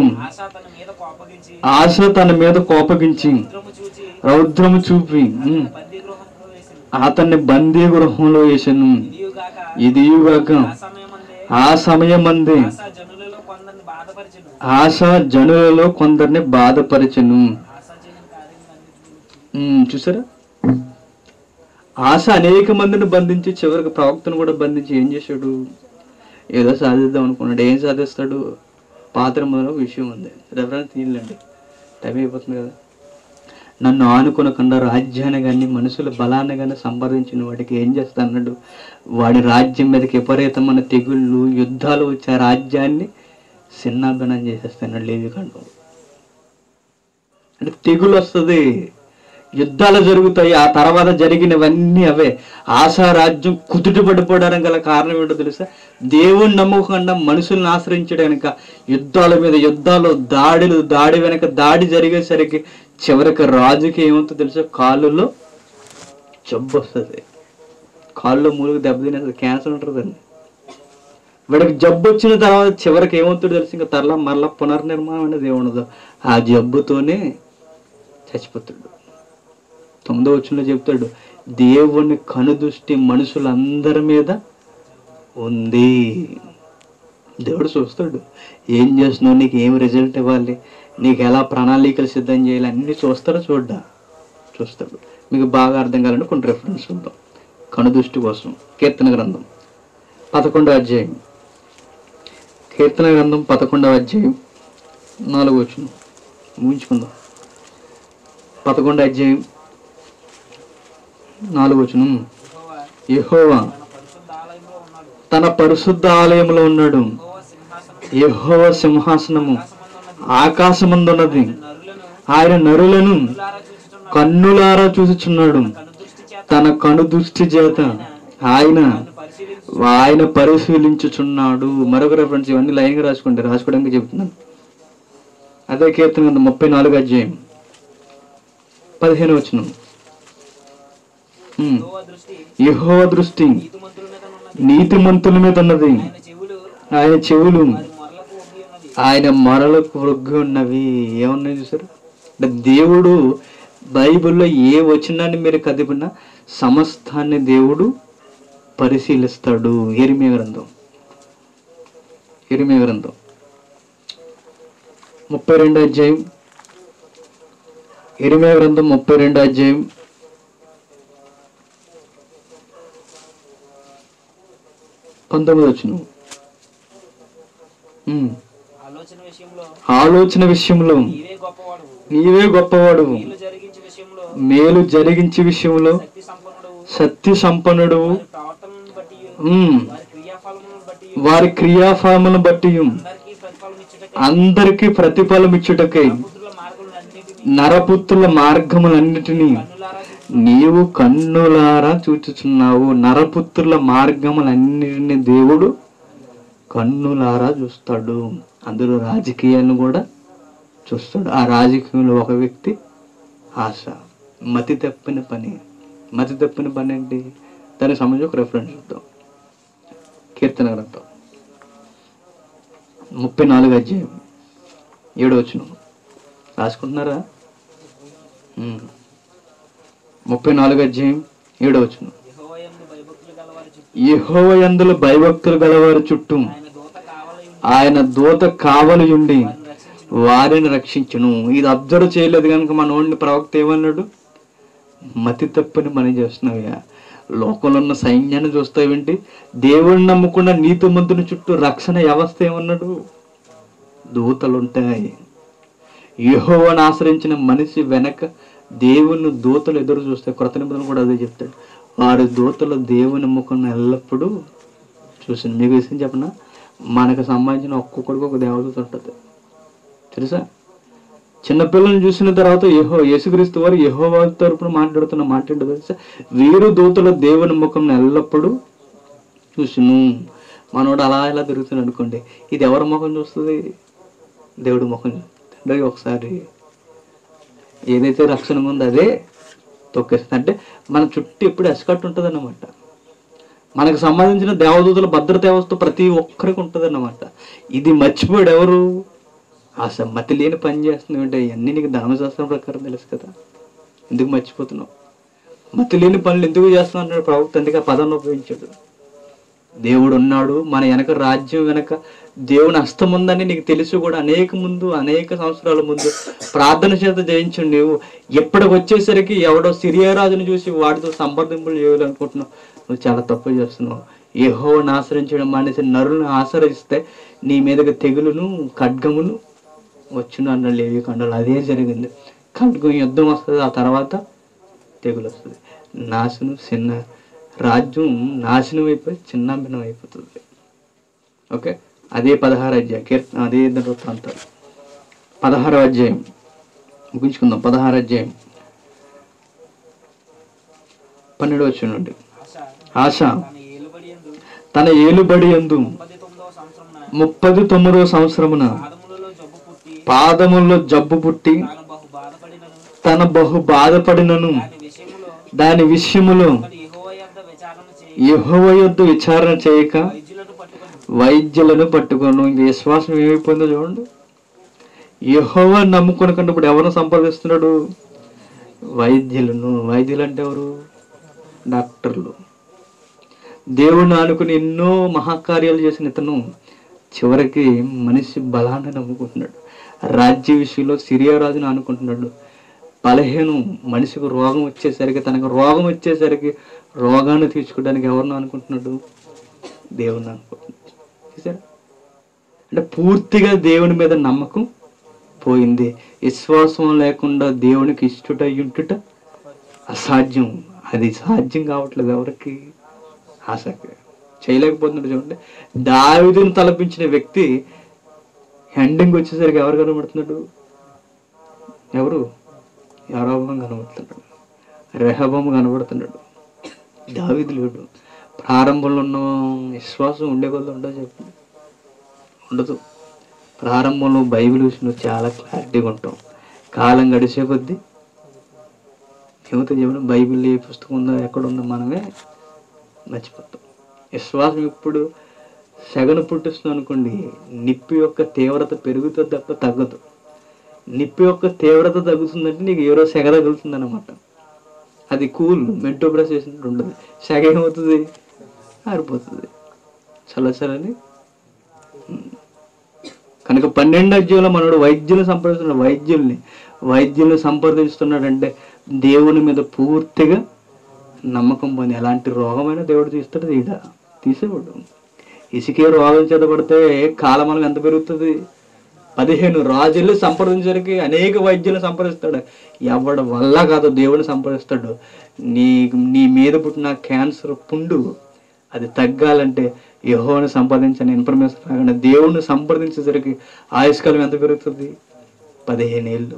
ఆశ తన మీద కోపగించి రౌద్రము చూపి అతన్ని బందీ గృహంలో వేసాను. ఇదియుగాక ఇదియుగాక ఆ సమయమందే. ఆ సమయమందే. ఆశ జనులలో కొందరిని బాధపరిచెను. చూసారా? ఆశ అనేక మందిని బంధించి చివరికి ప్రవక్తను కూడా బంధించి ఏం చేశాడు? ఏదో సాధిద్దాం అనుకున్నాడు. ఏం సాధిస్తాడు? పాత్రలో విషయం ఉంది. రెఫరెన్స్ తీయండి టైం అయిపోతుంది కదా. నన్ను ఆనుకొనకుండా రాజ్యాన్ని కానీ మనుషుల బలాన్ని కానీ సంపాదించిన వాడికి ఏం చేస్తా అన్నాడు. వాడి రాజ్యం మీదకి విపరీతమైన తెగుళ్ళు యుద్ధాలు వచ్చే రాజ్యాన్ని చిన్నాభిన్నం చేసేస్తాను లేవికాండం అంటే తెగులు వస్తుంది. యుద్ధాలు జరుగుతాయి. ఆ తర్వాత జరిగినవన్నీ అవే. ఆశా రాజ్యం కుదుట పడిపోవడానికి గల కారణం ఏంటో తెలుసా? దేవుణ్ణి నమ్మకుండా మనుషుల్ని ఆశ్రయించడానిక యుద్ధాల మీద యుద్ధాలు దాడులు దాడి వెనక దాడి జరిగేసరికి చివరికి రాజుకి ఏమవుతుందో తెలుసా? కాళ్ళలో జబ్బు వస్తుంది. కాళ్ళలో మూలుగు దెబ్బతినేది క్యాన్సర్ ఉంటుందండి. వీడికి జబ్బు వచ్చిన తర్వాత చివరికి ఏమవుతుందో తెలుసు? ఇంకా తరలా మరలా పునర్నిర్మాణం అనేది ఏముండదు. ఆ జబ్బుతోనే చచ్చిపోతాడు. తొమ్మిదో వచ్చిన చెప్తాడు దేవుని కనుదృష్టి మనుషులందరి మీద ఉంది. దేవుడు చూస్తాడు ఏం చేస్తున్నావు? నీకు ఏం రిజల్ట్ ఇవ్వాలి? నీకు ఎలా ప్రణాళికలు సిద్ధం చేయాలి అన్నీ చూస్తారో చూడ్డా? చూస్తాడు. మీకు బాగా అర్థం కావాలంటే కొన్ని రెఫరెన్స్ ఉందాం. కనుదృష్టి కోసం. కీర్తన గ్రంథం. పదకొండవ అధ్యాయం. కీర్తన గ్రంథం పదకొండవ అధ్యాయం. నాలుగు వచ్చిన ఊహించుకుందాం పదకొండవ అధ్యాయం. నాలుగు వచ్చిన యహోవా తన పరిశుద్ధ ఆలయంలో ఉన్నాడు. యహోవ సింహాసనము. ఆకాశమందున్నది. ఆయన నరులను కన్నులారా చూసిచున్నాడు. తన కను దృష్టి చేత ఆయన ఆయన పరిశీలించుచున్నాడు. మరొక రెఫరెన్స్ ఇవన్నీ లైన్గా రాసుకుంటే రాసుకోవడానికి చెబుతున్నాను. అదే కీర్తన కదా ముప్పై నాలుగు అధ్యాయం పదిహేను వచ్చిన యెహోవా దృష్టి యహో దృష్టి నీతిమంతుల మీద ఉన్నది. ఆయన చెవులు ఆయన మరలకు వృగ్గి ఉన్నవి ఏమన్నాయి చూసారు? అంటే దేవుడు బైబిల్లో ఏ వచనాన్ని మీరు కదిపినా సమస్తాన్ని దేవుడు పరిశీలిస్తాడు. ఎరిమే గ్రంథం. ఎరిమే గ్రంథం. ముప్పై రెండు అధ్యాయం. ఎరిమే గ్రంథం ముప్పై రెండు అధ్యాయం. పంతొమ్మిది వచ్చిన. ఆలోచన విషయంలో నీవే గొప్పవాడు మేలు జరిగించే విషయంలో శక్తి సంపన్నుడు సత్య సంపన్నుడు వారి క్రియాఫలములను బట్టి అందరికీ ప్రతిఫలం ఇచ్చుటకై. నరపుత్రుల మార్గములన్నిటినీ. నీవు కన్నులారా చూచుచున్నావు. నరపుత్రుల మార్గములన్నిటిని దేవుడు కన్నులారా చూస్తాడు. అందులో రాజకీయాలను కూడా చూస్తాడు. ఆ రాజకీయంలో ఒక వ్యక్తి ఆశ మతి తప్పిన పని. మతి తప్పిన పని ఏంటి దానికి సంబంధించి ఒక రెఫరెన్స్ చూద్దాం. కీర్తన గ్రంథం. ముప్పై నాలుగు అధ్యాయం. ఏడు వచ్చిన రాసుకుంటున్నారా. ముప్పై నాలుగు అధ్యాయం ఏడో వచ్చిన యెహోవాయందు భయభక్తులు గలవారి చుట్టూ యెహోవ యందుల భయభక్తులు గలవారి చుట్టూ ఆయన దూత కావలియుండి వారిని రక్షించును. ఇది అబ్జర్వ్ చేయలేదు కనుక మన ఓడిని ప్రవక్త ఏమన్నాడు? మతి తప్పని పని చేస్తున్నావయ్యా. లోకంలో ఉన్న సైన్యాన్ని చూస్తావేంటి దేవుడిని నమ్ముకున్న నీతిమంతుని చుట్టూ రక్షణ వ్యవస్థ ఏమన్నాడు? దూతలుంటాయి. యెహోవాను ఆశ్రయించిన మనిషి వెనక దేవుని దూతలు ఎదురు చూస్తే క్రొత్త నిబంధన కూడా అదే చెప్తాడు. వారి దూతలు దేవుని ముఖం ఎల్లప్పుడూ చూసింది. మీకు విషయం చెప్పనా? మనకు సంబంధించిన ఒక్కొక్కడికి ఒక దేవదూత ఉంటుంది. తెలుసా? చిన్నపిల్లల్ని చూసిన తర్వాత యహో యేసుక్రీస్తు వారు యహో తరపున మాట్లాడుతున్న మాట్లాడు తెలుసా? వీరు దూతల దేవుని ముఖం ఎల్లప్పుడూ చూసును. మనోడు అలా ఇలా తిరుగుతుంది అనుకోండి ఇది ఎవరి ముఖం చూస్తుంది? దేవుడి ముఖం తండ్రి ఒకసారి. ఏదైతే రక్షణ ఉందో అదే తొక్కేస్తుంది. అంటే మన చుట్టూ ఎప్పుడు ఎస్కట్ ఉంటుంది అన్నమాట మనకు సంబంధించిన దేవదూతల భద్రత వ్యవస్థ ప్రతి ఒక్కరికి ఉంటుంది అన్నమాట ఇది మర్చిపోయాడు ఎవరు? ఆ సమ్మతి లేని పని చేస్తున్నావు అంటే ఇవన్నీ నీకు ధర్మశాస్త్రం ప్రకారం తెలుసు కదా. ఎందుకు మర్చిపోతున్నావు? మతి లేని పనులు ఎందుకు చేస్తున్నావు అన్నాడు ప్రభుత్వం అందుకే ఆ పదాన్ని ఉపయోగించాడు. దేవుడు ఉన్నాడు మన వెనక రాజ్యం వెనక దేవుని హస్తం ఉందని నీకు తెలుసు కూడా. అనేక ముందు అనేక సంవత్సరాల ముందు ప్రార్థన చేత జయించు నువ్వు ఎప్పటికి వచ్చేసరికి ఎవడో సిరియా రాజును చూసి వాడితో సంప్రదింపులు చేయాలనుకుంటున్నావు. నువ్వు చాలా తప్పు చేస్తున్నావు. యెహోవాను ఆశ్రయించడం మానేసి నరులను ఆశ్రయిస్తే నీ మీదకి తెగులును ఖడ్గమును వచ్చును అన్న లేవి కండలు. అదే జరిగింది. ఖడ్గం యుద్ధం వస్తుంది ఆ తర్వాత తెగులు వస్తుంది. నాశనం చిన్న రాజ్యం నాశనం అయిపోయి చిన్నాభిన్నం అయిపోతుంది. ఓకే? అదే పదహారు అధ్యాయం. కీర్తన అదే వృత్తాంతాలు పదహారో అధ్యాయం. ముగించుకుందాం. పదహారు అధ్యాయం. పన్నెండు వచ్చిన నుండి. ఆశ. తన ఏలుబడి ఎందు తొమ్మిదవ ముప్పది తొమ్మిదవ సంవత్సరమున పాదముల్లో జబ్బు పుట్టి తన బహు బాధపడినను. దాని విషయములో యహోవ యుద్ధ యొద్ద విచారణ చేయక వైద్యులను పట్టుకోను. ఇంక విశ్వాసం ఏమైపోయిందో చూడండి. యహోవ నమ్ముకొని కంటే ఇప్పుడు ఎవరు సంపాదిస్తున్నాడు వైద్యులను. వైద్యులు అంటే ఎవరు? డాక్టర్లు. దేవుణ్ణి ఆనుకుని ఎన్నో మహాకార్యాలు చేసిన ఇతను చివరికి మనిషి బలాన్ని నమ్ముకుంటున్నాడు. రాజ్య విషయంలో సిరియారాజును అనుకుంటున్నాడు బలహీనం మనిషికి రోగం వచ్చేసరికి తనకు రోగం వచ్చేసరికి రోగాన్ని తీర్చుకోవడానికి ఎవరిని అనుకుంటున్నాడు దేవుణ్ణి అనుకుంటున్నాడు చూసారా అంటే పూర్తిగా దేవుని మీద నమ్మకం పోయింది. విశ్వాసం లేకుండా దేవునికి ఇష్టట ఇంటుట అసాధ్యం. అది సాధ్యం కావట్లేదు ఎవరికి. ఆసక్తి. చేయలేకపోతున్నాడు చూడండి. దావిదును తలపించిన వ్యక్తి ఎండింగ్ వచ్చేసరికి ఎవరు కనబడుతున్నాడు? ఎవరు? యారోబం కనబడుతున్నాడు. రెహబం కనబడుతున్నాడు. దావిదు లేడు. ప్రారంభంలో ఉన్న విశ్వాసం ఉండే కొద్ది ఉండదు చెప్పండి. ఉండదు. ప్రారంభంలో బైబిల్ విషయంలో చాలా క్లారిటీగా ఉంటాం. కాలం గడిచే కొద్దీ ఏమవుతుంది చెప్పండి బైబిల్ ఏ పుస్తకం ఉందో ఎక్కడ ఉందో మనమే మర్చిపోతాం. విశ్వాసం ఇప్పుడు సెగను పుట్టిస్తుంది అనుకోండి నిప్పి యొక్క తీవ్రత పెరుగుతుంది తప్ప తగ్గదు. నిప్పి యొక్క తీవ్రత తగ్గుతుందంటే నీకు ఎవరో సెగ తగులుతుంది అనమాట అది కూల్ మెంటో బ్రష్ చేసినట్టు ఉండదు సెగ ఏమవుతుంది? ఆరిపోతుంది. చల్లచలని కనుక పన్నెండు అధ్యాయంలో మనోడు వైద్యులు సంప్రదిస్తున్నాడు. వైద్యుల్ని. వైద్యుల్ని సంప్రదిస్తున్నాడంటే దేవుని మీద పూర్తిగా నమ్మకం పొంది ఎలాంటి రోగమైనా దేవుడు తీస్తాడు తీయడా తీసేవాడు. ఇసుకే రోగం చేత పడితే ఎంత పెరుగుతుంది? పదిహేను రాజులు సంప్రదించడానికి అనేక వైద్యులు సంప్రదిస్తాడు. ఎవడి వల్ల కాదు దేవుడిని సంప్రదిస్తాడు. నీ నీ మీద పుట్టిన క్యాన్సర్ పుండు అది తగ్గాలంటే యహోని సంపాదించని ఇన్ఫర్మేషన్ రాగానే దేవుణ్ణి సంప్రదించేసరికి ఆయుష్కాలం ఎంత పెరుగుతుంది? పదిహేను ఏళ్ళు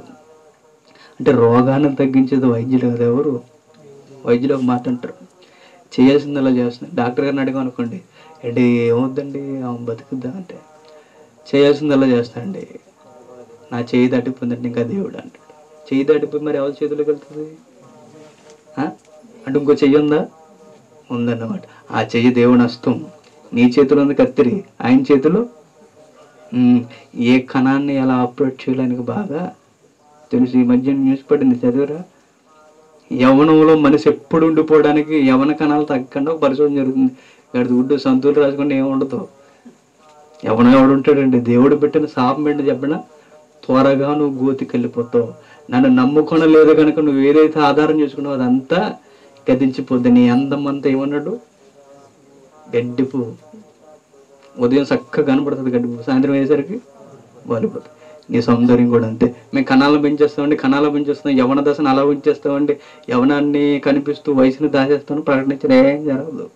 అంటే రోగాన్ని తగ్గించేది వైద్యులు కదా ఎవరు? వైద్యులు ఒక మాట అంటారు చేయాల్సింది అలా చేస్తున్నారు డాక్టర్ గారిని అడిగాం అనుకోండి ఏంటి ఏమవుద్దండి ఆమె బతుకుద్దా? అంటే చేయాల్సింది అలా చేస్తానండి. నా చేయి దాటిపోయిందంటే ఇంకా దేవుడు అంటాడు. చేయి దాటిపోయి మరి ఎవరి చేతిలోకి వెళ్తుంది? అంటే ఇంకో చెయ్యి ఉందా? ఉందన్నమాట. ఆ చెయ్యి దేవుని హస్తం. నీ చేతిలో ఉంది కత్తిరి ఆయన చేతిలో? ఏ కణాన్ని ఎలా ఆపరేట్ చేయడానికి బాగా? తెలుసు ఈ మధ్య న్యూస్ పడింది చదివరా? యవనంలో మనిషి ఎప్పుడు ఉండిపోవడానికి యవన కణాలు తగ్గకుండా ఒక పరిశోధన జరుగుతుంది. ఇక్కడ గుడ్డు సంతూరు రాసుకుంటే ఏమి ఉండదు. ఎవడు ఉంటాడండి? దేవుడు పెట్టిన శాపం ఏంటి చెప్పిన? త్వరగా నువ్వు గోతికి వెళ్ళిపోతావు. నన్ను నమ్ముకొనలేదు కనుక నువ్వు ఏదైతే ఆధారం చేసుకున్నావు అదంతా గదించిపోద్ది నీ అందం అంతా ఏమన్నాడు? గడ్డిపు. ఉదయం చక్కగా కనపడుతుంది గడ్డిపు. సాయంత్రం అయ్యేసరికి వాలిపోతుంది. నీ సౌందర్యం కూడా అంతే. మేము కణాలను పెంచేస్తామండి కణాలు పెంచేస్తాం యవన దశను అలా పెంచేస్తామండి యవనాన్ని కనిపిస్తూ వయసుని దాచేస్తాను ప్రకటించిన ఏం జరగదు.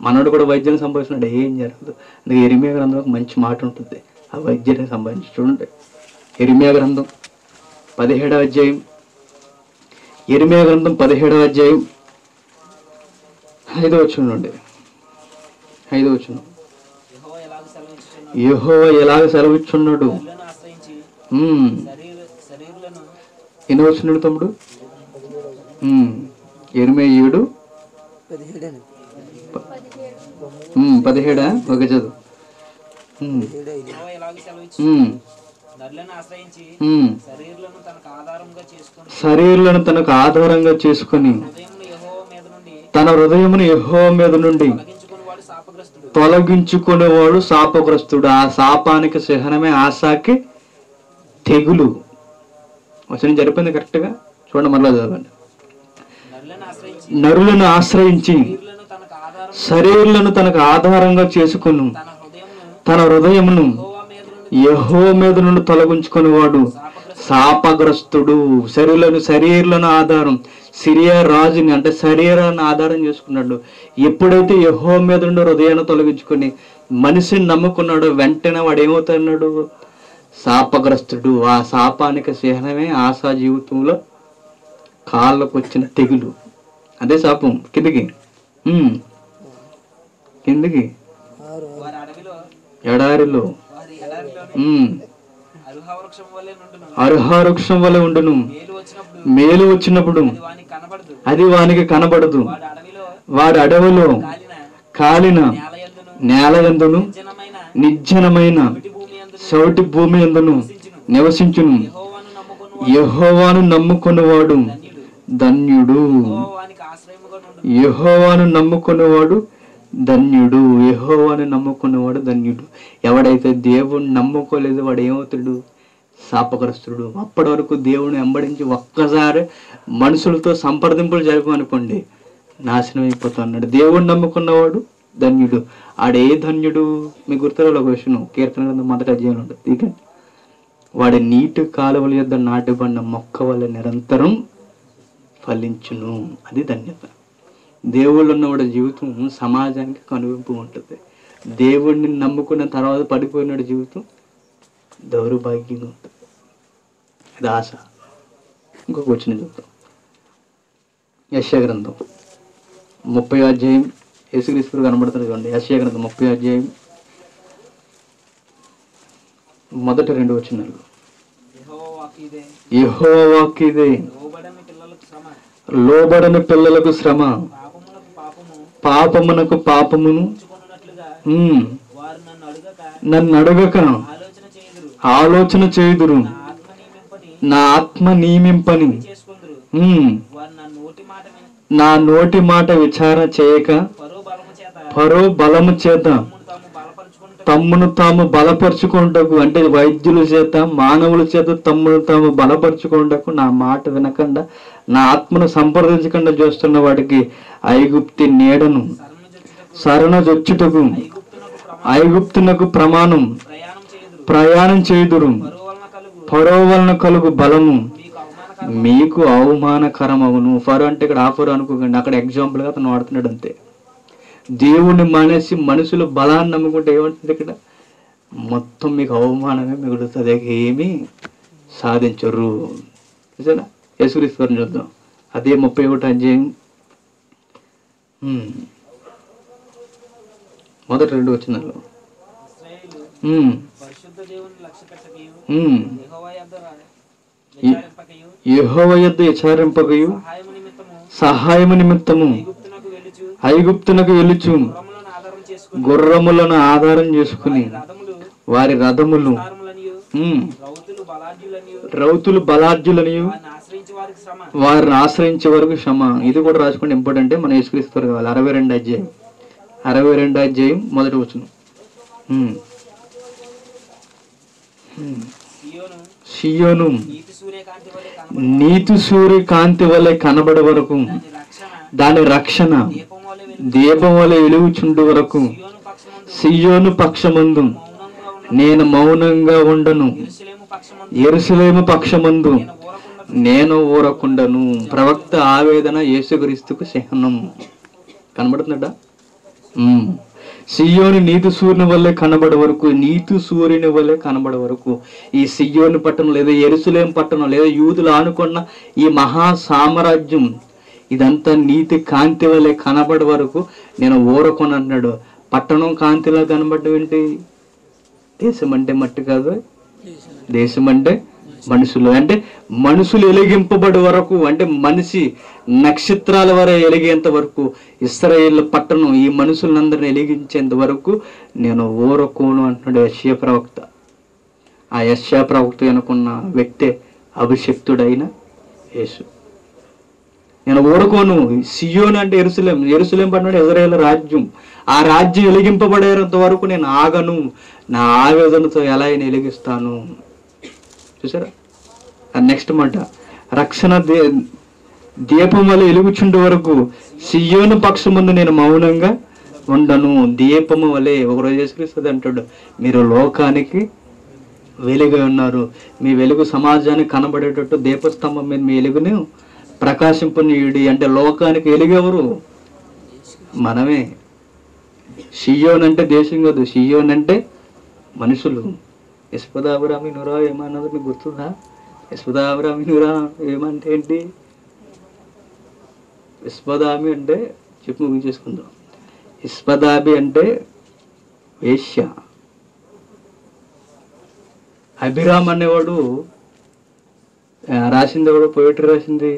మనోడు కూడా వైద్యం సంపాదిస్తున్నాడు ఏం జరగదు. అందుకే ఎరిమియా గ్రంథం ఒక మంచి మాట ఉంటుంది. ఆ వైద్యుని సంబంధించి చూడండి. ఎరిమియా గ్రంథం పదిహేడవ అధ్యాయం. ఎరిమియా గ్రంథం పదిహేడవ అధ్యాయం. ఐదో వచ్చిన నుండి. ఐదో వచ్చిన యెహోవా ఎలాగ సెలవిచ్చున్నాడు నరులను ఆశ్రయించి ఉమ్. శరీర శరీరులను ఎన్ని వచ్చినాడు తమ్ముడు? ఎనిమిది ఏడు? పదిహేడా? ఒక చదువు. శరీరులను తనకు ఆధారంగా చేసుకుని చేసుకొని తన హృదయమును యహో మీద నుండి తొలగించుకునేవాడు శాపగ్రస్తుడు. ఆ శాపానికి చిహ్నమే ఆశాకి తెగులు. వచ్చిన జరిపింది కరెక్ట్గా చూడండి మరలా చదవండి. నరులను ఆశ్రయించి శరీరులను తనకు ఆధారంగా చేసుకును. తన హృదయమును యహో మీద నుండి తొలగించుకుని వాడు శాపగ్రస్తుడు. శరీరులను శరీరులను ఆధారం. సిరియా రాజుని అంటే శరీరాన్ని ఆధారం చేసుకున్నాడు. ఎప్పుడైతే యహో మీద నుండి హృదయాన్ని తొలగించుకొని మనిషిని నమ్ముకున్నాడో వెంటనే వాడు ఏమవుతున్నాడు శాపగ్రస్తుడు. ఆ శాపానికి చిహ్నమే ఆశా జీవితంలో కాళ్ళకు వచ్చిన తెగులు. అదే శాపం. కిందికి. కిందికి. ఎడారిలో. అర్హవృక్షం ఎడారిలోని వలె ఉండును. మేలు వచ్చినప్పుడు. అది వానికి కనబడదు. వాడు అడవిలో వాడి అడవిలో కాలిన నేల ఎందును నిర్జనమైన సౌటి భూమి ఎందును నివసించును? యహోవాను నమ్ముకున్నవాడు ధన్యుడు. యహోవాను నమ్ముకున్నవాడు ధన్యుడు. యహోవాను నమ్ముకున్నవాడు ధన్యుడు. ఎవడైతే దేవుణ్ణి నమ్ముకోలేదు వాడు ఏమవుతాడు? శాపగ్రస్తుడు. అప్పటి వరకు దేవుని వెంబడించి ఒక్కసారి మనుషులతో సంప్రదింపులు జరపమనుకోండి నాశనం అయిపోతున్నాడు దేవుణ్ణి నమ్ముకున్నవాడు ధన్యుడు. ఆడే ధన్యుడు? మీ గుర్తురాలు ఒక విషయం కీర్తన గ్రంథం మొదటి అధ్యాయంలో ఉంటుంది. తీకండి వాడి నీటి కాలువల యొద్ద నాటుబడిన మొక్క వల్ల నిరంతరం ఫలించును. అది ధన్యత. దేవుళ్ళు ఉన్నవాడి జీవితం సమాజానికి కనువింపు ఉంటుంది. దేవుడిని నమ్ముకున్న తర్వాత పడిపోయిన జీవితం దౌర్భాగ్యంగా ఉంటుంది. అది ఆశ. ఇంకొక వచ్చిన చూద్దాం యశ గ్రంథం ముప్పై అధ్యాయం యేసుక్రీస్తు కనబడుతుంది చూడండి. యశ్య గ్రంథం ముప్పై అధ్యాయం మొదటి రెండు వచ్చినారు యెహోవా లోబడని పిల్లలకు శ్రమ. పాపమునకు పాపమును. నన్ను అడగక. ఆలోచన చేయుదురు. నా ఆత్మ నియమింపని. నా నోటి మాట విచారణ చేయక. పరో బలము చేత తమ్మును తాము బలపరుచుకుంటకు అంటే వైద్యుల చేత మానవుల చేత తమ్మును తాము బలపరుచుకుంటకు నా మాట వినకుండా నా ఆత్మను సంప్రదించకుండా చూస్తున్న వాడికి ఐగుప్తి నీడను సరణజొచ్చుటకు ఐగుప్తునకు ప్రమాణం ప్రయాణం చేయుదురు. ఫరో వలన కలుగు బలము మీకు అవమానకరం అవును అవమానకరమవును ఫరో అంటే ఇక్కడ ఆఫర్ అనుకోకండి. అక్కడ ఎగ్జాంపుల్గా అతను వాడుతున్నాడు అంతే. దేవుణ్ణి మానేసి మనుషులు బలాన్ని నమ్ముకుంటే ఏమంటుంది ఇక్కడ? మొత్తం మీకు అవమానమే మిగులుతుంది ఏమీ సాధించరు. నిజనా యేసుక్రీశ్వరుని చూద్దాం. అదే ముప్పై ఒకటి అధ్యాయం. ఉమ్. మొదటి రెండు వచ్చినాలు దేవుని ఉమ్. యెహోవా యొద్ద విచారింపకయు సహాయము నిమిత్తము ఐగుప్తునకు వెళ్ళుచు వెళ్ళుచు గుర్రములను ఆధారం చేసుకుని వారి రథములు రౌతులు బలార్జులనియు వారిని ఆశ్రయించి వారికి శ్రమ ఇది కూడా రాసుకోండి ఇంపార్టెంట్ మన యేసుక్రీస్తు కావాలి. అరవై రెండు అధ్యాయం. అరవై రెండు అధ్యాయం మొదటి వచ్చును సియోను నీతి సూర్యకాంతి వలె కనబడి నీతి సూర్య కాంతి వలె కనబడే వరకు దాని రక్షణ దీపం వలె వెలుగుచుండు వరకు సియోను పక్షమందు నేను మౌనంగా ఉండను. ఎరుసలేము పక్షమందు నేను ఊరకుండను. ప్రవక్త ఆవేదన యేసుక్రీస్తుకు చిహ్నం కనబడుతుందట? సియోని నీతి సూర్యుని వల్లే కనబడే వరకు నీతి సూర్యుని వల్లే కనబడే వరకు ఈ సియోని పట్టణం లేదా ఎరుసలేం పట్టణం లేదా యూదులు ఆనుకున్న ఈ మహా సామ్రాజ్యం ఇదంతా నీతి కాంతి వలె కనబడే వరకు నేను ఊరకొని అన్నాడు పట్టణం కాంతిలా కనబడడం ఏంటి? దేశం అంటే మట్టి కాదు? దేశం అంటే మనుషులు. అంటే మనుషులు ఎలిగింపబడి వరకు అంటే మనిషి నక్షత్రాల వరకు ఎలిగేంత వరకు ఇస్రాయేల్ పట్టణం ఈ మనుషులందరిని ఎలిగించేంత వరకు నేను ఊరకోను అంటున్నాడు యశ్య ప్రవక్త. ఆ యశ్య ప్రవక్త అనుకున్న వ్యక్తే అభిషక్తుడైన యేసు. నేను ఓడుకోను. సియోన్ అంటే ఎరుసలేం ఎరుసలేం పడినాడు ఇజ్రాయేల్ రాజ్యం. ఆ రాజ్యం ఎలిగింపబడేంత వరకు నేను ఆగను. నా ఆవేదనతో ఎలా అయినా వెలిగిస్తాను? చూసారా? నెక్స్ట్ మాట. రక్షణ దే దీపం వల్ల ఎలుగుచుండే వరకు సియోను పక్షం ముందు నేను మౌనంగా ఉండను. దీపము వలె ఒకరోజు యేసుక్రీస్తు అంటాడు మీరు లోకానికి వెలుగై ఉన్నారు. మీ వెలుగు సమాజానికి కనబడేటట్టు దీపస్తంభం మీద మీ వెలుగును ప్రకాశింపనీయుడి అంటే లోకానికి వెలుగెవరు మనమే. షియోన్ అంటే దేశం కాదు షియోన్ అంటే మనుషులు. యశ్వదాభిరామి నురా ఏమన్నది మీకు గుర్తుందా? యశ్వదాభిరామి నురా ఏమంటే ఏంటి? విశ్వదామి అంటే చెప్పు ముగించేసుకుందాం విశ్వదాభి అంటే వేష్య అభిరామ్ అనేవాడు రాసింది ఎవడు పోయిటరీ రాసింది?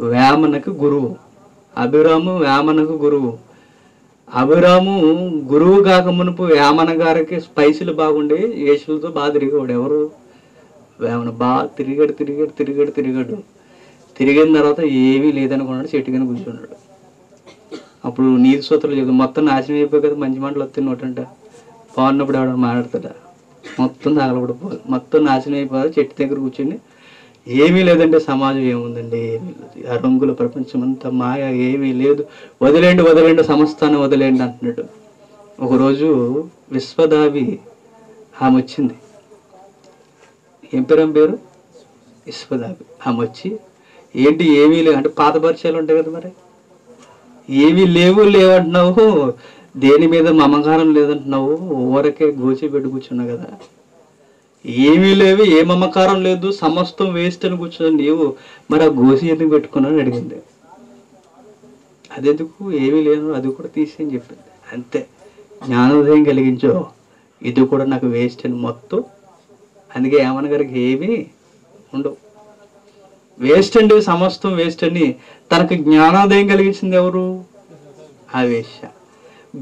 వేమనకు గురువు. అభిరాము వేమనకు గురువు. అభిరాము గురువు కాక మునుపు వేమన గారికి స్పైసీలు బాగుండి యేసులతో బాగా తిరిగేవాడు ఎవరు? వేమన బాగా తిరిగాడు తిరిగాడు తిరిగాడు తిరిగాడు. తిరిగిన తర్వాత ఏమీ లేదనుకున్నాడు చెట్టు కింద కూర్చున్నాడు. అప్పుడు నీతి సూత్రాలు చెప్తాడు మొత్తం నాశనం అయిపోయి కదా మంచి మాటలు వస్తాయి నోటంట బాగున్నప్పుడు ఎవడ మాట్లాడతాడా? మొత్తం తగలబడిపోదు మొత్తం నాశనం అయిపోదు చెట్టు దగ్గర కూర్చుని ఏమీ లేదంటే సమాజం ఏముందండి? ఏమీ లేదు ఆ రంగుల ప్రపంచం అంతా మాయ ఏమీ లేదు. వదిలేండి వదిలేండి సమస్తాన్ని వదిలేండి అంటున్నాడు. ఒకరోజు విశ్వదావి ఆమె వచ్చింది. ఏం పేరు ఆమె పేరు? విశ్వదావి. ఆమె వచ్చి ఏంటి ఏమీ లేవు. అంటే పాత పరిచయాలు ఉంటాయి కదా మరి. ఏమీ లేవు లేవంటున్నావు దేని మీద మమకారం లేదంటున్నావు. ఊరకే గోచి పెట్టి కూర్చున్నావు కదా. ఏమీ లేవు ఏ మమకారం లేదు సమస్తం వేస్ట్ అని కూర్చోండి నీవు మరి ఆ గోసి ఎందుకు పెట్టుకున్నాను అడిగింది. అదెందుకు? ఏమీ లేను అది కూడా తీసేయని చెప్పింది. అంతే. జ్ఞానోదయం కలిగించో. ఇది కూడా నాకు వేస్ట్ అని మొత్తం. అందుకే ఏమన్న గారికి ఏమీ ఉండవు. వేస్ట్ అండి సమస్తం వేస్ట్ అని తనకు జ్ఞానోదయం కలిగించింది ఎవరు? ఆ వేశ్య.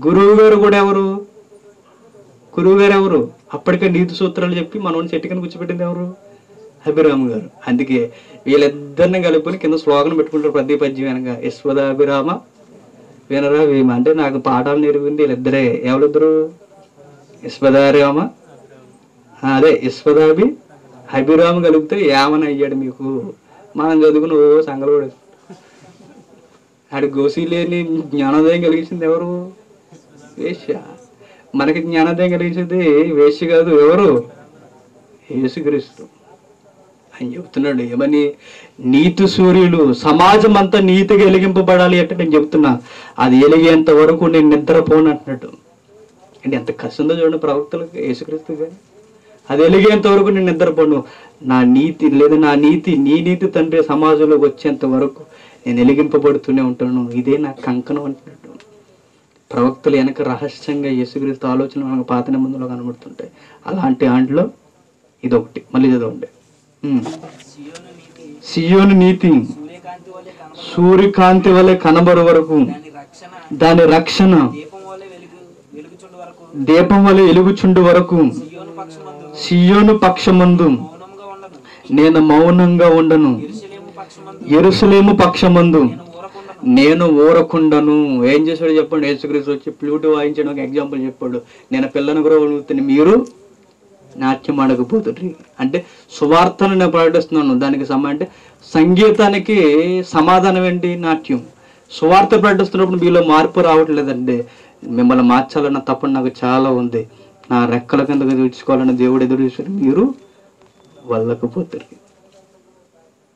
గురువు గారు కూడా ఎవరు? గురువు గారు ఎవరు? అప్పటికే నీతి సూత్రాలు చెప్పి మనోని చెట్టుకని కూర్చోబెట్టింది ఎవరు? అభిరామ్ గారు. అందుకే వీళ్ళిద్దరిని కలుపుకొని కింద స్లోగన్ పెట్టుకుంటారు ప్రతి పద్యం వెనక. యశ్వదాభిరామ వినరా భీమ అంటే నాకు పాఠాలు నేర్పింది వీళ్ళిద్దరే. ఎవరిద్దరు? యశ్వదారామ అదే యశ్వదాభి అభిరామ కలిపితే ఏమని అయ్యాడు మీకు. మనం చదువుకుని ఓ సంగలోడు. ఆడు గోసి లేని జ్ఞానోదయం కలిగించింది ఎవరు? వేశ్య మనకి జ్ఞానోదయం కలిగించేది వేసి కాదు ఎవరు? యేసుక్రీస్తు. అని చెప్తున్నాడు ఏమని? నీతి సూర్యులు సమాజం అంతా నీతిగా వెలిగింపబడాలి అంటే నేను చెప్తున్నా అది వెలిగేంత వరకు నేను నిద్రపోను అంటున్నాడు అంటే ఎంత కష్టందో చూడండి ప్రవక్తలకు యేసుక్రీస్తు కానీ. అది వెలిగేంత వరకు నేను నిద్రపోను. నా నీతి లేదా నా నీతి నీ నీతి తండ్రి సమాజంలోకి వచ్చేంత వరకు నేను వెలిగింపబడుతూనే ఉంటాను. ఇదే నా కంకణం అంటున్నాడు ప్రవక్తలు వెనక రహస్యంగా యేసుక్రీస్తు ఆలోచనలు మనకు పాత నిబంధనలో కనబడుతుంటాయి. అలాంటి ఆంట్లో ఇదొకటి. మళ్ళీ చదవండి. సియోను నీతి. సూర్యకాంతి వలె కనబడు కనబరు వరకు. దాని రక్షణ దీపం వలె ఎలుగుచుండు వరకు. సియోను పక్షమందు. నేను మౌనంగా ఉండను. ఎరుసలేము ఎరుసలేము పక్షమందు. నేను ఊరకుండను. ఏం చేశాడు చెప్పండి. యేసుక్రీస్తు వచ్చి ఫ్లూట్ వాయించడం ఒక ఎగ్జాంపుల్ చెప్పాడు. నేను పిల్లను కూడా వణుకుతున్న మీరు నాట్యం ఆడకపోతుండ్రి అంటే సువార్తను నేను ప్రకటిస్తున్నాను. దానికి సమ అంటే సంగీతానికి సమాధానం ఏంటి? నాట్యం. సువార్త ప్రకటిస్తున్నప్పుడు మీలో మార్పు రావట్లేదండి. మిమ్మల్ని మార్చాలన్న తప్పని నాకు చాలా ఉంది. నా రెక్కల కిందకు తీర్చుకోవాలని దేవుడు ఎదురు చూసారు మీరు వల్లకపోతుంది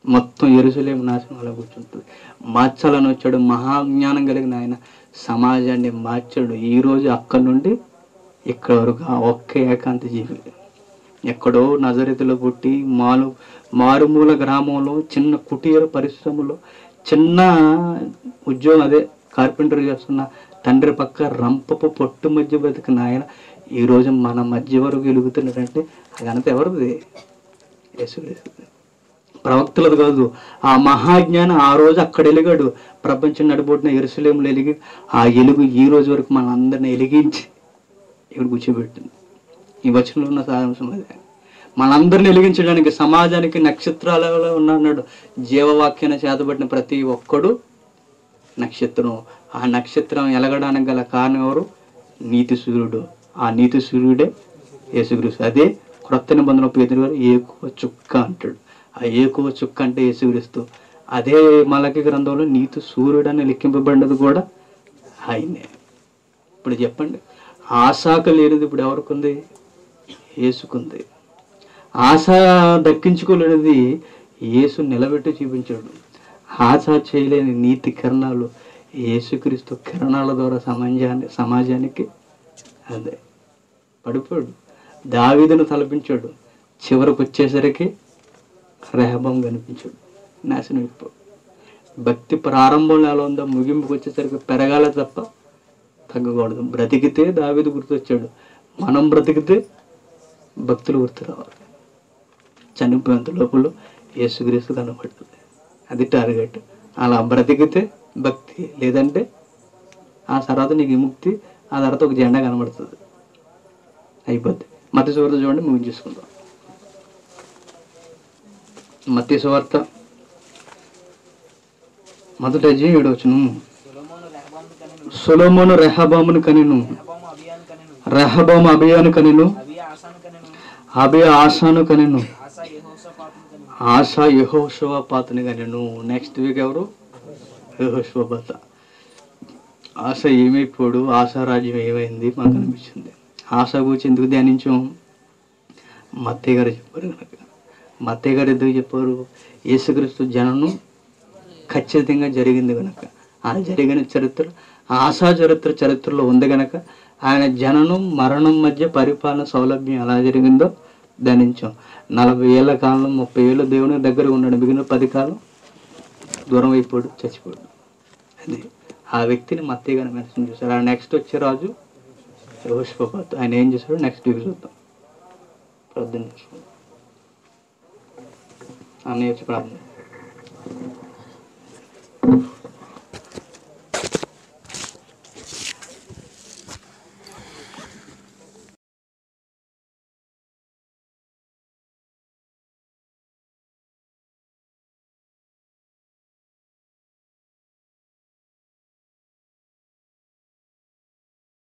మొత్తం ఎరుసలేము నాశనం అలా కూర్చుంటుంది. మార్చాలని వచ్చాడు మహాజ్ఞానం కలిగిన ఆయన సమాజాన్ని మార్చాడు. ఈరోజు అక్కడి నుండి ఇక్కడ వరకు ఒక్కే ఒక్క ఏకాంత జీవి ఎక్కడో నజరితలో పుట్టి మాలు మారుమూల గ్రామంలో చిన్న కుటీర పరిశ్రమలో చిన్న ఉద్యోగం అదే కార్పెంటర్ చేస్తున్న తండ్రి పక్క రంపపు పొట్టు మధ్య బతికిన ఆయన ఈరోజు మన మధ్య వరకు వెలుగుతున్నాడంటే ఆ ఘనత ఎవరిది? యేసుక్రీస్తుది ప్రవక్తలది కాదు. ఆ మహాజ్ఞానం ఆ రోజు అక్కడ వెలిగాడు ప్రపంచం నడిపోతున్న ఎరుసలేములు వెలిగి ఆ ఎలుగు ఈ రోజు వరకు మన అందరిని వెలిగించి ఇక్కడ కూర్చోబెట్టింది. ఈ వచనంలో ఉన్న సారాంశం అదే. మనందరిని వెలిగించడానికి సమాజానికి నక్షత్రాలలో ఉన్నాడు జీవవాక్యాన్ని చేతబట్టిన ప్రతి ఒక్కడు నక్షత్రం. ఆ నక్షత్రం ఎలగడానికి గల కారణం ఎవరు? నీతి సూర్యుడు. ఆ నీతి సూర్యుడే యేసుగురు అదే క్రొత్త నిబంధన పేదలు గారు ఏకువ చుక్క అంటాడు. ఆ ఏకువ చుక్క అంటే యేసుక్రీస్తు. అదే మలకి గ్రంథంలో నీతి సూర్యుడు అని లెక్కింపబడినది కూడా ఆయనే. ఇప్పుడు చెప్పండి ఆశాక లేనిది ఇప్పుడు ఎవరికి ఉంది ఆశ దక్కించుకోలేనిది యేసు నిలబెట్టి చూపించాడు. ఆశ చేయలేని నీతి కిరణాలు యేసుక్రీస్తు కిరణాల ద్వారా సమాజాన్ని సమాజానికి అదే. పడిపోడు దావీదును తలపించాడు. చివరికి వచ్చేసరికి రెహబం కనిపించాడు నాశనం అయిపో భక్తి ప్రారంభంలో ఎలా ఉందో? ముగింపుకి వచ్చేసరికి పెరగాల తప్ప తగ్గకూడదు. బ్రతికితే దావేది గుర్తొచ్చాడు. మనం బ్రతికితే భక్తులు గుర్తు రావాలి. చనిపోయేంత లోపల యేసుక్రీస్తు కనబడుతుంది. అది టార్గెట్. అలా బ్రతికితే భక్తి లేదంటే ఆ తర్వాత నీకు విముక్తి ఆ తర్వాత ఒక జెండా కనబడుతుంది. అయిపోద్ది. మత సువార్త చూడండి ముగించేసుకుందాం. మత్తి సువార్త మొదటి ఏడు వచ్చును సులోమోను రెహబామును కనిను. రెహబామ రెహబాము అభియాను కనిను. అబియా ఆసాను ఆశాను కనిను. ఆశా యెహోషాపాతును పాతని కనిను. నెక్స్ట్ వీక్ ఎవరు? యహోశవపాత ఆశ ఏమైపోడు? ఆశారాజ్యం ఏమైంది? మాకు అనిపించింది ఆశ గురించి ఎందుకు ధ్యానించాం? మత్తయ్య గారు చెప్పారు కనుక. మత్తయ్య గారు ఎందుకు చెప్పారు? యేసుక్రీస్తు జననం ఖచ్చితంగా జరిగింది కనుక ఆ జరిగిన చరిత్ర ఆశా చరిత్ర చరిత్రలో ఉంది కనుక ఆయన జననం మరణం మధ్య పరిపాలన సౌలభ్యం ఎలా జరిగిందో ధనించాం నలభై ఏళ్ళ కాలం ముప్పై ఏళ్ళ దేవుని దగ్గర ఉన్నాడు. మిగిలిన పది కాలం దూరం అయిపోడు చచ్చిపోడు. అది ఆ వ్యక్తిని మత్తయ్య గారు మెన్షన్ చేశారు. ఆ నెక్స్ట్ వచ్చే రాజు యహోషపాత్ ఆయన ఏం చేశాడు నెక్స్ట్ వీక్ చూద్దాం. ప్రార్థన చేసుకుందాం. முயற்சி பண்ண